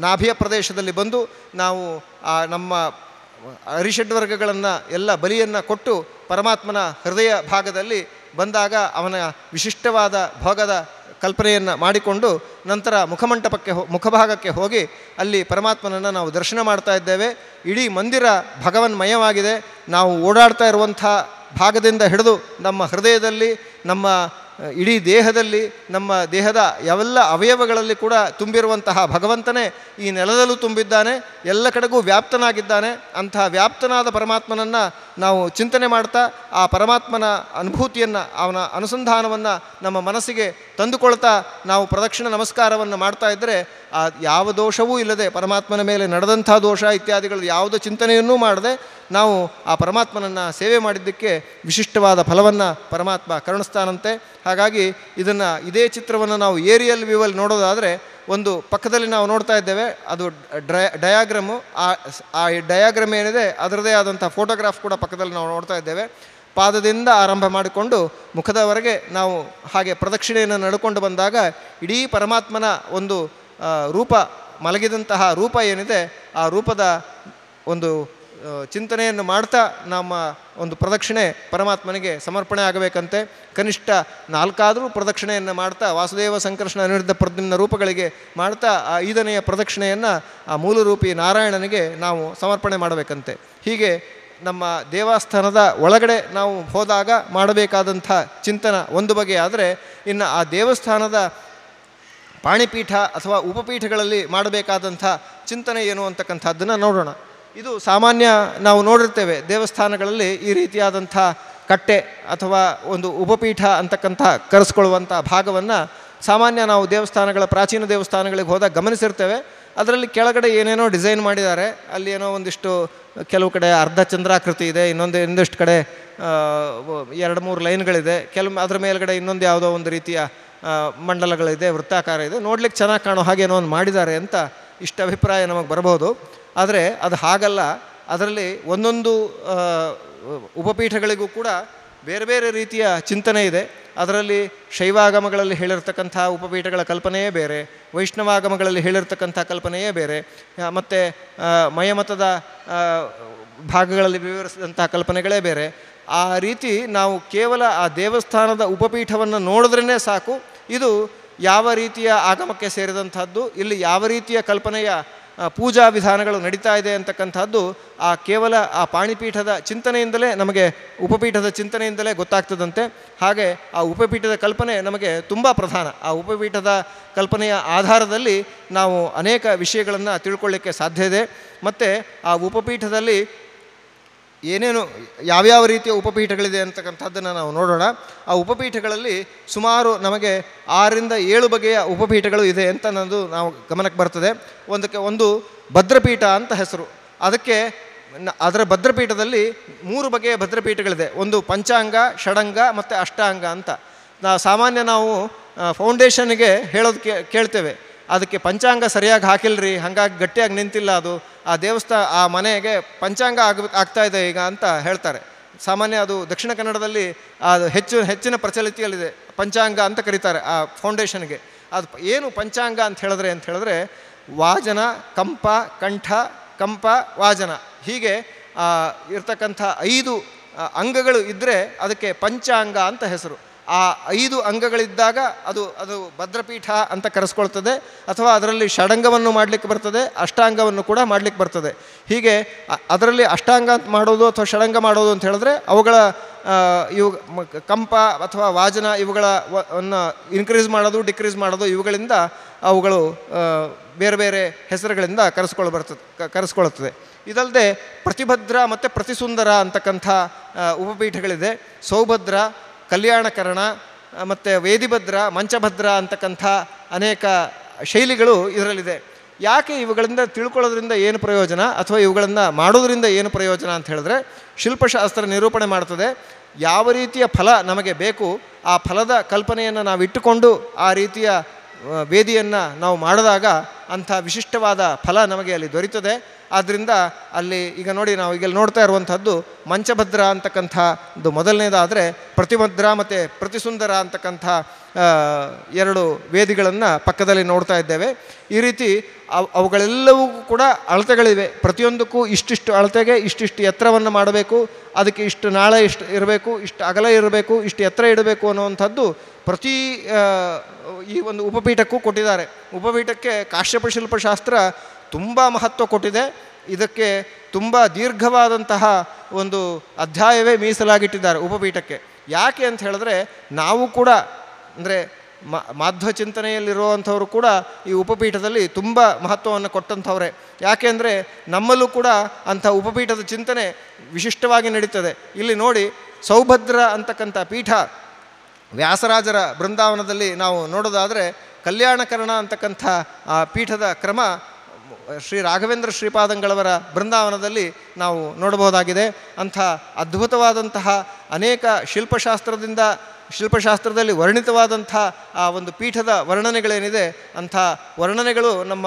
ನಾಭಿಯ ಪ್ರದೇಶದಲ್ಲಿ ಬಂದು ನಾವು ಆ ನಮ್ಮ ಅರಿಷಡ್ವರ್ಗಗಳನ್ನು ಎಲ್ಲ ಬಲಿಯನ್ನು ಕೊಟ್ಟು ಪರಮಾತ್ಮನ ಹೃದಯ ಭಾಗದಲ್ಲಿ ಬಂದಾಗ ಅವನ ವಿಶಿಷ್ಟವಾದ ಭೋಗದ ಕಲ್ಪನೆಯನ್ನು ಮಾಡಿಕೊಂಡು ನಂತರ ಮುಖಮಂಟಪಕ್ಕೆ ಹೋ, ಮುಖಭಾಗಕ್ಕೆ ಹೋಗಿ ಅಲ್ಲಿ ಪರಮಾತ್ಮನನ್ನು ನಾವು ದರ್ಶನ ಮಾಡ್ತಾ ಇದ್ದೇವೆ. ಇಡೀ ಮಂದಿರ ಭಗವನ್ಮಯವಾಗಿದೆ. ನಾವು ಓಡಾಡ್ತಾ ಇರುವಂಥ ಭಾಗದಿಂದ ಹಿಡಿದು ನಮ್ಮ ಹೃದಯದಲ್ಲಿ ನಮ್ಮ ಇಡೀ ದೇಹದಲ್ಲಿ ನಮ್ಮ ದೇಹದ ಯಾವೆಲ್ಲ ಅವಯವಗಳಲ್ಲಿ ಕೂಡ ತುಂಬಿರುವಂತಹ ಭಗವಂತನೇ ಈ ನೆಲದಲ್ಲೂ ತುಂಬಿದ್ದಾನೆ, ಎಲ್ಲ ಕಡೆಗೂ ವ್ಯಾಪ್ತನಾಗಿದ್ದಾನೆ. ಅಂತಹ ವ್ಯಾಪ್ತನಾದ ಪರಮಾತ್ಮನನ್ನು ನಾವು ಚಿಂತನೆ ಮಾಡ್ತಾ, ಆ ಪರಮಾತ್ಮನ ಅನುಭೂತಿಯನ್ನು, ಅವನ ಅನುಸಂಧಾನವನ್ನು ನಮ್ಮ ಮನಸ್ಸಿಗೆ ತಂದುಕೊಳ್ತಾ ನಾವು ಪ್ರದಕ್ಷಿಣ ನಮಸ್ಕಾರವನ್ನು ಮಾಡ್ತಾ ಇದ್ದರೆ ಆ ಯಾವ ದೋಷವೂ ಇಲ್ಲದೆ ಪರಮಾತ್ಮನ ಮೇಲೆ ನಡೆದಂಥ ದೋಷ ಇತ್ಯಾದಿಗಳು ಯಾವುದೇ ಚಿಂತನೆಯನ್ನೂ ಮಾಡದೆ ನಾವು ಆ ಪರಮಾತ್ಮನನ್ನು ಸೇವೆ ಮಾಡಿದ್ದಕ್ಕೆ ವಿಶಿಷ್ಟವಾದ ಫಲವನ್ನು ಪರಮಾತ್ಮ ಕರುಣಿಸ್ತಾನಂತೆ. ಹಾಗಾಗಿ ಇದನ್ನು ಇದೇ ಚಿತ್ರವನ್ನು ನಾವು ಏರಿಯಲ್ ವ್ಯೂವಲ್ಲಿ ನೋಡೋದಾದರೆ ಒಂದು ಪಕ್ಕದಲ್ಲಿ ನಾವು ನೋಡ್ತಾ ಇದ್ದೇವೆ, ಅದು ಡ್ರಯ ಡಯಾಗ್ರಮು. ಆ ಆ ಡಯಾಗ್ರಾಮ್ ಏನಿದೆ ಅದರದೇ ಆದಂಥ ಫೋಟೋಗ್ರಾಫ್ ಕೂಡ ಪಕ್ಕದಲ್ಲಿ ನಾವು ನೋಡ್ತಾ ಇದ್ದೇವೆ. ಪಾದದಿಂದ ಆರಂಭ ಮಾಡಿಕೊಂಡು ಮುಖದವರೆಗೆ ನಾವು ಹಾಗೆ ಪ್ರದಕ್ಷಿಣೆಯನ್ನು ನಡ್ಕೊಂಡು ಬಂದಾಗ ಇಡೀ ಪರಮಾತ್ಮನ ಒಂದು ರೂಪ ಮಲಗಿದಂತಹ ರೂಪ ಏನಿದೆ, ಆ ರೂಪದ ಒಂದು ಚಿಂತನೆಯನ್ನು ಮಾಡ್ತಾ ನಮ್ಮ ಒಂದು ಪ್ರದಕ್ಷಿಣೆ ಪರಮಾತ್ಮನಿಗೆ ಸಮರ್ಪಣೆ ಆಗಬೇಕಂತೆ. ಕನಿಷ್ಠ ನಾಲ್ಕಾದರೂ ಪ್ರದಕ್ಷಿಣೆಯನ್ನು ಮಾಡ್ತಾ, ವಾಸುದೇವ ಸಂಕರ್ಷಣ ಅನಿರುದ್ಧ ಪ್ರದ್ಯುಮ್ನ ರೂಪಗಳಿಗೆ ಮಾಡ್ತಾ, ಆ ಐದನೆಯ ಪ್ರದಕ್ಷಿಣೆಯನ್ನು ಆ ಮೂಲರೂಪಿ ನಾರಾಯಣನಿಗೆ ನಾವು ಸಮರ್ಪಣೆ ಮಾಡಬೇಕಂತೆ. ಹೀಗೆ ನಮ್ಮ ದೇವಸ್ಥಾನದ ಒಳಗಡೆ ನಾವು ಹೋದಾಗ ಮಾಡಬೇಕಾದಂಥ ಚಿಂತನ ಒಂದು ಬಗೆಯಾದರೆ, ಇನ್ನು ಆ ದೇವಸ್ಥಾನದ ಪಾಣಿಪೀಠ ಅಥವಾ ಉಪಪೀಠಗಳಲ್ಲಿ ಮಾಡಬೇಕಾದಂಥ ಚಿಂತನೆ ಏನು ಅಂತಕ್ಕಂಥದ್ದನ್ನು ನೋಡೋಣ. ಇದು ಸಾಮಾನ್ಯ ನಾವು ನೋಡಿರ್ತೇವೆ ದೇವಸ್ಥಾನಗಳಲ್ಲಿ ಈ ರೀತಿಯಾದಂಥ ಕಟ್ಟೆ ಅಥವಾ ಒಂದು ಉಪಪೀಠ ಅಂತಕ್ಕಂಥ ಕರೆಸ್ಕೊಳ್ಳುವಂಥ ಭಾಗವನ್ನು ಸಾಮಾನ್ಯ ನಾವು ದೇವಸ್ಥಾನಗಳ ಪ್ರಾಚೀನ ದೇವಸ್ಥಾನಗಳಿಗೆ ಹೋದಾಗ ಗಮನಿಸಿರ್ತೇವೆ. ಅದರಲ್ಲಿ ಕೆಳಗಡೆ ಏನೇನೋ ಡಿಸೈನ್ ಮಾಡಿದ್ದಾರೆ. ಅಲ್ಲಿ ಏನೋ ಒಂದಿಷ್ಟು ಕೆಲವು ಕಡೆ ಅರ್ಧ ಚಂದ್ರಾಕೃತಿ ಇದೆ, ಇನ್ನೊಂದು ಇನ್ನೊಂದಿಷ್ಟು ಕಡೆ ಎರಡು ಮೂರು ಲೈನ್ಗಳಿದೆ. ಕೆಲವು, ಅದರ ಮೇಲ್ಗಡೆ ಇನ್ನೊಂದು ಯಾವುದೋ ಒಂದು ರೀತಿಯ ಮಂಡಲಗಳಿದೆ ವೃತ್ತಾಕಾರ ಇದೆ. ನೋಡ್ಲಿಕ್ಕೆ ಚೆನ್ನಾಗಿ ಕಾಣೋ ಹಾಗೆ ಏನೋ ಒಂದು ಮಾಡಿದ್ದಾರೆ ಅಂತ ಇಷ್ಟ ಅಭಿಪ್ರಾಯ ನಮಗೆ ಬರಬಹುದು. ಆದರೆ ಅದು ಹಾಗಲ್ಲ. ಅದರಲ್ಲಿ ಒಂದೊಂದು ಉಪಪೀಠಗಳಿಗೂ ಕೂಡ ಬೇರೆ ಬೇರೆ ರೀತಿಯ ಚಿಂತನೆ ಇದೆ. ಅದರಲ್ಲಿ ಶೈವಾಗಮಗಳಲ್ಲಿ ಹೇಳಿರ್ತಕ್ಕಂಥ ಉಪಪೀಠಗಳ ಕಲ್ಪನೆಯೇ ಬೇರೆ. ವೈಷ್ಣವಾಗಮಗಳಲ್ಲಿ ಹೇಳಿರ್ತಕ್ಕಂಥ ಕಲ್ಪನೆಯೇ ಬೇರೆ. ಮತ್ತು ಮಯಮತದ ಭಾಗಗಳಲ್ಲಿ ವಿವರಿಸಿದಂಥ ಕಲ್ಪನೆಗಳೇ ಬೇರೆ. ಆ ರೀತಿ ನಾವು ಕೇವಲ ಆ ದೇವಸ್ಥಾನದ ಉಪಪೀಠವನ್ನು ನೋಡಿದ್ರೇ ಸಾಕು. ಇದು ಯಾವ ರೀತಿಯ ಆಗಮಕ್ಕೆ ಸೇರಿದಂಥದ್ದು, ಇಲ್ಲಿ ಯಾವ ರೀತಿಯ ಕಲ್ಪನೆಯ ಪೂಜಾ ವಿಧಾನಗಳು ನಡೀತಾ ಇದೆ ಅಂತಕ್ಕಂಥದ್ದು, ಆ, ಕೇವಲ ಆ ಪಾಣಿಪೀಠದ ಚಿಂತನೆಯಿಂದಲೇ ನಮಗೆ, ಉಪಪೀಠದ ಚಿಂತನೆಯಿಂದಲೇ ಗೊತ್ತಾಗ್ತದಂತೆ. ಹಾಗೆ ಆ ಉಪಪೀಠದ ಕಲ್ಪನೆ ನಮಗೆ ತುಂಬ ಪ್ರಧಾನ. ಆ ಉಪಪೀಠದ ಕಲ್ಪನೆಯ ಆಧಾರದಲ್ಲಿ ನಾವು ಅನೇಕ ವಿಷಯಗಳನ್ನು ತಿಳ್ಕೊಳ್ಳಿಕ್ಕೆ ಸಾಧ್ಯ ಇದೆ. ಮತ್ತು ಆ ಉಪಪೀಠದಲ್ಲಿ ಏನೇನು ಯಾವ್ಯಾವ ರೀತಿಯ ಉಪಪೀಠಗಳಿದೆ ಅಂತಕ್ಕಂಥದ್ದನ್ನು ನಾವು ನೋಡೋಣ. ಆ ಉಪಪೀಠಗಳಲ್ಲಿ ಸುಮಾರು ನಮಗೆ ಆರರಿಂದ ಏಳು ಬಗೆಯ ಉಪಪೀಠಗಳು ಇದೆ ಅಂತ ನನ್ನದು ನಾವು ಗಮನಕ್ಕೆ ಬರ್ತದೆ. ಒಂದಕ್ಕೆ ಒಂದು ಭದ್ರಪೀಠ ಅಂತ ಹೆಸರು. ಅದಕ್ಕೆ ಅದರ ಭದ್ರಪೀಠದಲ್ಲಿ ಮೂರು ಬಗೆಯ ಭದ್ರಪೀಠಗಳಿದೆ. ಒಂದು ಪಂಚಾಂಗ, ಷಡಂಗ ಮತ್ತು ಅಷ್ಟಾಂಗ ಅಂತ. ನಾವು ಸಾಮಾನ್ಯ ನಾವು ಫೌಂಡೇಶನ್ಗೆ ಹೇಳೋದು ಕೇಳ್ತೇವೆ. ಅದಕ್ಕೆ ಪಂಚಾಂಗ ಸರಿಯಾಗಿ ಹಾಕಿಲ್ರಿ, ಹಾಗಾಗಿ ಗಟ್ಟಿಯಾಗಿ ನಿಂತಿಲ್ಲ ಅದು. ಆ ದೇವಸ್ಥಾನ ಆ ಮನೆಗೆ ಪಂಚಾಂಗ ಆಗ, ಆಗ್ತಾ ಇದೆ ಈಗ ಅಂತ ಹೇಳ್ತಾರೆ. ಸಾಮಾನ್ಯ ಅದು ದಕ್ಷಿಣ ಕನ್ನಡದಲ್ಲಿ ಅದು ಹೆಚ್ಚು, ಹೆಚ್ಚಿನ ಪ್ರಚಲಿತಿಯಲ್ಲಿದೆ ಪಂಚಾಂಗ ಅಂತ ಕರೀತಾರೆ ಆ ಫೌಂಡೇಶನ್ಗೆ ಅದು ಏನು ಪಂಚಾಂಗ ಅಂತ ಹೇಳಿದ್ರೆ ಅಂತ ಹೇಳಿದ್ರೆ, ವಾಜನ, ಕಂಪ, ಕಂಠ, ಕಂಪ, ವಾಜನ. ಹೀಗೆ ಇರ್ತಕ್ಕಂಥ ಐದು ಅಂಗಗಳು ಇದ್ದರೆ ಅದಕ್ಕೆ ಪಂಚಾಂಗ ಅಂತ ಹೆಸರು. ಆ ಐದು ಅಂಗಗಳಿದ್ದಾಗ ಅದು ಅದು ಭದ್ರಪೀಠ ಅಂತ ಕರೆಸ್ಕೊಳ್ತದೆ, ಅಥವಾ ಅದರಲ್ಲಿ ಷಡಂಗವನ್ನು ಮಾಡಲಿಕ್ಕೆ ಬರ್ತದೆ, ಅಷ್ಟಾಂಗವನ್ನು ಕೂಡ ಮಾಡಲಿಕ್ಕೆ ಬರ್ತದೆ. ಹೀಗೆ ಅದರಲ್ಲಿ ಅಷ್ಟಾಂಗ ಅಂತ ಮಾಡೋದು ಅಥವಾ ಷಡಂಗ ಮಾಡೋದು ಅಂತ ಹೇಳಿದ್ರೆ ಅವುಗಳ ಇವು ಕಂಪ ಅಥವಾ ವಾಜನ ಇವುಗಳ ಇನ್ಕ್ರೀಸ್ ಮಾಡೋದು ಡಿಕ್ರೀಸ್ ಮಾಡೋದು ಇವುಗಳಿಂದ ಅವುಗಳು ಬೇರೆ ಬೇರೆ ಹೆಸರುಗಳಿಂದ ಕರೆಸ್ಕೊಳ್ಳ ಬರ್ತದೆ ಇದಲ್ಲದೆ ಪ್ರತಿಭದ್ರ ಮತ್ತು ಪ್ರತಿಸುಂದರ ಅಂತಕ್ಕಂಥ ಉಪಪೀಠಗಳಿದೆ. ಸೌಭದ್ರ ಕಲ್ಯಾಣಕರಣ ಮತ್ತು ವೇದಿಭದ್ರ, ಮಂಚಭದ್ರ ಅಂತಕ್ಕಂಥ ಅನೇಕ ಶೈಲಿಗಳು ಇದರಲ್ಲಿದೆ. ಯಾಕೆ ಇವುಗಳಿಂದ ತಿಳ್ಕೊಳ್ಳೋದ್ರಿಂದ ಏನು ಪ್ರಯೋಜನ ಅಥವಾ ಇವುಗಳನ್ನು ಮಾಡೋದ್ರಿಂದ ಏನು ಪ್ರಯೋಜನ ಅಂತ ಹೇಳಿದ್ರೆ, ಶಿಲ್ಪಶಾಸ್ತ್ರ ನಿರೂಪಣೆ ಮಾಡ್ತದೆ. ಯಾವ ರೀತಿಯ ಫಲ ನಮಗೆ ಬೇಕು, ಆ ಫಲದ ಕಲ್ಪನೆಯನ್ನು ನಾವು ಇಟ್ಟುಕೊಂಡು ಆ ರೀತಿಯ ವೇದಿಯನ್ನು ನಾವು ಮಾಡಿದಾಗ ಅಂಥ ವಿಶಿಷ್ಟವಾದ ಫಲ ನಮಗೆ ಅಲ್ಲಿ ದೊರೀತದೆ. ಆದ್ದರಿಂದ ಅಲ್ಲಿ ಈಗ ನೋಡಿ ನಾವು ಈಗ ನೋಡ್ತಾ ಇರುವಂಥದ್ದು ಮಂಚಭದ್ರ ಅಂತಕ್ಕಂಥ ಒಂದು ಮೊದಲನೇದಾದರೆ ಪ್ರತಿಭದ್ರ ಮತ್ತು ಪ್ರತಿಸುಂದರ ಅಂತಕ್ಕಂಥ ಎರಡು ವೇದಿಗಳನ್ನು ಪಕ್ಕದಲ್ಲಿ ನೋಡ್ತಾ ಇದ್ದೇವೆ. ಈ ರೀತಿ ಅವ್, ಅವುಗಳೆಲ್ಲವೂ ಕೂಡ ಅಳತೆಗಳಿವೆ. ಪ್ರತಿಯೊಂದಕ್ಕೂ ಇಷ್ಟಿಷ್ಟು ಅಳತೆಗೆ ಇಷ್ಟಿಷ್ಟು ಎತ್ತರವನ್ನು ಮಾಡಬೇಕು. ಅದಕ್ಕೆ ಇಷ್ಟು ನಾಳೆ ಇಷ್ಟು ಇರಬೇಕು, ಇಷ್ಟು ಅಗಲ ಇರಬೇಕು, ಇಷ್ಟು ಎತ್ತರ ಇಡಬೇಕು ಅನ್ನುವಂಥದ್ದು ಪ್ರತಿ ಈ ಒಂದು ಉಪಪೀಠಕ್ಕೂ ಕೊಟ್ಟಿದ್ದಾರೆ. ಉಪಪೀಠಕ್ಕೆ ಕಾಶ್ಯಪ ಶಿಲ್ಪಶಾಸ್ತ್ರ ತುಂಬ ಮಹತ್ವ ಕೊಟ್ಟಿದೆ. ಇದಕ್ಕೆ ತುಂಬ ದೀರ್ಘವಾದಂತಹ ಒಂದು ಅಧ್ಯಾಯವೇ ಮೀಸಲಾಗಿಟ್ಟಿದ್ದಾರೆ ಉಪಪೀಠಕ್ಕೆ. ಯಾಕೆ ಅಂತ ಹೇಳಿದ್ರೆ ನಾವು ಕೂಡ ಅಂದರೆ ಮಾಧ್ವ ಚಿಂತನೆಯಲ್ಲಿರುವಂಥವರು ಕೂಡ ಈ ಉಪಪೀಠದಲ್ಲಿ ತುಂಬ ಮಹತ್ವವನ್ನು ಕೊಟ್ಟಂಥವ್ರೆ. ಯಾಕೆ ಅಂದರೆ ನಮ್ಮಲ್ಲೂ ಕೂಡ ಅಂಥ ಉಪಪೀಠದ ಚಿಂತನೆ ವಿಶಿಷ್ಟವಾಗಿ ನಡೀತದೆ. ಇಲ್ಲಿ ನೋಡಿ ಸೌಭದ್ರ ಅಂತಕ್ಕಂಥ ಪೀಠ ವ್ಯಾಸರಾಜರ ಬೃಂದಾವನದಲ್ಲಿ ನಾವು ನೋಡೋದಾದರೆ ಕಲ್ಯಾಣಕರಣ ಅಂತಕ್ಕಂಥ ಆ ಪೀಠದ ಕ್ರಮ ಶ್ರೀ ರಾಘವೇಂದ್ರ ಶ್ರೀಪಾದಂಗಳವರ ಬೃಂದಾವನದಲ್ಲಿ ನಾವು ನೋಡಬಹುದಾಗಿದೆ. ಅಂಥ ಅದ್ಭುತವಾದಂತಹ ಅನೇಕ ಶಿಲ್ಪಶಾಸ್ತ್ರದಿಂದ ಶಿಲ್ಪಶಾಸ್ತ್ರದಲ್ಲಿ ವರ್ಣಿತವಾದಂಥ ಆ ಒಂದು ಪೀಠದ ವರ್ಣನೆಗಳೇನಿದೆ, ಅಂಥ ವರ್ಣನೆಗಳು ನಮ್ಮ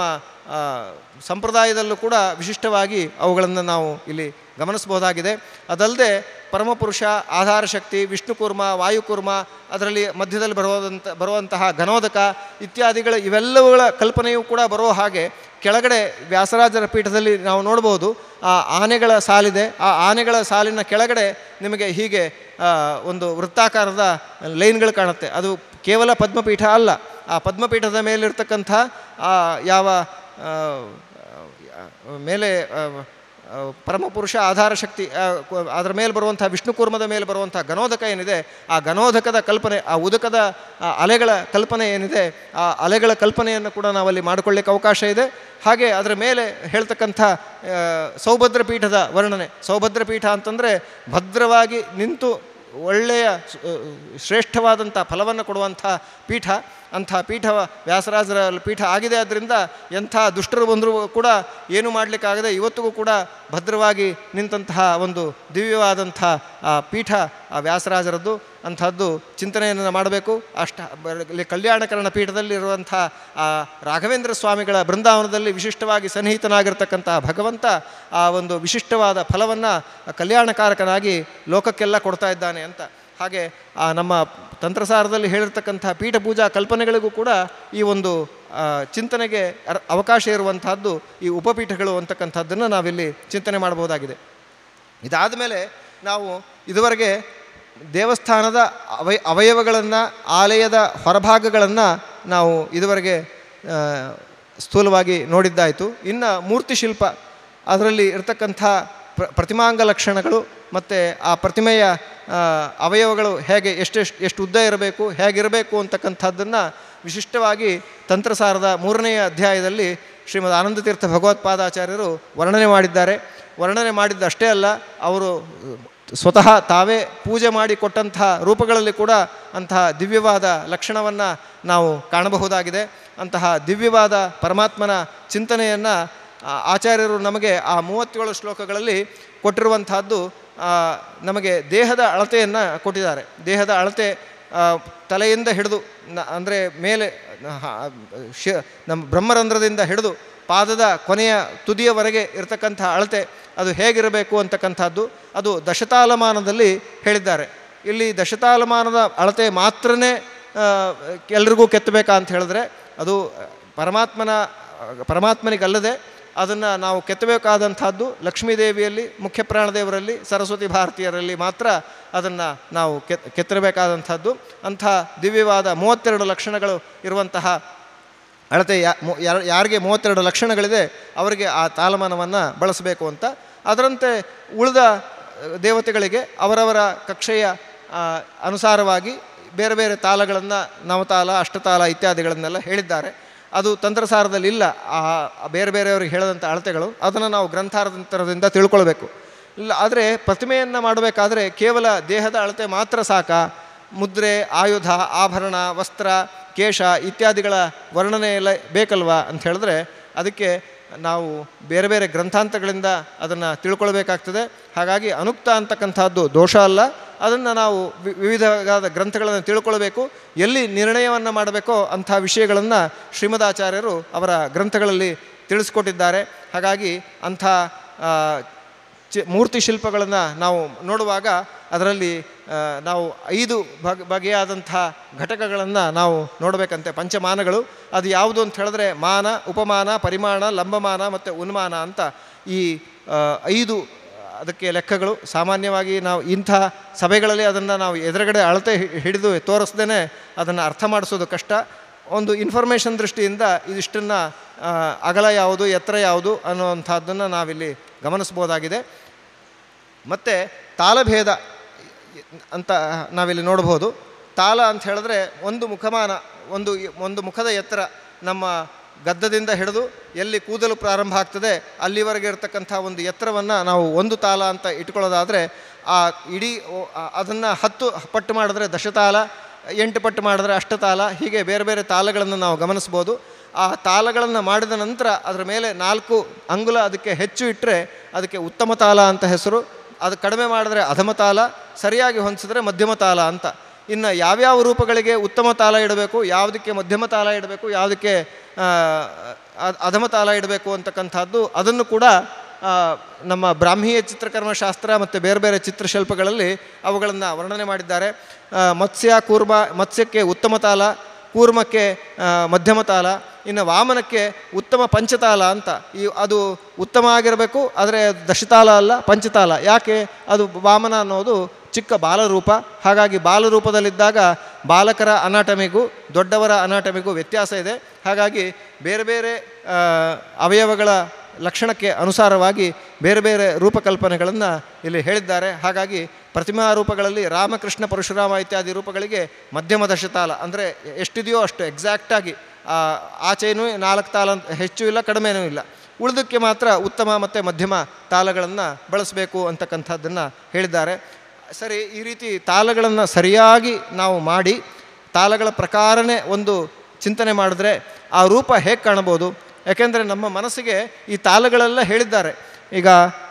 ಸಂಪ್ರದಾಯದಲ್ಲೂ ಕೂಡ ವಿಶಿಷ್ಟವಾಗಿ ಅವುಗಳನ್ನು ನಾವು ಇಲ್ಲಿ ಗಮನಿಸ್ಬೋದಾಗಿದೆ ಅದಲ್ಲದೆ ಪರಮಪುರುಷ ಆಧಾರ ಶಕ್ತಿ ವಿಷ್ಣುಕೂರ್ಮ ವಾಯುಕೂರ್ಮ ಅದರಲ್ಲಿ ಮಧ್ಯದಲ್ಲಿ ಬರುವಂಥ ಬರುವಂತಹ ಘನೋದಕ ಇತ್ಯಾದಿಗಳ ಇವೆಲ್ಲವುಗಳ ಕಲ್ಪನೆಯೂ ಕೂಡ ಬರೋ ಹಾಗೆ ಕೆಳಗಡೆ ವ್ಯಾಸರಾಜರ ಪೀಠದಲ್ಲಿ ನಾವು ನೋಡ್ಬೋದು ಆ ಆನೆಗಳ ಸಾಲಿದೆ. ಆ ಆನೆಗಳ ಸಾಲಿನ ಕೆಳಗಡೆ ನಿಮಗೆ ಹೀಗೆ ಒಂದು ವೃತ್ತಾಕಾರದ ಲೈನ್ಗಳು ಕಾಣುತ್ತೆ. ಅದು ಕೇವಲ ಪದ್ಮಪೀಠ ಅಲ್ಲ. ಆ ಪದ್ಮಪೀಠದ ಮೇಲಿರ್ತಕ್ಕಂಥ ಯಾವ ಮೇಲೆ ಪರಮಪುರುಷ ಆಧಾರ ಶಕ್ತಿ ಅದರ ಮೇಲೆ ಬರುವಂಥ ವಿಷ್ಣು ಕುರ್ಮದ ಮೇಲೆ ಬರುವಂಥ ಗನೋದಕ ಏನಿದೆ, ಆ ಗನೋದಕದ ಕಲ್ಪನೆ, ಆ ಉದಕದ ಅಲೆಗಳ ಕಲ್ಪನೆ ಏನಿದೆ, ಆ ಅಲೆಗಳ ಕಲ್ಪನೆಯನ್ನು ಕೂಡ ನಾವಲ್ಲಿ ಮಾಡಿಕೊಳ್ಳಿಕ್ಕೆ ಅವಕಾಶ ಇದೆ. ಹಾಗೆ ಅದರ ಮೇಲೆ ಹೇಳ್ತಕ್ಕಂಥ ಸೌಭದ್ರ ಪೀಠದ ವರ್ಣನೆ. ಸೌಭದ್ರ ಪೀಠ ಅಂತಂದರೆ ಭದ್ರವಾಗಿ ನಿಂತು ಒಳ್ಳೆಯ ಶ್ರೇಷ್ಠವಾದಂಥ ಫಲವನ್ನು ಕೊಡುವಂಥ ಪೀಠ, ಅಂಥ ಪೀಠ ವ್ಯಾಸರಾಜರ ಪೀಠ ಆಗಿದೆ. ಆದ್ದರಿಂದ ಎಂಥ ದುಷ್ಟರು ಬಂದರೂ ಕೂಡ ಏನು ಮಾಡಲಿಕ್ಕಾಗದೆ ಇವತ್ತಿಗೂ ಕೂಡ ಭದ್ರವಾಗಿ ನಿಂತಹ ಒಂದು ದಿವ್ಯವಾದಂಥ, ಆ, ಪೀಠ, ಆ, ವ್ಯಾಸರಾಜರದ್ದು. ಅಂಥದ್ದು ಚಿಂತನೆಯನ್ನು ಮಾಡಬೇಕು. ಅಷ್ಟ ಕಲ್ಯಾಣಕರಣ ಪೀಠದಲ್ಲಿರುವಂಥ, ಆ, ರಾಘವೇಂದ್ರ ಸ್ವಾಮಿಗಳ ಬೃಂದಾವನದಲ್ಲಿ ವಿಶಿಷ್ಟವಾಗಿ ಸನ್ನಿಹಿತನಾಗಿರ್ತಕ್ಕಂಥ ಭಗವಂತ ಆ ಒಂದು ವಿಶಿಷ್ಟವಾದ ಫಲವನ್ನು ಕಲ್ಯಾಣಕಾರಕನಾಗಿ ಲೋಕಕ್ಕೆಲ್ಲ ಕೊಡ್ತಾ ಇದ್ದಾನೆ ಅಂತ. ಹಾಗೆ, ಆ, ನಮ್ಮ ತಂತ್ರಸಾರದಲ್ಲಿ ಹೇಳಿರ್ತಕ್ಕಂಥ ಪೀಠ ಪೂಜಾ ಕಲ್ಪನೆಗಳಿಗೂ ಕೂಡ ಈ ಒಂದು ಚಿಂತನೆಗೆ ಅವಕಾಶ ಇರುವಂತಹದ್ದು ಈ ಉಪಪೀಠಗಳು ಅಂತಕ್ಕಂಥದ್ದನ್ನು ನಾವಿಲ್ಲಿ ಚಿಂತನೆ ಮಾಡಬಹುದಾಗಿದೆ. ಇದಾದ ಮೇಲೆ ನಾವು ಇದುವರೆಗೆ ದೇವಸ್ಥಾನದ ಅವಯ ಅವಯವಗಳನ್ನು, ಆಲಯದ ಹೊರಭಾಗಗಳನ್ನು ನಾವು ಇದುವರೆಗೆ ಸ್ಥೂಲವಾಗಿ ನೋಡಿದ್ದಾಯಿತು. ಇನ್ನು ಮೂರ್ತಿ ಶಿಲ್ಪ, ಅದರಲ್ಲಿ ಇರತಕ್ಕಂಥ ಪ್ರ, ಪ್ರತಿಮಾಂಗ ಲಕ್ಷಣಗಳು ಮತ್ತು ಆ ಪ್ರತಿಮೆಯ ಅವಯವಗಳು ಹೇಗೆ ಎಷ್ಟೆಷ್ಟು, ಎಷ್ಟು ಉದ್ದ ಇರಬೇಕು, ಹೇಗಿರಬೇಕು ಅಂತಕ್ಕಂಥದ್ದನ್ನು ವಿಶಿಷ್ಟವಾಗಿ ತಂತ್ರಸಾರದ ಮೂರನೆಯ ಅಧ್ಯಾಯದಲ್ಲಿ ಶ್ರೀಮದ್ ಆನಂದತೀರ್ಥ ಭಗವತ್ಪಾದಾಚಾರ್ಯರು ವರ್ಣನೆ ಮಾಡಿದ್ದಾರೆ. ವರ್ಣನೆ ಮಾಡಿದ್ದಷ್ಟೇ ಅಲ್ಲ, ಅವರು ಸ್ವತಃ ತಾವೇ ಪೂಜೆ ಮಾಡಿ ಕೊಟ್ಟಂತಹ ರೂಪಗಳಲ್ಲಿ ಕೂಡ ಅಂತಹ ದಿವ್ಯವಾದ ಲಕ್ಷಣವನ್ನು ನಾವು ಕಾಣಬಹುದಾಗಿದೆ. ಅಂತಹ ದಿವ್ಯವಾದ ಪರಮಾತ್ಮನ ಚಿಂತನೆಯನ್ನು ಆಚಾರ್ಯರು ನಮಗೆ ಆ ಮೂವತ್ತೇಳು ಶ್ಲೋಕಗಳಲ್ಲಿ ಕೊಟ್ಟಿರುವಂತಹದ್ದು ನಮಗೆ ದೇಹದ ಅಳತೆಯನ್ನು ಕೊಟ್ಟಿದ್ದಾರೆ. ದೇಹದ ಅಳತೆ ತಲೆಯಿಂದ ಹಿಡಿದು ಅಂದರೆ ಮೇಲೆ ಶ, ನಮ್ಮ ಬ್ರಹ್ಮರಂಧ್ರದಿಂದ ಹಿಡಿದು ಪಾದದ ಕೊನೆಯ ತುದಿಯವರೆಗೆ ಇರತಕ್ಕಂಥ ಅಳತೆ ಅದು ಹೇಗಿರಬೇಕು ಅಂತಕ್ಕಂಥದ್ದು ಅದು ದಶತಾಲಮಾನದಲ್ಲಿ ಹೇಳಿದ್ದಾರೆ. ಇಲ್ಲಿ ದಶತಾಲಮಾನದ ಅಳತೆ ಮಾತ್ರನೇ ಎಲ್ರಿಗೂ ಕೆತ್ತಬೇಕಾ ಅಂತ ಹೇಳಿದ್ರೆ ಅದು ಪರಮಾತ್ಮನ, ಪರಮಾತ್ಮನಿಗಲ್ಲದೆ ಅದನ್ನು ನಾವು ಕೆತ್ತಬೇಕಾದಂಥದ್ದು ಲಕ್ಷ್ಮೀದೇವಿಯಲ್ಲಿ, ಮುಖ್ಯ ಪ್ರಾಣದೇವರಲ್ಲಿ, ಸರಸ್ವತಿ ಭಾರತೀಯರಲ್ಲಿ ಮಾತ್ರ ಅದನ್ನು ನಾವು ಕೆತ್, ಕೆತ್ತಿರಬೇಕಾದಂಥದ್ದು. ಅಂಥ ದಿವ್ಯವಾದ ಮೂವತ್ತೆರಡು ಲಕ್ಷಣಗಳು ಇರುವಂತಹ ಅಳತೆ ಯಾರಿಗೆ ಮೂವತ್ತೆರಡು ಲಕ್ಷಣಗಳಿದೆ, ಅವರಿಗೆ ಆ ತಾಲಮಾನವನ್ನು ಬಳಸಬೇಕು ಅಂತ. ಅದರಂತೆ ಉಳಿದ ದೇವತೆಗಳಿಗೆ ಅವರವರ ಕಕ್ಷೆಯ ಅನುಸಾರವಾಗಿ ಬೇರೆ ಬೇರೆ ತಾಲಗಳನ್ನು ನವತಾಲ, ಅಷ್ಟತಾಲ ಇತ್ಯಾದಿಗಳನ್ನೆಲ್ಲ ಹೇಳಿದ್ದಾರೆ. ಅದು ತಂತ್ರಸಾರದಲ್ಲಿ ಇಲ್ಲ. ಆ ಬೇರೆ ಬೇರೆಯವ್ರಿಗೆ ಹೇಳದಂಥ ಅಳತೆಗಳು ಅದನ್ನು ನಾವು ಗ್ರಂಥಾರಂತರದಿಂದ ತಿಳ್ಕೊಳ್ಬೇಕು. ಇಲ್ಲ, ಆದರೆ ಪ್ರತಿಮೆಯನ್ನು ಮಾಡಬೇಕಾದ್ರೆ ಕೇವಲ ದೇಹದ ಅಳತೆ ಮಾತ್ರ ಸಾಕ. ಮುದ್ರೆ, ಆಯುಧ, ಆಭರಣ, ವಸ್ತ್ರ ಕೇಶ ಇತ್ಯಾದಿಗಳ ವರ್ಣನೆ ಎಲ್ಲ ಬೇಕಲ್ವಾ ಅಂತ ಹೇಳಿದ್ರೆ ಅದಕ್ಕೆ ನಾವು ಬೇರೆ ಬೇರೆ ಗ್ರಂಥಾಂತಗಳಿಂದ ಅದನ್ನು ತಿಳ್ಕೊಳ್ಬೇಕಾಗ್ತದೆ. ಹಾಗಾಗಿ ಅನುಕ್ತ ಅಂತಕ್ಕಂಥದ್ದು ದೋಷ ಅಲ್ಲ. ಅದನ್ನು ನಾವು ವಿವಿಧವಾದ ಗ್ರಂಥಗಳನ್ನು ತಿಳ್ಕೊಳ್ಬೇಕು. ಎಲ್ಲಿ ನಿರ್ಣಯವನ್ನು ಮಾಡಬೇಕೋ ಅಂಥ ವಿಷಯಗಳನ್ನು ಶ್ರೀಮದಾಚಾರ್ಯರು ಅವರ ಗ್ರಂಥಗಳಲ್ಲಿ ತಿಳಿಸ್ಕೊಟ್ಟಿದ್ದಾರೆ. ಹಾಗಾಗಿ ಅಂಥ ಚಿ ಮೂರ್ತಿ ಶಿಲ್ಪಗಳನ್ನು ನಾವು ನೋಡುವಾಗ ಅದರಲ್ಲಿ ನಾವು ಐದು ಬಗೆ ಬಗೆಯಾದಂಥ ಘಟಕಗಳನ್ನು ನಾವು ನೋಡಬೇಕಂತೆ. ಪಂಚಮಾನಗಳು. ಅದು ಯಾವುದು ಅಂತ ಹೇಳಿದ್ರೆ ಮಾನ, ಉಪಮಾನ, ಪರಿಮಾಣ, ಲಂಬಮಾನ ಮತ್ತು ಉನ್ಮಾನ ಅಂತ ಈ ಐದು, ಅದಕ್ಕೆ ಲೆಕ್ಕಗಳು. ಸಾಮಾನ್ಯವಾಗಿ ನಾವು ಇಂಥ ಸಭೆಗಳಲ್ಲಿ ಅದನ್ನು ನಾವು ಎದುರುಗಡೆ ಅಳತೆ ಹಿಡಿದು ತೋರಿಸ್ದೇ ಅದನ್ನು ಅರ್ಥ ಮಾಡಿಸೋದು ಕಷ್ಟ. ಒಂದು ಇನ್ಫಾರ್ಮೇಷನ್ ದೃಷ್ಟಿಯಿಂದ ಇದಿಷ್ಟನ್ನು ಅಗಲ ಯಾವುದು, ಎತ್ತರ ಯಾವುದು ಅನ್ನುವಂಥದ್ದನ್ನು ನಾವಿಲ್ಲಿ ಗಮನಿಸ್ಬೋದಾಗಿದೆ ಮತ್ತು ತಾಲಭೇದ ಅಂತ ನಾವಿಲ್ಲಿ ನೋಡ್ಬೋದು ತಾಲ ಅಂತ ಹೇಳಿದ್ರೆ ಒಂದು ಮುಖಮಾನ, ಒಂದು ಒಂದು ಮುಖದ ಎತ್ತರ ನಮ್ಮ ಗದ್ದದಿಂದ ಹಿಡಿದು ಎಲ್ಲಿ ಕೂದಲು ಪ್ರಾರಂಭ ಆಗ್ತದೆ ಅಲ್ಲಿವರೆಗೆ ಇರತಕ್ಕಂಥ ಒಂದು ಎತ್ತರವನ್ನು ನಾವು ಒಂದು ತಾಲ ಅಂತ ಇಟ್ಕೊಳ್ಳೋದಾದರೆ ಆ ಇಡೀ ಅದನ್ನು ಹತ್ತು ಪಟ್ಟು ಮಾಡಿದ್ರೆ ದಶತಾಲ, ಎಂಟು ಪಟ್ಟು ಮಾಡಿದ್ರೆ ಅಷ್ಟತಾಲ, ಹೀಗೆ ಬೇರೆ ಬೇರೆ ತಾಲಗಳನ್ನು ನಾವು ಗಮನಿಸ್ಬೋದು ಆ ತಾಲಗಳನ್ನು ಮಾಡಿದ ನಂತರ ಅದರ ಮೇಲೆ ನಾಲ್ಕು ಅಂಗುಲ ಅದಕ್ಕೆ ಹೆಚ್ಚು ಇಟ್ಟರೆ ಅದಕ್ಕೆ ಉತ್ತಮ ತಾಲ ಅಂತ ಹೆಸರು. ಅದು ಕಡಿಮೆ ಮಾಡಿದ್ರೆ ಅಧಮ ತಾಲ, ಸರಿಯಾಗಿ ಹೊಂದಿಸಿದ್ರೆ ಮಧ್ಯಮ ತಾಲ ಅಂತ. ಇನ್ನು ಯಾವ್ಯಾವ ರೂಪಗಳಿಗೆ ಉತ್ತಮ ತಾಲ ಇಡಬೇಕು, ಯಾವುದಕ್ಕೆ ಮಧ್ಯಮ ತಾಲ ಇಡಬೇಕು, ಯಾವುದಕ್ಕೆ ಅಧಮ ತಾಲ ಇಡಬೇಕು ಅಂತಕ್ಕಂಥದ್ದು, ಅದನ್ನು ಕೂಡ ನಮ್ಮ ಬ್ರಾಹ್ಮೀಯ ಚಿತ್ರಕರ್ಮ ಶಾಸ್ತ್ರ ಮತ್ತು ಬೇರೆ ಬೇರೆ ಚಿತ್ರಶಿಲ್ಪಗಳಲ್ಲಿ ಅವುಗಳನ್ನು ವರ್ಣನೆ ಮಾಡಿದ್ದಾರೆ. ಮತ್ಸ್ಯ, ಕೂರ್ಮ, ಮತ್ಸ್ಯಕ್ಕೆ ಉತ್ತಮ ತಾಳ ಕೂರ್ಮಕ್ಕೆ ಮಧ್ಯಮ ತಾಲ ಇನ್ನು ವಾಮನಕ್ಕೆ ಉತ್ತಮ ಪಂಚತಾಲ ಅಂತ. ಈ, ಅದು ಉತ್ತಮ ಆಗಿರಬೇಕು, ಆದರೆ ದಶತಾಲ ಅಲ್ಲ ಪಂಚತಾಲ ಯಾಕೆ? ಅದು ವಾಮನ ಅನ್ನೋದು ಚಿಕ್ಕ ಬಾಲರೂಪ. ಹಾಗಾಗಿ ಬಾಲರೂಪದಲ್ಲಿದ್ದಾಗ ಬಾಲಕರ ಅನಾಟಮಿಗೂ ದೊಡ್ಡವರ ಅನಾಟಮಿಗೂ ವ್ಯತ್ಯಾಸ ಇದೆ. ಹಾಗಾಗಿ ಬೇರೆ ಬೇರೆ ಅವಯವಗಳ ಲಕ್ಷಣಕ್ಕೆ ಅನುಸಾರವಾಗಿ ಬೇರೆ ಬೇರೆ ರೂಪಕಲ್ಪನೆಗಳನ್ನು ಇಲ್ಲಿ ಹೇಳಿದ್ದಾರೆ. ಹಾಗಾಗಿ ಪ್ರತಿಮಾ ರೂಪಗಳಲ್ಲಿ ರಾಮಕೃಷ್ಣ ಪರಶುರಾಮ ಇತ್ಯಾದಿ ರೂಪಗಳಿಗೆ ಮಧ್ಯಮ ದಶತಾಲ ಅಂದರೆ ಎಷ್ಟಿದೆಯೋ ಅಷ್ಟು ಎಕ್ಸಾಕ್ಟಾಗಿ ಆಚೆಯೂ ನಾಲ್ಕು ತಾಲ ಹೆಚ್ಚು ಇಲ್ಲ, ಕಡಿಮೆನೂ ಇಲ್ಲ. ಉಳಿದಕ್ಕೆ ಮಾತ್ರ ಉತ್ತಮ ಮತ್ತು ಮಧ್ಯಮ ತಾಲಗಳನ್ನು ಬಳಸಬೇಕು ಅಂತಕ್ಕಂಥದ್ದನ್ನು ಹೇಳಿದ್ದಾರೆ. ಸರಿ, ಈ ರೀತಿ ತಾಲಗಳನ್ನು ಸರಿಯಾಗಿ ನಾವು ಮಾಡಿ, ತಾಲಗಳ ಪ್ರಕಾರನೇ ಒಂದು ಚಿಂತನೆ ಮಾಡಿದ್ರೆ ಆ ರೂಪ ಹೇಗೆ ಕಾಣ್ಬೋದು ಯಾಕೆಂದರೆ ನಮ್ಮ ಮನಸ್ಸಿಗೆ ಈ ತಾಳಗಳೆಲ್ಲ ಹೇಳಿದ್ದಾರೆ. ಈಗ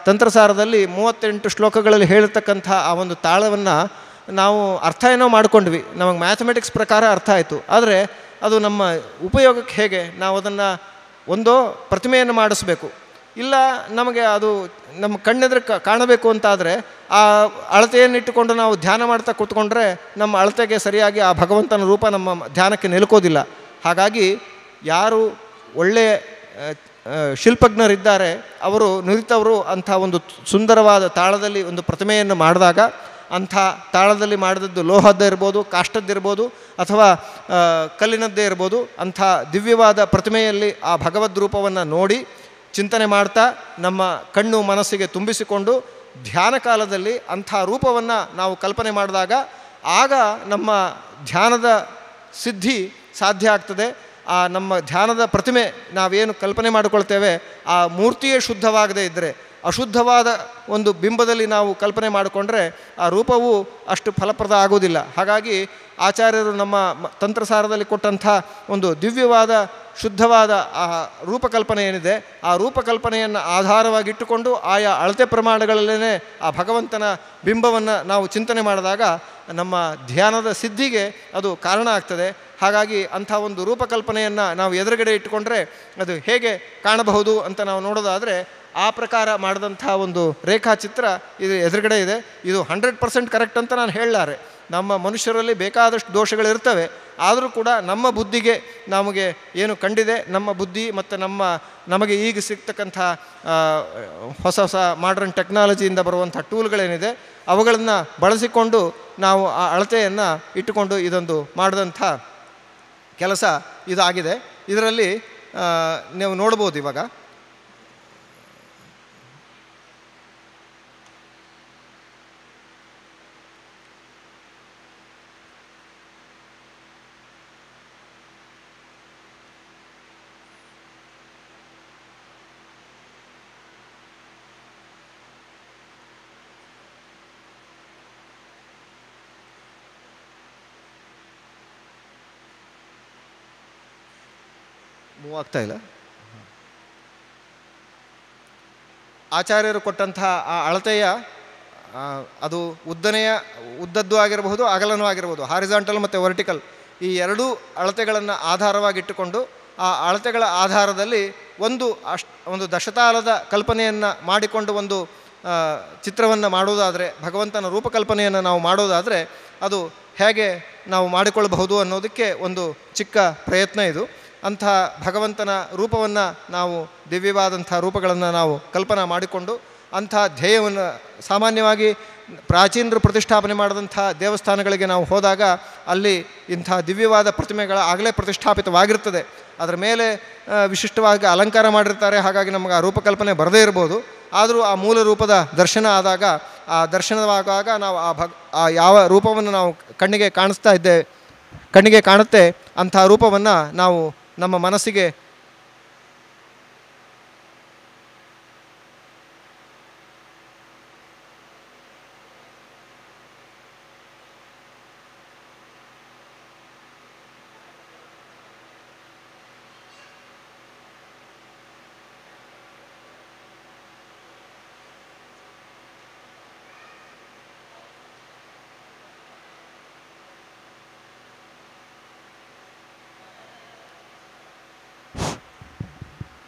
ತಂತ್ರಸಾರದಲ್ಲಿ ಮೂವತ್ತೆಂಟು ಶ್ಲೋಕಗಳಲ್ಲಿ ಹೇಳಿರ್ತಕ್ಕಂಥ ಆ ಒಂದು ತಾಳವನ್ನು ನಾವು ಅರ್ಥ ಏನೋ ಮಾಡ್ಕೊಂಡ್ವಿ. ನಮಗೆ ಮ್ಯಾಥಮೆಟಿಕ್ಸ್ ಪ್ರಕಾರ ಅರ್ಥ ಆಯಿತು. ಆದರೆ ಅದು ನಮ್ಮ ಉಪಯೋಗಕ್ಕೆ ಹೇಗೆ? ನಾವು ಅದನ್ನು ಒಂದೋ ಪ್ರತಿಮೆಯನ್ನು ಮಾಡಿಸ್ಬೇಕು. ಇಲ್ಲ ನಮಗೆ ಅದು ನಮ್ಮ ಕಣ್ಣೆದ್ರೆ ಕಾಣಬೇಕು ಅಂತಾದರೆ ಆ ಅಳತೆಯನ್ನು ಇಟ್ಟುಕೊಂಡು ನಾವು ಧ್ಯಾನ ಮಾಡ್ತಾ ಕೂತ್ಕೊಂಡ್ರೆ ನಮ್ಮ ಅಳತೆಗೆ ಸರಿಯಾಗಿ ಆ ಭಗವಂತನ ರೂಪ ನಮ್ಮ ಧ್ಯಾನಕ್ಕೆ ನಿಲ್ಕೋದಿಲ್ಲ. ಹಾಗಾಗಿ ಯಾರು ಒಳ್ಳೆಯ ಶಿಲ್ಪಜ್ಞರಿದ್ದಾರೆ. ಅವರು ನುರಿತವರು ಅಂಥ ಒಂದು ಸುಂದರವಾದ ತಾಳದಲ್ಲಿ ಒಂದು ಪ್ರತಿಮೆಯನ್ನು ಮಾಡಿದಾಗ ಅಂಥ ತಾಳದಲ್ಲಿ ಮಾಡಿದದ್ದು ಲೋಹದ್ದೇ ಇರ್ಬೋದು ಕಾಷ್ಟದ್ದಿರ್ಬೋದು ಅಥವಾ ಕಲ್ಲಿನದ್ದೇ ಇರ್ಬೋದು, ಅಂಥ ದಿವ್ಯವಾದ ಪ್ರತಿಮೆಯಲ್ಲಿ ಆ ಭಗವದ್ ರೂಪವನ್ನು ನೋಡಿ ಚಿಂತನೆ ಮಾಡ್ತಾ ನಮ್ಮ ಕಣ್ಣು ಮನಸ್ಸಿಗೆ ತುಂಬಿಸಿಕೊಂಡು ಧ್ಯಾನ ಕಾಲದಲ್ಲಿ ಅಂಥ ರೂಪವನ್ನು ನಾವು ಕಲ್ಪನೆ ಮಾಡಿದಾಗ ಆಗ ನಮ್ಮ ಧ್ಯಾನದ ಸಿದ್ಧಿ ಸಾಧ್ಯ ಆಗ್ತದೆ. ಆ ನಮ್ಮ ಧ್ಯಾನದ ಪ್ರತಿಮೆ ನಾವೇನು ಕಲ್ಪನೆ ಮಾಡಿಕೊಳ್ತೇವೆ ಆ ಮೂರ್ತಿಯೇ ಶುದ್ಧವಾಗದೇ ಇದ್ದರೆ ಅಶುದ್ಧವಾದ ಒಂದು ಬಿಂಬದಲ್ಲಿ ನಾವು ಕಲ್ಪನೆ ಮಾಡಿಕೊಂಡ್ರೆ ಆ ರೂಪವು ಅಷ್ಟು ಫಲಪ್ರದ ಆಗೋದಿಲ್ಲ ಹಾಗಾಗಿ ಆಚಾರ್ಯರು ನಮ್ಮ ತಂತ್ರಸಾರದಲ್ಲಿ ಕೊಟ್ಟಂಥ ಒಂದು ದಿವ್ಯವಾದ, ಶುದ್ಧವಾದ ಆ ರೂಪಕಲ್ಪನೆ ಏನಿದೆ, ಆ ರೂಪಕಲ್ಪನೆಯನ್ನು ಆಧಾರವಾಗಿಟ್ಟುಕೊಂಡು ಆಯಾ ಅಳತೆ ಪ್ರಮಾಣಗಳಲ್ಲೇ ಆ ಭಗವಂತನ ಬಿಂಬವನ್ನು ನಾವು ಚಿಂತನೆ ಮಾಡಿದಾಗ ನಮ್ಮ ಧ್ಯಾನದ ಸಿದ್ಧಿಗೆ ಅದು ಕಾರಣ ಆಗ್ತದೆ. ಹಾಗಾಗಿ ಅಂಥ ಒಂದು ರೂಪಕಲ್ಪನೆಯನ್ನು ನಾವು ಎದುರುಗಡೆ ಇಟ್ಟುಕೊಂಡ್ರೆ ಅದು ಹೇಗೆ ಕಾಣಬಹುದು ಅಂತ ನಾವು ನೋಡೋದಾದರೆ ಆ ಪ್ರಕಾರ ಮಾಡಿದಂಥ ಒಂದು ರೇಖಾಚಿತ್ರ ಇದು ಎದುರುಗಡೆ ಇದೆ. ಇದು ಹಂಡ್ರೆಡ್ ಪರ್ಸೆಂಟ್ ಕರೆಕ್ಟ್ ಅಂತ ನಾನು ಹೇಳಲಾರೆ. ನಮ್ಮ ಮನುಷ್ಯರಲ್ಲಿ ಬೇಕಾದಷ್ಟು ದೋಷಗಳಿರ್ತವೆ. ಆದರೂ ಕೂಡ ನಮ್ಮ ಬುದ್ಧಿಗೆ ನಮಗೆ ಏನು ಕಂಡಿದೆ, ನಮ್ಮ ಬುದ್ಧಿ ಮತ್ತು ನಮ್ಮ ನಮಗೆ ಈಗ ಸಿಗ್ತಕ್ಕಂಥ ಹೊಸ ಹೊಸ ಮಾಡ್ರನ್ ಟೆಕ್ನಾಲಜಿಯಿಂದ ಬರುವಂಥ ಟೂಲ್ಗಳೇನಿದೆ ಅವುಗಳನ್ನು ಬಳಸಿಕೊಂಡು ನಾವು ಆ ಅಳತೆಯನ್ನು ಇಟ್ಟುಕೊಂಡು ಇದೊಂದು ಮಾಡಿದಂಥ ಕೆಲಸ ಇದಾಗಿದೆ. ಇದರಲ್ಲಿ ನೀವು ನೋಡ್ಬೋದು ಇವಾಗ. ಆಗ್ತಾ ಇಲ್ಲ. ಆಚಾರ್ಯರು ಕೊಟ್ಟಂತಹ ಆ ಅಳತೆಯ ಅದು ಉದ್ದನೆಯ, ಉದ್ದದ್ದು ಆಗಿರಬಹುದು, ಅಗಲನೂ ಆಗಿರಬಹುದು ಹಾರಿಜಾಂಟಲ್ ಮತ್ತು ವರ್ಟಿಕಲ್ ಈ ಎರಡೂ ಅಳತೆಗಳನ್ನು ಆಧಾರವಾಗಿಟ್ಟುಕೊಂಡು ಆ ಅಳತೆಗಳ ಆಧಾರದಲ್ಲಿ ಒಂದು ಅಷ್ ಒಂದು ದಶತಾಲದ ಕಲ್ಪನೆಯನ್ನು ಮಾಡಿಕೊಂಡು ಒಂದು ಚಿತ್ರವನ್ನು ಮಾಡುವುದಾದರೆ ಭಗವಂತನ ರೂಪಕಲ್ಪನೆಯನ್ನು ನಾವು ಮಾಡೋದಾದರೆ ಅದು ಹೇಗೆ ನಾವು ಮಾಡಿಕೊಳ್ಳಬಹುದು ಅನ್ನೋದಕ್ಕೆ ಒಂದು ಚಿಕ್ಕ ಪ್ರಯತ್ನ ಇದು. ಅಂಥ ಭಗವಂತನ ರೂಪವನ್ನು ನಾವು ದಿವ್ಯವಾದಂಥ ರೂಪಗಳನ್ನು ನಾವು ಕಲ್ಪನಾ ಮಾಡಿಕೊಂಡು ಅಂಥ ಧ್ಯೇಯವನ್ನು ಸಾಮಾನ್ಯವಾಗಿ ಪ್ರಾಚೀನರು ಪ್ರತಿಷ್ಠಾಪನೆ ಮಾಡಿದಂಥ ದೇವಸ್ಥಾನಗಳಿಗೆ ನಾವು ಹೋದಾಗ ಅಲ್ಲಿ ಇಂಥ ದಿವ್ಯವಾದ ಪ್ರತಿಮೆಗಳ ಆಗಲೇ ಪ್ರತಿಷ್ಠಾಪಿತವಾಗಿರ್ತದೆ. ಅದರ ಮೇಲೆ ವಿಶಿಷ್ಟವಾಗಿ ಅಲಂಕಾರ ಮಾಡಿರ್ತಾರೆ. ಹಾಗಾಗಿ ನಮಗೆ ಆ ರೂಪಕಲ್ಪನೆ ಬರದೇ ಇರ್ಬೋದು. ಆದರೂ ಆ ಮೂಲ ರೂಪದ ದರ್ಶನ ಆದಾಗ, ಆ ದರ್ಶನವಾಗುವಾಗ ನಾವು ಆ ಭಗ್, ಆ ಯಾವ ರೂಪವನ್ನು ನಾವು ಕಣ್ಣಿಗೆ ಕಾಣಿಸ್ತಾ ಇದ್ದೆ, ಕಣ್ಣಿಗೆ ಕಾಣುತ್ತೆ, ಅಂಥ ರೂಪವನ್ನು ನಾವು ನಮ್ಮ ಮನಸ್ಸಿಗೆ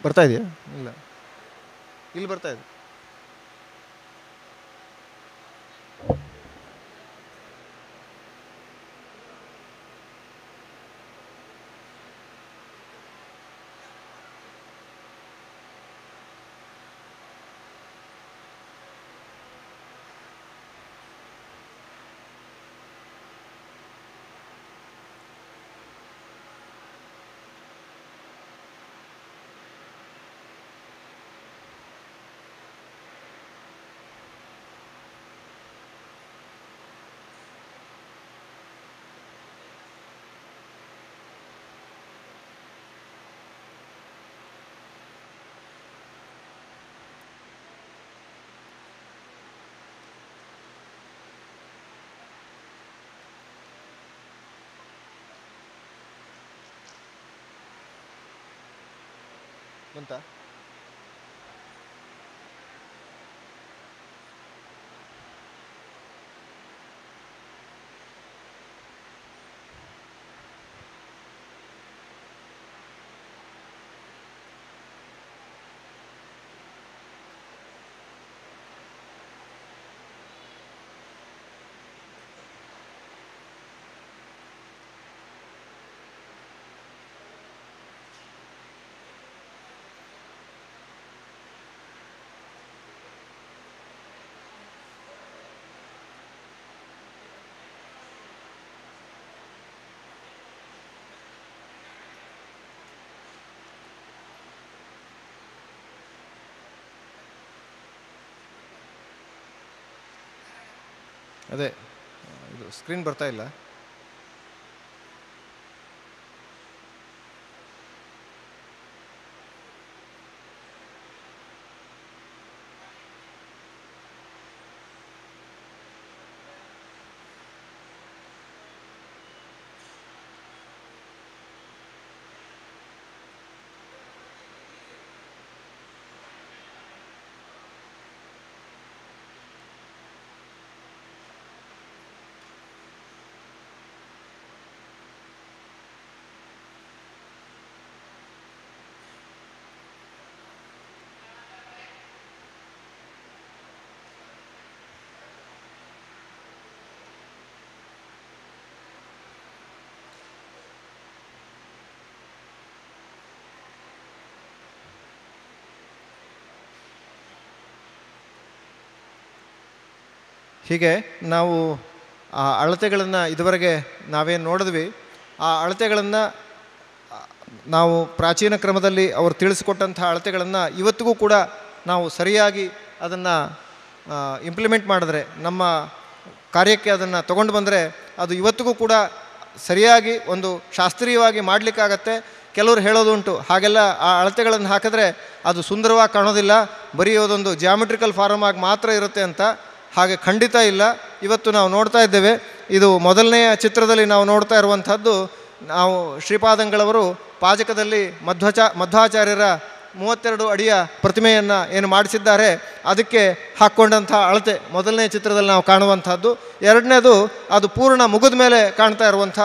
ಬರ್ತಾ ಇದೆಯಾ? ಇಲ್ಲ. ಇಲ್ಲಿ ಬರ್ತಾ ಇದೆ. कोणता ಅದೇ ಇದು ಸ್ಕ್ರೀನ್ ಬರ್ತಾ ಇಲ್ಲ. ಹೀಗೆ ನಾವು ಆ ಅಳತೆಗಳನ್ನು ಇದುವರೆಗೆ ನಾವೇನು ನೋಡಿದ್ವಿ, ಆ ಅಳತೆಗಳನ್ನು ನಾವು ಪ್ರಾಚೀನ ಕ್ರಮದಲ್ಲಿ ಅವರು ತಿಳಿಸಿಕೊಟ್ಟಂತಹ ಅಳತೆಗಳನ್ನು ಇವತ್ತಿಗೂ ಕೂಡ ನಾವು ಸರಿಯಾಗಿ ಅದನ್ನು ಇಂಪ್ಲಿಮೆಂಟ್ ಮಾಡಿದ್ರೆ, ನಮ್ಮ ಕಾರ್ಯಕ್ಕೆ ಅದನ್ನು ತಗೊಂಡು ಬಂದರೆ ಅದು ಇವತ್ತಿಗೂ ಕೂಡ ಸರಿಯಾಗಿ ಒಂದು ಶಾಸ್ತ್ರೀಯವಾಗಿ ಮಾಡಲಿಕ್ಕಾಗತ್ತೆ. ಕೆಲವರು ಹೇಳೋದುಂಟು ಹಾಗೆಲ್ಲ ಆ ಅಳತೆಗಳನ್ನು ಹಾಕಿದ್ರೆ ಅದು ಸುಂದರವಾಗಿ ಕಾಣೋದಿಲ್ಲ, ಬರೀ ಅದೊಂದು ಜಿಯಾಮೆಟ್ರಿಕಲ್ ಫಾರ್ಮ್ ಆಗಿ ಮಾತ್ರ ಇರುತ್ತೆ ಅಂತ. ಹಾಗೆ ಖಂಡಿತ ಇಲ್ಲ. ಇವತ್ತು ನಾವು ನೋಡ್ತಾ ಇದ್ದೇವೆ, ಇದು ಮೊದಲನೆಯ ಚಿತ್ರದಲ್ಲಿ ನಾವು ನೋಡ್ತಾ ಇರುವಂಥದ್ದು, ನಾವು ಶ್ರೀಪಾದಂಗಳವರು ಪಾಜಕದಲ್ಲಿ ಮಧ್ವಚ, ಮಧ್ವಾಚಾರ್ಯರ ಮೂವತ್ತೆರಡು ಅಡಿಯ ಪ್ರತಿಮೆಯನ್ನು ಏನು ಮಾಡಿಸಿದ್ದಾರೆ, ಅದಕ್ಕೆ ಹಾಕ್ಕೊಂಡಂಥ ಅಳತೆ ಮೊದಲನೇ ಚಿತ್ರದಲ್ಲಿ ನಾವು ಕಾಣುವಂಥದ್ದು. ಎರಡನೇದು, ಅದು ಪೂರ್ಣ ಮುಗಿದ ಮೇಲೆ ಕಾಣ್ತಾ ಇರುವಂಥ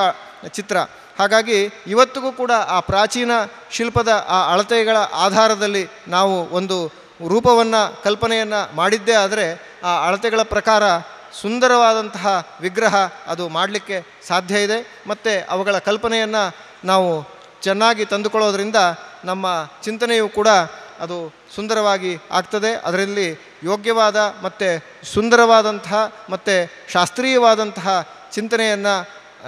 ಚಿತ್ರ. ಹಾಗಾಗಿ ಇವತ್ತಿಗೂ ಕೂಡ ಆ ಪ್ರಾಚೀನ ಶಿಲ್ಪದ ಆ ಅಳತೆಗಳ ಆಧಾರದಲ್ಲಿ ನಾವು ಒಂದು ರೂಪವನ್ನು, ಕಲ್ಪನೆಯನ್ನು ಮಾಡಿದ್ದೇ ಆದರೆ ಆ ಅಳತೆಗಳ ಪ್ರಕಾರ ಸುಂದರವಾದಂತಹ ವಿಗ್ರಹ ಅದು ಮಾಡಲಿಕ್ಕೆ ಸಾಧ್ಯ ಇದೆ. ಮತ್ತು ಅವುಗಳ ಕಲ್ಪನೆಯನ್ನು ನಾವು ಚೆನ್ನಾಗಿ ತಂದುಕೊಳ್ಳೋದ್ರಿಂದ ನಮ್ಮ ಚಿಂತನೆಯು ಕೂಡ ಅದು ಸುಂದರವಾಗಿ ಆಗ್ತದೆ. ಅದರಲ್ಲಿ ಯೋಗ್ಯವಾದ ಮತ್ತು ಸುಂದರವಾದಂತಹ ಮತ್ತು ಶಾಸ್ತ್ರೀಯವಾದಂತಹ ಚಿಂತನೆಯನ್ನು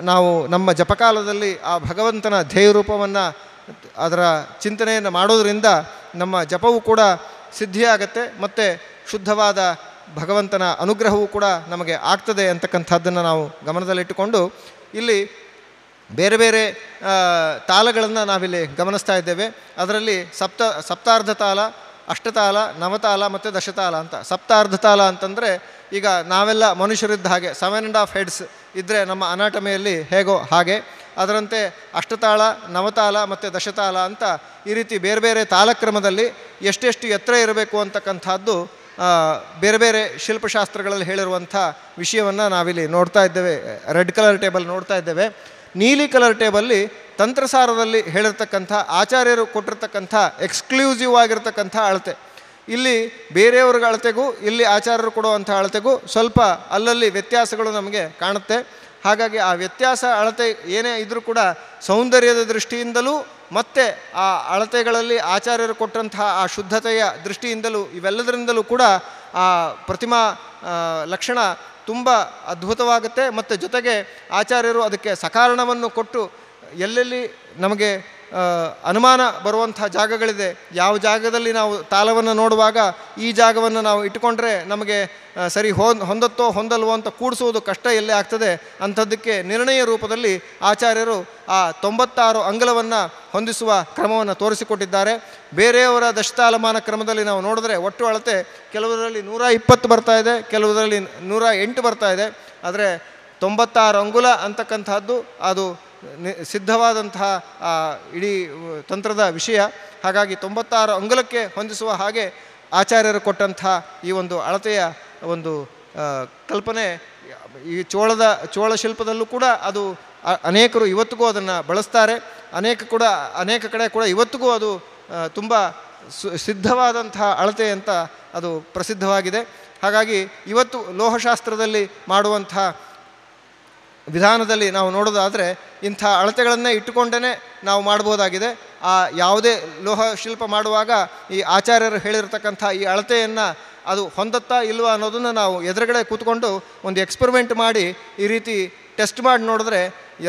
ನಾವು ನಮ್ಮ ಜಪಕಾಲದಲ್ಲಿ ಆ ಭಗವಂತನ ಧ್ಯೇಯ ರೂಪವನ್ನು ಅದರ ಚಿಂತನೆಯನ್ನು ಮಾಡೋದರಿಂದ ನಮ್ಮ ಜಪವು ಕೂಡ ಸಿದ್ಧಿಯಾಗತ್ತೆ. ಮತ್ತು ಶುದ್ಧವಾದ ಭಗವಂತನ ಅನುಗ್ರಹವೂ ಕೂಡ ನಮಗೆ ಆಗ್ತದೆ ಅಂತಕ್ಕಂಥದ್ದನ್ನು ನಾವು ಗಮನದಲ್ಲಿಟ್ಟುಕೊಂಡು ಇಲ್ಲಿ ಬೇರೆ ಬೇರೆ ತಾಲಗಳನ್ನು ನಾವಿಲ್ಲಿ ಗಮನಿಸ್ತಾ ಇದ್ದೇವೆ. ಅದರಲ್ಲಿ ಸಪ್ತ, ಸಪ್ತಾರ್ಧ ತಾಲ, ಅಷ್ಟತಾಲ, ನವತಾಲ ಮತ್ತು ದಶತಾಲ ಅಂತ. ಸಪ್ತಾರ್ಧ ತಾಲ ಅಂತಂದರೆ ಈಗ ನಾವೆಲ್ಲ ಮನುಷ್ಯರಿದ್ದ ಹಾಗೆ ಸೆವೆನ್ ಆ್ಯಂಡ್ ಆಫ್ ಹೆಡ್ಸ್ ಇದ್ದರೆ ನಮ್ಮ ಅನಾಟಮಿಯಲ್ಲಿ ಹೇಗೋ ಹಾಗೆ. ಅದರಂತೆ ಅಷ್ಟತಾಳ, ನವತಾಲ ಮತ್ತು ದಶತಾಲ ಅಂತ ಈ ರೀತಿ ಬೇರೆ ಬೇರೆ ತಾಲಕ್ರಮದಲ್ಲಿ ಎಷ್ಟೆಷ್ಟು ಎತ್ತರ ಇರಬೇಕು ಅಂತಕ್ಕಂಥದ್ದು ಬೇರೆ ಬೇರೆ ಶಿಲ್ಪಶಾಸ್ತ್ರಗಳಲ್ಲಿ ಹೇಳಿರುವಂಥ ವಿಷಯವನ್ನು ನಾವಿಲ್ಲಿ ನೋಡ್ತಾ ಇದ್ದೇವೆ. ರೆಡ್ ಕಲರ್ ಟೇಬಲ್ ನೋಡ್ತಾ ಇದ್ದೇವೆ. ನೀಲಿ ಕಲರ್ ಟೇಬಲ್ಲಿ ತಂತ್ರಸಾರದಲ್ಲಿ ಹೇಳಿರ್ತಕ್ಕಂಥ, ಆಚಾರ್ಯರು ಕೊಟ್ಟಿರ್ತಕ್ಕಂಥ, ಎಕ್ಸ್ಕ್ಲೂಸಿವ್ ಆಗಿರ್ತಕ್ಕಂಥ ಅಳತೆ. ಇಲ್ಲಿ ಬೇರೆಯವ್ರ ಅಳತೆಗೂ, ಇಲ್ಲಿ ಆಚಾರ್ಯರು ಕೊಡುವಂಥ ಅಳತೆಗೂ ಸ್ವಲ್ಪ ಅಲ್ಲಲ್ಲಿ ವ್ಯತ್ಯಾಸಗಳು ನಮಗೆ ಕಾಣುತ್ತೆ. ಹಾಗಾಗಿ ಆ ವ್ಯತ್ಯಾಸ ಅಳತೆ ಏನೇ ಇದ್ದರೂ ಕೂಡ ಸೌಂದರ್ಯದ ದೃಷ್ಟಿಯಿಂದಲೂ ಮತ್ತು ಆ ಅಳತೆಗಳಲ್ಲಿ ಆಚಾರ್ಯರು ಕೊಟ್ಟಂತಹ ಆ ಶುದ್ಧತೆಯ ದೃಷ್ಟಿಯಿಂದಲೂ ಇವೆಲ್ಲದರಿಂದಲೂ ಕೂಡ ಆ ಪ್ರತಿಮಾ ಲಕ್ಷಣ ತುಂಬ ಅದ್ಭುತವಾಗುತ್ತೆ. ಮತ್ತು ಜೊತೆಗೆ ಆಚಾರ್ಯರು ಅದಕ್ಕೆ ಸಕಾರಣವನ್ನು ಕೊಟ್ಟು ಎಲ್ಲೆಲ್ಲಿ ನಮಗೆ ಅನುಮಾನ ಬರುವಂಥ ಜಾಗಗಳಿದೆ. ಯಾವ ಜಾಗದಲ್ಲಿ ನಾವು ತಾಲವನ್ನು ನೋಡುವಾಗ ಈ ಜಾಗವನ್ನು ನಾವು ಇಟ್ಟುಕೊಂಡ್ರೆ ನಮಗೆ ಸರಿ ಹೊಂದ್ ಹೊಂದತ್ತೋ ಹೊಂದಲ್ವೋ ಅಂತ ಕೂಡಿಸುವುದು ಕಷ್ಟ ಎಲ್ಲೇ ಆಗ್ತದೆ. ಅಂಥದ್ದಕ್ಕೆ ನಿರ್ಣಯ ರೂಪದಲ್ಲಿ ಆಚಾರ್ಯರು ಆ ತೊಂಬತ್ತಾರು ಅಂಗಲವನ್ನು ಹೊಂದಿಸುವ ಕ್ರಮವನ್ನು ತೋರಿಸಿಕೊಟ್ಟಿದ್ದಾರೆ. ಬೇರೆಯವರ ದಶತಾಲಮಾನ ಕ್ರಮದಲ್ಲಿ ನಾವು ನೋಡಿದ್ರೆ ಒಟ್ಟು ಅಳತೆ ಕೆಲವರಲ್ಲಿ ನೂರ ಇಪ್ಪತ್ತು ಬರ್ತಾ ಇದೆ, ಕೆಲವರಲ್ಲಿ ನೂರ ಎಂಟು ಬರ್ತಾ ಇದೆ. ಆದರೆ ತೊಂಬತ್ತಾರು ಅಂಗುಲ ಅಂತಕ್ಕಂಥದ್ದು ಅದು ಸಿದ್ಧವಾದಂತಹ ಇಡೀ ತಂತ್ರದ ವಿಷಯ. ಹಾಗಾಗಿ ತೊಂಬತ್ತಾರು ಅಂಗಲಕ್ಕೆ ಹೊಂದಿಸುವ ಹಾಗೆ ಆಚಾರ್ಯರು ಕೊಟ್ಟಂಥ ಈ ಒಂದು ಅಳತೆಯ ಒಂದು ಕಲ್ಪನೆ, ಈ ಚೋಳದ, ಚೋಳ ಶಿಲ್ಪದಲ್ಲೂ ಕೂಡ ಅದು ಅನೇಕರು ಇವತ್ತಿಗೂ ಅದನ್ನು ಬಳಸ್ತಾರೆ. ಅನೇಕ ಕೂಡ, ಅನೇಕ ಕಡೆ ಕೂಡ ಇವತ್ತಿಗೂ ಅದು ತುಂಬ ಸು, ಸಿದ್ಧವಾದಂತಹ ಅಳತೆ ಅಂತ ಅದು ಪ್ರಸಿದ್ಧವಾಗಿದೆ. ಹಾಗಾಗಿ ಇವತ್ತು ಲೋಹಶಾಸ್ತ್ರದಲ್ಲಿ ಮಾಡುವಂತಹ ವಿಧಾನದಲ್ಲಿ ನಾವು ನೋಡೋದಾದರೆ ಇಂಥ ಅಳತೆಗಳನ್ನೇ ಇಟ್ಟುಕೊಂಡೇ ನಾವು ಮಾಡ್ಬೋದಾಗಿದೆ. ಆ ಯಾವುದೇ ಲೋಹ ಶಿಲ್ಪ ಮಾಡುವಾಗ ಈ ಆಚಾರ್ಯರು ಹೇಳಿರತಕ್ಕಂಥ ಈ ಅಳತೆಯನ್ನು ಅದು ಹೊಂದತ್ತಾ ಇಲ್ವಾ ಅನ್ನೋದನ್ನು ನಾವು ಎದುರುಗಡೆ ಕೂತ್ಕೊಂಡು ಒಂದು ಎಕ್ಸ್ಪೆರಿಮೆಂಟ್ ಮಾಡಿ ಈ ರೀತಿ ಟೆಸ್ಟ್ ಮಾಡಿ ನೋಡಿದ್ರೆ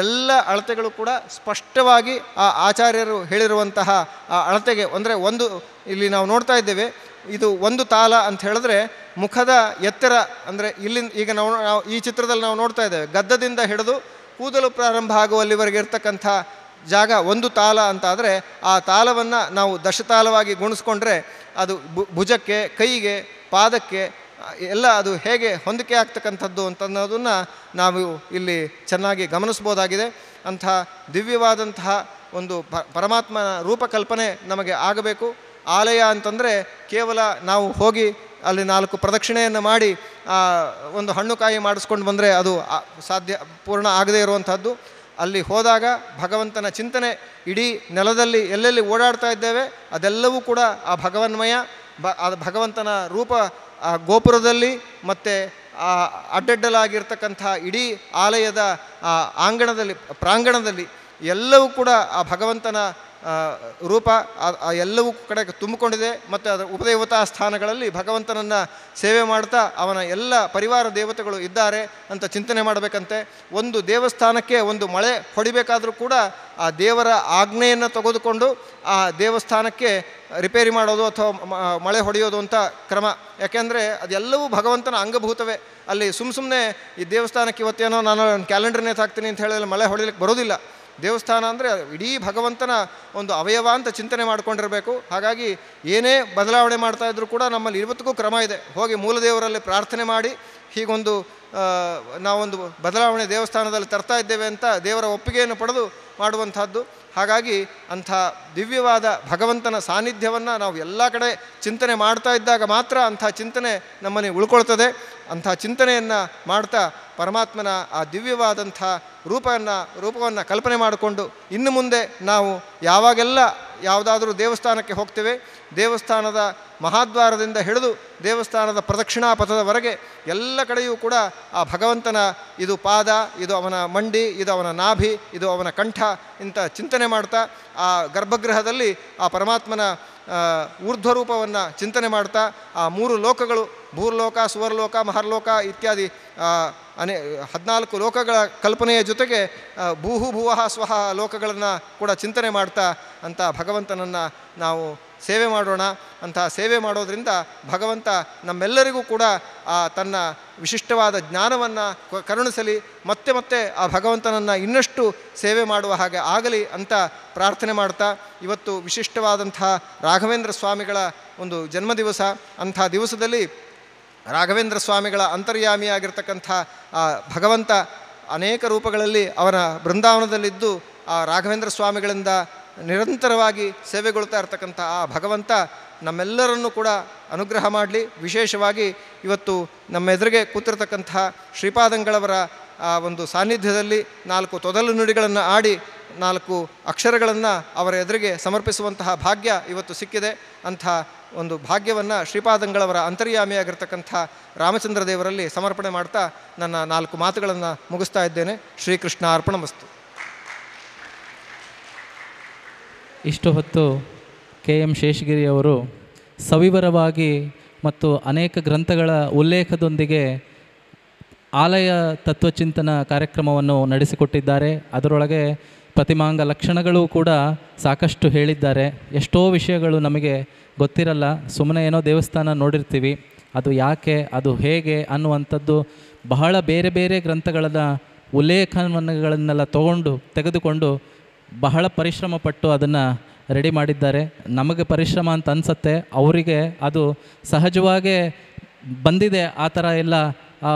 ಎಲ್ಲ ಅಳತೆಗಳು ಕೂಡ ಸ್ಪಷ್ಟವಾಗಿ ಆ ಆಚಾರ್ಯರು ಹೇಳಿರುವಂತಹ ಆ ಅಳತೆಗೆ, ಅಂದರೆ ಒಂದು ಇಲ್ಲಿ ನಾವು ನೋಡ್ತಾ ಇದ್ದೇವೆ ಇದು ಒಂದು ತಾಲ ಅಂತ ಹೇಳಿದ್ರೆ ಮುಖದ ಎತ್ತರ, ಅಂದರೆ ಇಲ್ಲಿಂದ ಈಗ ನಾವು ನಾವು ಈ ಚಿತ್ರದಲ್ಲಿ ನಾವು ನೋಡ್ತಾ ಇದ್ದೇವೆ, ಗದ್ದದಿಂದ ಹಿಡಿದು ಕೂದಲು ಪ್ರಾರಂಭ ಆಗುವಲ್ಲಿವರೆಗೆ ಇರ್ತಕ್ಕಂಥ ಜಾಗ ಒಂದು ತಾಲ ಅಂತಾದರೆ ಆ ತಾಲವನ್ನು ನಾವು ದಶತಾಲವಾಗಿ ಗುಣಿಸ್ಕೊಂಡ್ರೆ ಅದು ಭುಜಕ್ಕೆ, ಕೈಗೆ, ಪಾದಕ್ಕೆ, ಎಲ್ಲ ಅದು ಹೇಗೆ ಹೊಂದಿಕೆ ಆಗ್ತಕ್ಕಂಥದ್ದು ಅಂತನ್ನೋದನ್ನು ನಾವು ಇಲ್ಲಿ ಚೆನ್ನಾಗಿ ಗಮನಿಸ್ಬೋದಾಗಿದೆ. ಅಂಥ ದಿವ್ಯವಾದಂತಹ ಒಂದು ಪರಮಾತ್ಮನ ರೂಪಕಲ್ಪನೆ ನಮಗೆ ಆಗಬೇಕು. ಆಲಯ ಅಂತಂದರೆ ಕೇವಲ ನಾವು ಹೋಗಿ ಅಲ್ಲಿ ನಾಲ್ಕು ಪ್ರದಕ್ಷಿಣೆಯನ್ನು ಮಾಡಿ ಒಂದು ಹಣ್ಣು ಕಾಯಿ ಮಾಡಿಸ್ಕೊಂಡು ಬಂದರೆ ಅದು ಸಾಧ್ಯ, ಪೂರ್ಣ ಆಗದೇ ಇರುವಂಥದ್ದು ಅಲ್ಲಿ ಹೋದಾಗ ಭಗವಂತನ ಚಿಂತನೆ ಇಡೀ ನೆಲದಲ್ಲಿ ಎಲ್ಲೆಲ್ಲಿ ಓಡಾಡ್ತಾ ಇದ್ದೇವೆ, ಅದೆಲ್ಲವೂ ಕೂಡ ಆ ಭಗವನ್ಮಯ ಬ ಆ ಭಗವಂತನ ರೂಪ, ಆ ಗೋಪುರದಲ್ಲಿ ಮತ್ತು, ಆ, ಅಡ್ಡಡ್ಡಲಾಗಿರ್ತಕ್ಕಂಥ ಇಡೀ ಆಲಯದ, ಆ, ಆಂಗಣದಲ್ಲಿ, ಪ್ರಾಂಗಣದಲ್ಲಿ ಎಲ್ಲವೂ ಕೂಡ ಆ ಭಗವಂತನ ರೂಪ ಎಲ್ಲವೂ ಕಡೆ ತುಂಬಿಕೊಂಡಿದೆ ಮತ್ತು ಅದರ ಉಪದೇವತಾ ಸ್ಥಾನಗಳಲ್ಲಿ ಭಗವಂತನನ್ನು ಸೇವೆ ಮಾಡ್ತಾ ಅವನ ಎಲ್ಲ ಪರಿವಾರ ದೇವತೆಗಳು ಇದ್ದಾರೆ ಅಂತ ಚಿಂತನೆ ಮಾಡಬೇಕಂತೆ. ಒಂದು ದೇವಸ್ಥಾನಕ್ಕೆ ಒಂದು ಮಳೆ ಹೊಡಿಬೇಕಾದರೂ ಕೂಡ ಆ ದೇವರ ಆಜ್ಞೆಯನ್ನು ತೆಗೆದುಕೊಂಡು ಆ ದೇವಸ್ಥಾನಕ್ಕೆ ರಿಪೇರಿ ಮಾಡೋದು ಅಥವಾ ಮಳೆ ಹೊಡೆಯೋದು ಅಂತ ಕ್ರಮ. ಯಾಕೆಂದರೆ ಅದೆಲ್ಲವೂ ಭಗವಂತನ ಅಂಗಭೂತವೇ. ಅಲ್ಲಿ ಸುಮ್ಮ ಸುಮ್ಮನೆ ಈ ದೇವಸ್ಥಾನಕ್ಕೆ ಇವತ್ತೇನೋ ನಾನು ಕ್ಯಾಲೆಂಡರ್ನೇ ತಾಕ್ತೀನಿ ಅಂತ ಹೇಳಿದ್ರೆ ಮಳೆ ಹೊಡಿಲಿಕ್ಕೆ ಬರೋದಿಲ್ಲ. ದೇವಸ್ಥಾನ ಅಂದರೆ ಇಡೀ ಭಗವಂತನ ಒಂದು ಅವಯವ ಅಂತ ಚಿಂತನೆ ಮಾಡ್ಕೊಂಡಿರಬೇಕು. ಹಾಗಾಗಿ ಏನೇ ಬದಲಾವಣೆ ಮಾಡ್ತಾ ಇದ್ರೂ ಕೂಡ ನಮ್ಮಲ್ಲಿ ಇವತ್ತಿಗೂ ಕ್ರಮ ಇದೆ. ಹೋಗಿ ಮೂಲದೇವರಲ್ಲಿ ಪ್ರಾರ್ಥನೆ ಮಾಡಿ, ಹೀಗೊಂದು ನಾವೊಂದು ಬದಲಾವಣೆ ದೇವಸ್ಥಾನದಲ್ಲಿ ತರ್ತಾ ಇದ್ದೇವೆ ಅಂತ ದೇವರ ಒಪ್ಪಿಗೆಯನ್ನು ಪಡೆದು ಮಾಡುವಂಥದ್ದು. ಹಾಗಾಗಿ ಅಂಥ ದಿವ್ಯವಾದ ಭಗವಂತನ ಸಾನ್ನಿಧ್ಯವನ್ನು ನಾವು ಎಲ್ಲ ಕಡೆ ಚಿಂತನೆ ಮಾಡ್ತಾ ಇದ್ದಾಗ ಮಾತ್ರ ಅಂಥ ಚಿಂತನೆ ನಮ್ಮಲ್ಲಿ ಉಳ್ಕೊಳ್ತದೆ. ಅಂಥ ಚಿಂತನೆಯನ್ನು ಮಾಡ್ತಾ ಪರಮಾತ್ಮನ ಆ ದಿವ್ಯವಾದಂಥ ರೂಪವನ್ನು ರೂಪವನ್ನು ಕಲ್ಪನೆ ಮಾಡಿಕೊಂಡು ಇನ್ನು ಮುಂದೆ ನಾವು ಯಾವಾಗೆಲ್ಲ ಯಾವುದಾದರೂ ದೇವಸ್ಥಾನಕ್ಕೆ ಹೋಗ್ತೇವೆ, ದೇವಸ್ಥಾನದ ಮಹಾದ್ವಾರದಿಂದ ಹಿಡಿದು ದೇವಸ್ಥಾನದ ಪ್ರದಕ್ಷಿಣಾ ಪಥದವರೆಗೆ ಎಲ್ಲ ಕಡೆಯೂ ಕೂಡ ಆ ಭಗವಂತನ ಇದು ಪಾದ, ಇದು ಅವನ ಮಂಡಿ, ಇದು ಅವನ ನಾಭಿ, ಇದು ಅವನ ಕಂಠ ಇಂಥ ಚಿಂತನೆ ಮಾಡ್ತಾ ಆ ಗರ್ಭಗೃಹದಲ್ಲಿ ಆ ಪರಮಾತ್ಮನ ಊರ್ಧ್ವರೂಪವನ್ನು ಚಿಂತನೆ ಮಾಡ್ತಾ ಆ ಮೂರು ಲೋಕಗಳು, ಭೂರ್ಲೋಕ, ಸುವರ್ಲೋಕ, ಮಹರ್ಲೋಕ ಇತ್ಯಾದಿ ಅನೇ, ಹದಿನಾಲ್ಕು ಲೋಕಗಳ ಕಲ್ಪನೆಯ ಜೊತೆಗೆ ಭೂಹು ಭುವಃ ಸ್ವಹ ಲೋಕಗಳನ್ನು ಕೂಡ ಚಿಂತನೆ ಮಾಡ್ತಾ ಅಂತ ಭಗವಂತನನ್ನು ನಾವು ಸೇವೆ ಮಾಡೋಣ ಅಂತಹ ಸೇವೆ ಮಾಡೋದರಿಂದ ಭಗವಂತ ನಮ್ಮೆಲ್ಲರಿಗೂ ಕೂಡ ಆ ತನ್ನ ವಿಶಿಷ್ಟವಾದ ಜ್ಞಾನವನ್ನು ಕರುಣಿಸಲಿ, ಮತ್ತೆ ಮತ್ತೆ ಆ ಭಗವಂತನನ್ನು ಇನ್ನಷ್ಟು ಸೇವೆ ಮಾಡುವ ಹಾಗೆ ಆಗಲಿ ಅಂತ ಪ್ರಾರ್ಥನೆ ಮಾಡ್ತಾ, ಇವತ್ತು ವಿಶಿಷ್ಟವಾದಂತಹ ರಾಘವೇಂದ್ರ ಸ್ವಾಮಿಗಳ ಒಂದು ಜನ್ಮದಿವಸ, ಅಂಥ ದಿವಸದಲ್ಲಿ ರಾಘವೇಂದ್ರ ಸ್ವಾಮಿಗಳ ಅಂತರ್ಯಾಮಿಯಾಗಿರ್ತಕ್ಕಂಥ ಆ ಭಗವಂತ ಅನೇಕ ರೂಪಗಳಲ್ಲಿ ಅವನ ಬೃಂದಾವನದಲ್ಲಿದ್ದು ಆ ರಾಘವೇಂದ್ರ ಸ್ವಾಮಿಗಳಿಂದ ನಿರಂತರವಾಗಿ ಸೇವೆಗೊಳ್ತಾ ಇರ್ತಕ್ಕಂಥ ಆ ಭಗವಂತ ನಮ್ಮೆಲ್ಲರನ್ನು ಕೂಡ ಅನುಗ್ರಹ ಮಾಡಲಿ. ವಿಶೇಷವಾಗಿ ಇವತ್ತು ನಮ್ಮ ಎದುರಿಗೆ ಕೂತಿರ್ತಕ್ಕಂಥ ಶ್ರೀಪಾದಂಗಳವರ ಆ ಒಂದು ಸಾನ್ನಿಧ್ಯದಲ್ಲಿ ನಾಲ್ಕು ತೊದಲು ನುಡಿಗಳನ್ನು ಆಡಿ, ನಾಲ್ಕು ಅಕ್ಷರಗಳನ್ನು ಅವರ ಎದುರಿಗೆ ಸಮರ್ಪಿಸುವಂತಹ ಭಾಗ್ಯ ಇವತ್ತು ಸಿಕ್ಕಿದೆ. ಅಂಥ ಒಂದು ಭಾಗ್ಯವನ್ನು ಶ್ರೀಪಾದಂಗಳವರ ಅಂತರ್ಯಾಮಿಯಾಗಿರ್ತಕ್ಕಂಥ ರಾಮಚಂದ್ರ ದೇವರಲ್ಲಿ ಸಮರ್ಪಣೆ ಮಾಡ್ತಾ ನನ್ನ ನಾಲ್ಕು ಮಾತುಗಳನ್ನು ಮುಗಿಸ್ತಾ ಇದ್ದೇನೆ. ಶ್ರೀಕೃಷ್ಣ ಅರ್ಪಣಮಸ್ತು. ಇಷ್ಟು ಹೊತ್ತು ಕೆ ಎಂ ಶೇಷಗಿರಿಯವರು ಸವಿವರವಾಗಿ ಮತ್ತು ಅನೇಕ ಗ್ರಂಥಗಳ ಉಲ್ಲೇಖದೊಂದಿಗೆ ಆಲಯ ತತ್ವಚಿಂತನ ಕಾರ್ಯಕ್ರಮವನ್ನು ನಡೆಸಿಕೊಟ್ಟಿದ್ದಾರೆ. ಅದರೊಳಗೆ ಪ್ರತಿಮಾಂಗ ಲಕ್ಷಣಗಳು ಕೂಡ ಸಾಕಷ್ಟು ಹೇಳಿದ್ದಾರೆ. ಎಷ್ಟೋ ವಿಷಯಗಳು ನಮಗೆ ಗೊತ್ತಿರಲ್ಲ. ಸುಮ್ಮನೆ ಏನೋ ದೇವಸ್ಥಾನ ನೋಡಿರ್ತೀವಿ. ಅದು ಯಾಕೆ, ಅದು ಹೇಗೆ ಅನ್ನುವಂಥದ್ದು ಬಹಳ ಬೇರೆ ಬೇರೆ ಗ್ರಂಥಗಳ ಉಲ್ಲೇಖನಗಳನ್ನೆಲ್ಲ ತಗೊಂಡು ತೆಗೆದುಕೊಂಡು ಬಹಳ ಪರಿಶ್ರಮ ಪಟ್ಟು ಅದನ್ನು ರೆಡಿ ಮಾಡಿದ್ದಾರೆ. ನಮಗೆ ಪರಿಶ್ರಮ ಅಂತ ಅನಿಸುತ್ತೆ. ಅವರಿಗೆ ಅದು ಸಹಜವಾಗೇ ಬಂದಿದೆ. ಆ ಥರ ಎಲ್ಲ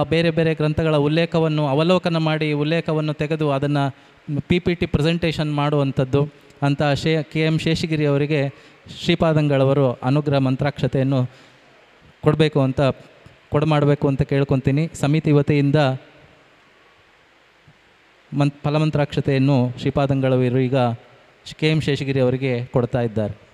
ಬೇರೆ ಬೇರೆ ಗ್ರಂಥಗಳ ಉಲ್ಲೇಖವನ್ನು, ಅವಲೋಕನ ಮಾಡಿ ಉಲ್ಲೇಖವನ್ನು ತೆಗೆದು ಅದನ್ನು ಪಿ ಪಿ ಟಿ ಪ್ರೆಸೆಂಟೇಷನ್ ಮಾಡುವಂಥದ್ದು ಅಂತ ಶೇ, ಕೆ ಎಂ ಶೇಷಗಿರಿ ಅವರಿಗೆ ಶ್ರೀಪಾದಂಗಳವರು ಅನುಗ್ರಹ ಮಂತ್ರಾಕ್ಷತೆಯನ್ನು ಕೊಡಬೇಕು ಅಂತ, ಕೊಡಮಾಡಬೇಕು ಅಂತ ಕೇಳ್ಕೊತೀನಿ. ಸಮಿತಿ ವತಿಯಿಂದ ಮನ್ ಫಲಮಂತ್ರಾಕ್ಷತೆಯನ್ನು ಶ್ರೀಪಾದಂಗಳವರು ಈಗ ಕೆ ಎಂ ಶೇಷಗಿರಿ ಅವರಿಗೆ ಕೊಡ್ತಾ ಇದ್ದಾರೆ.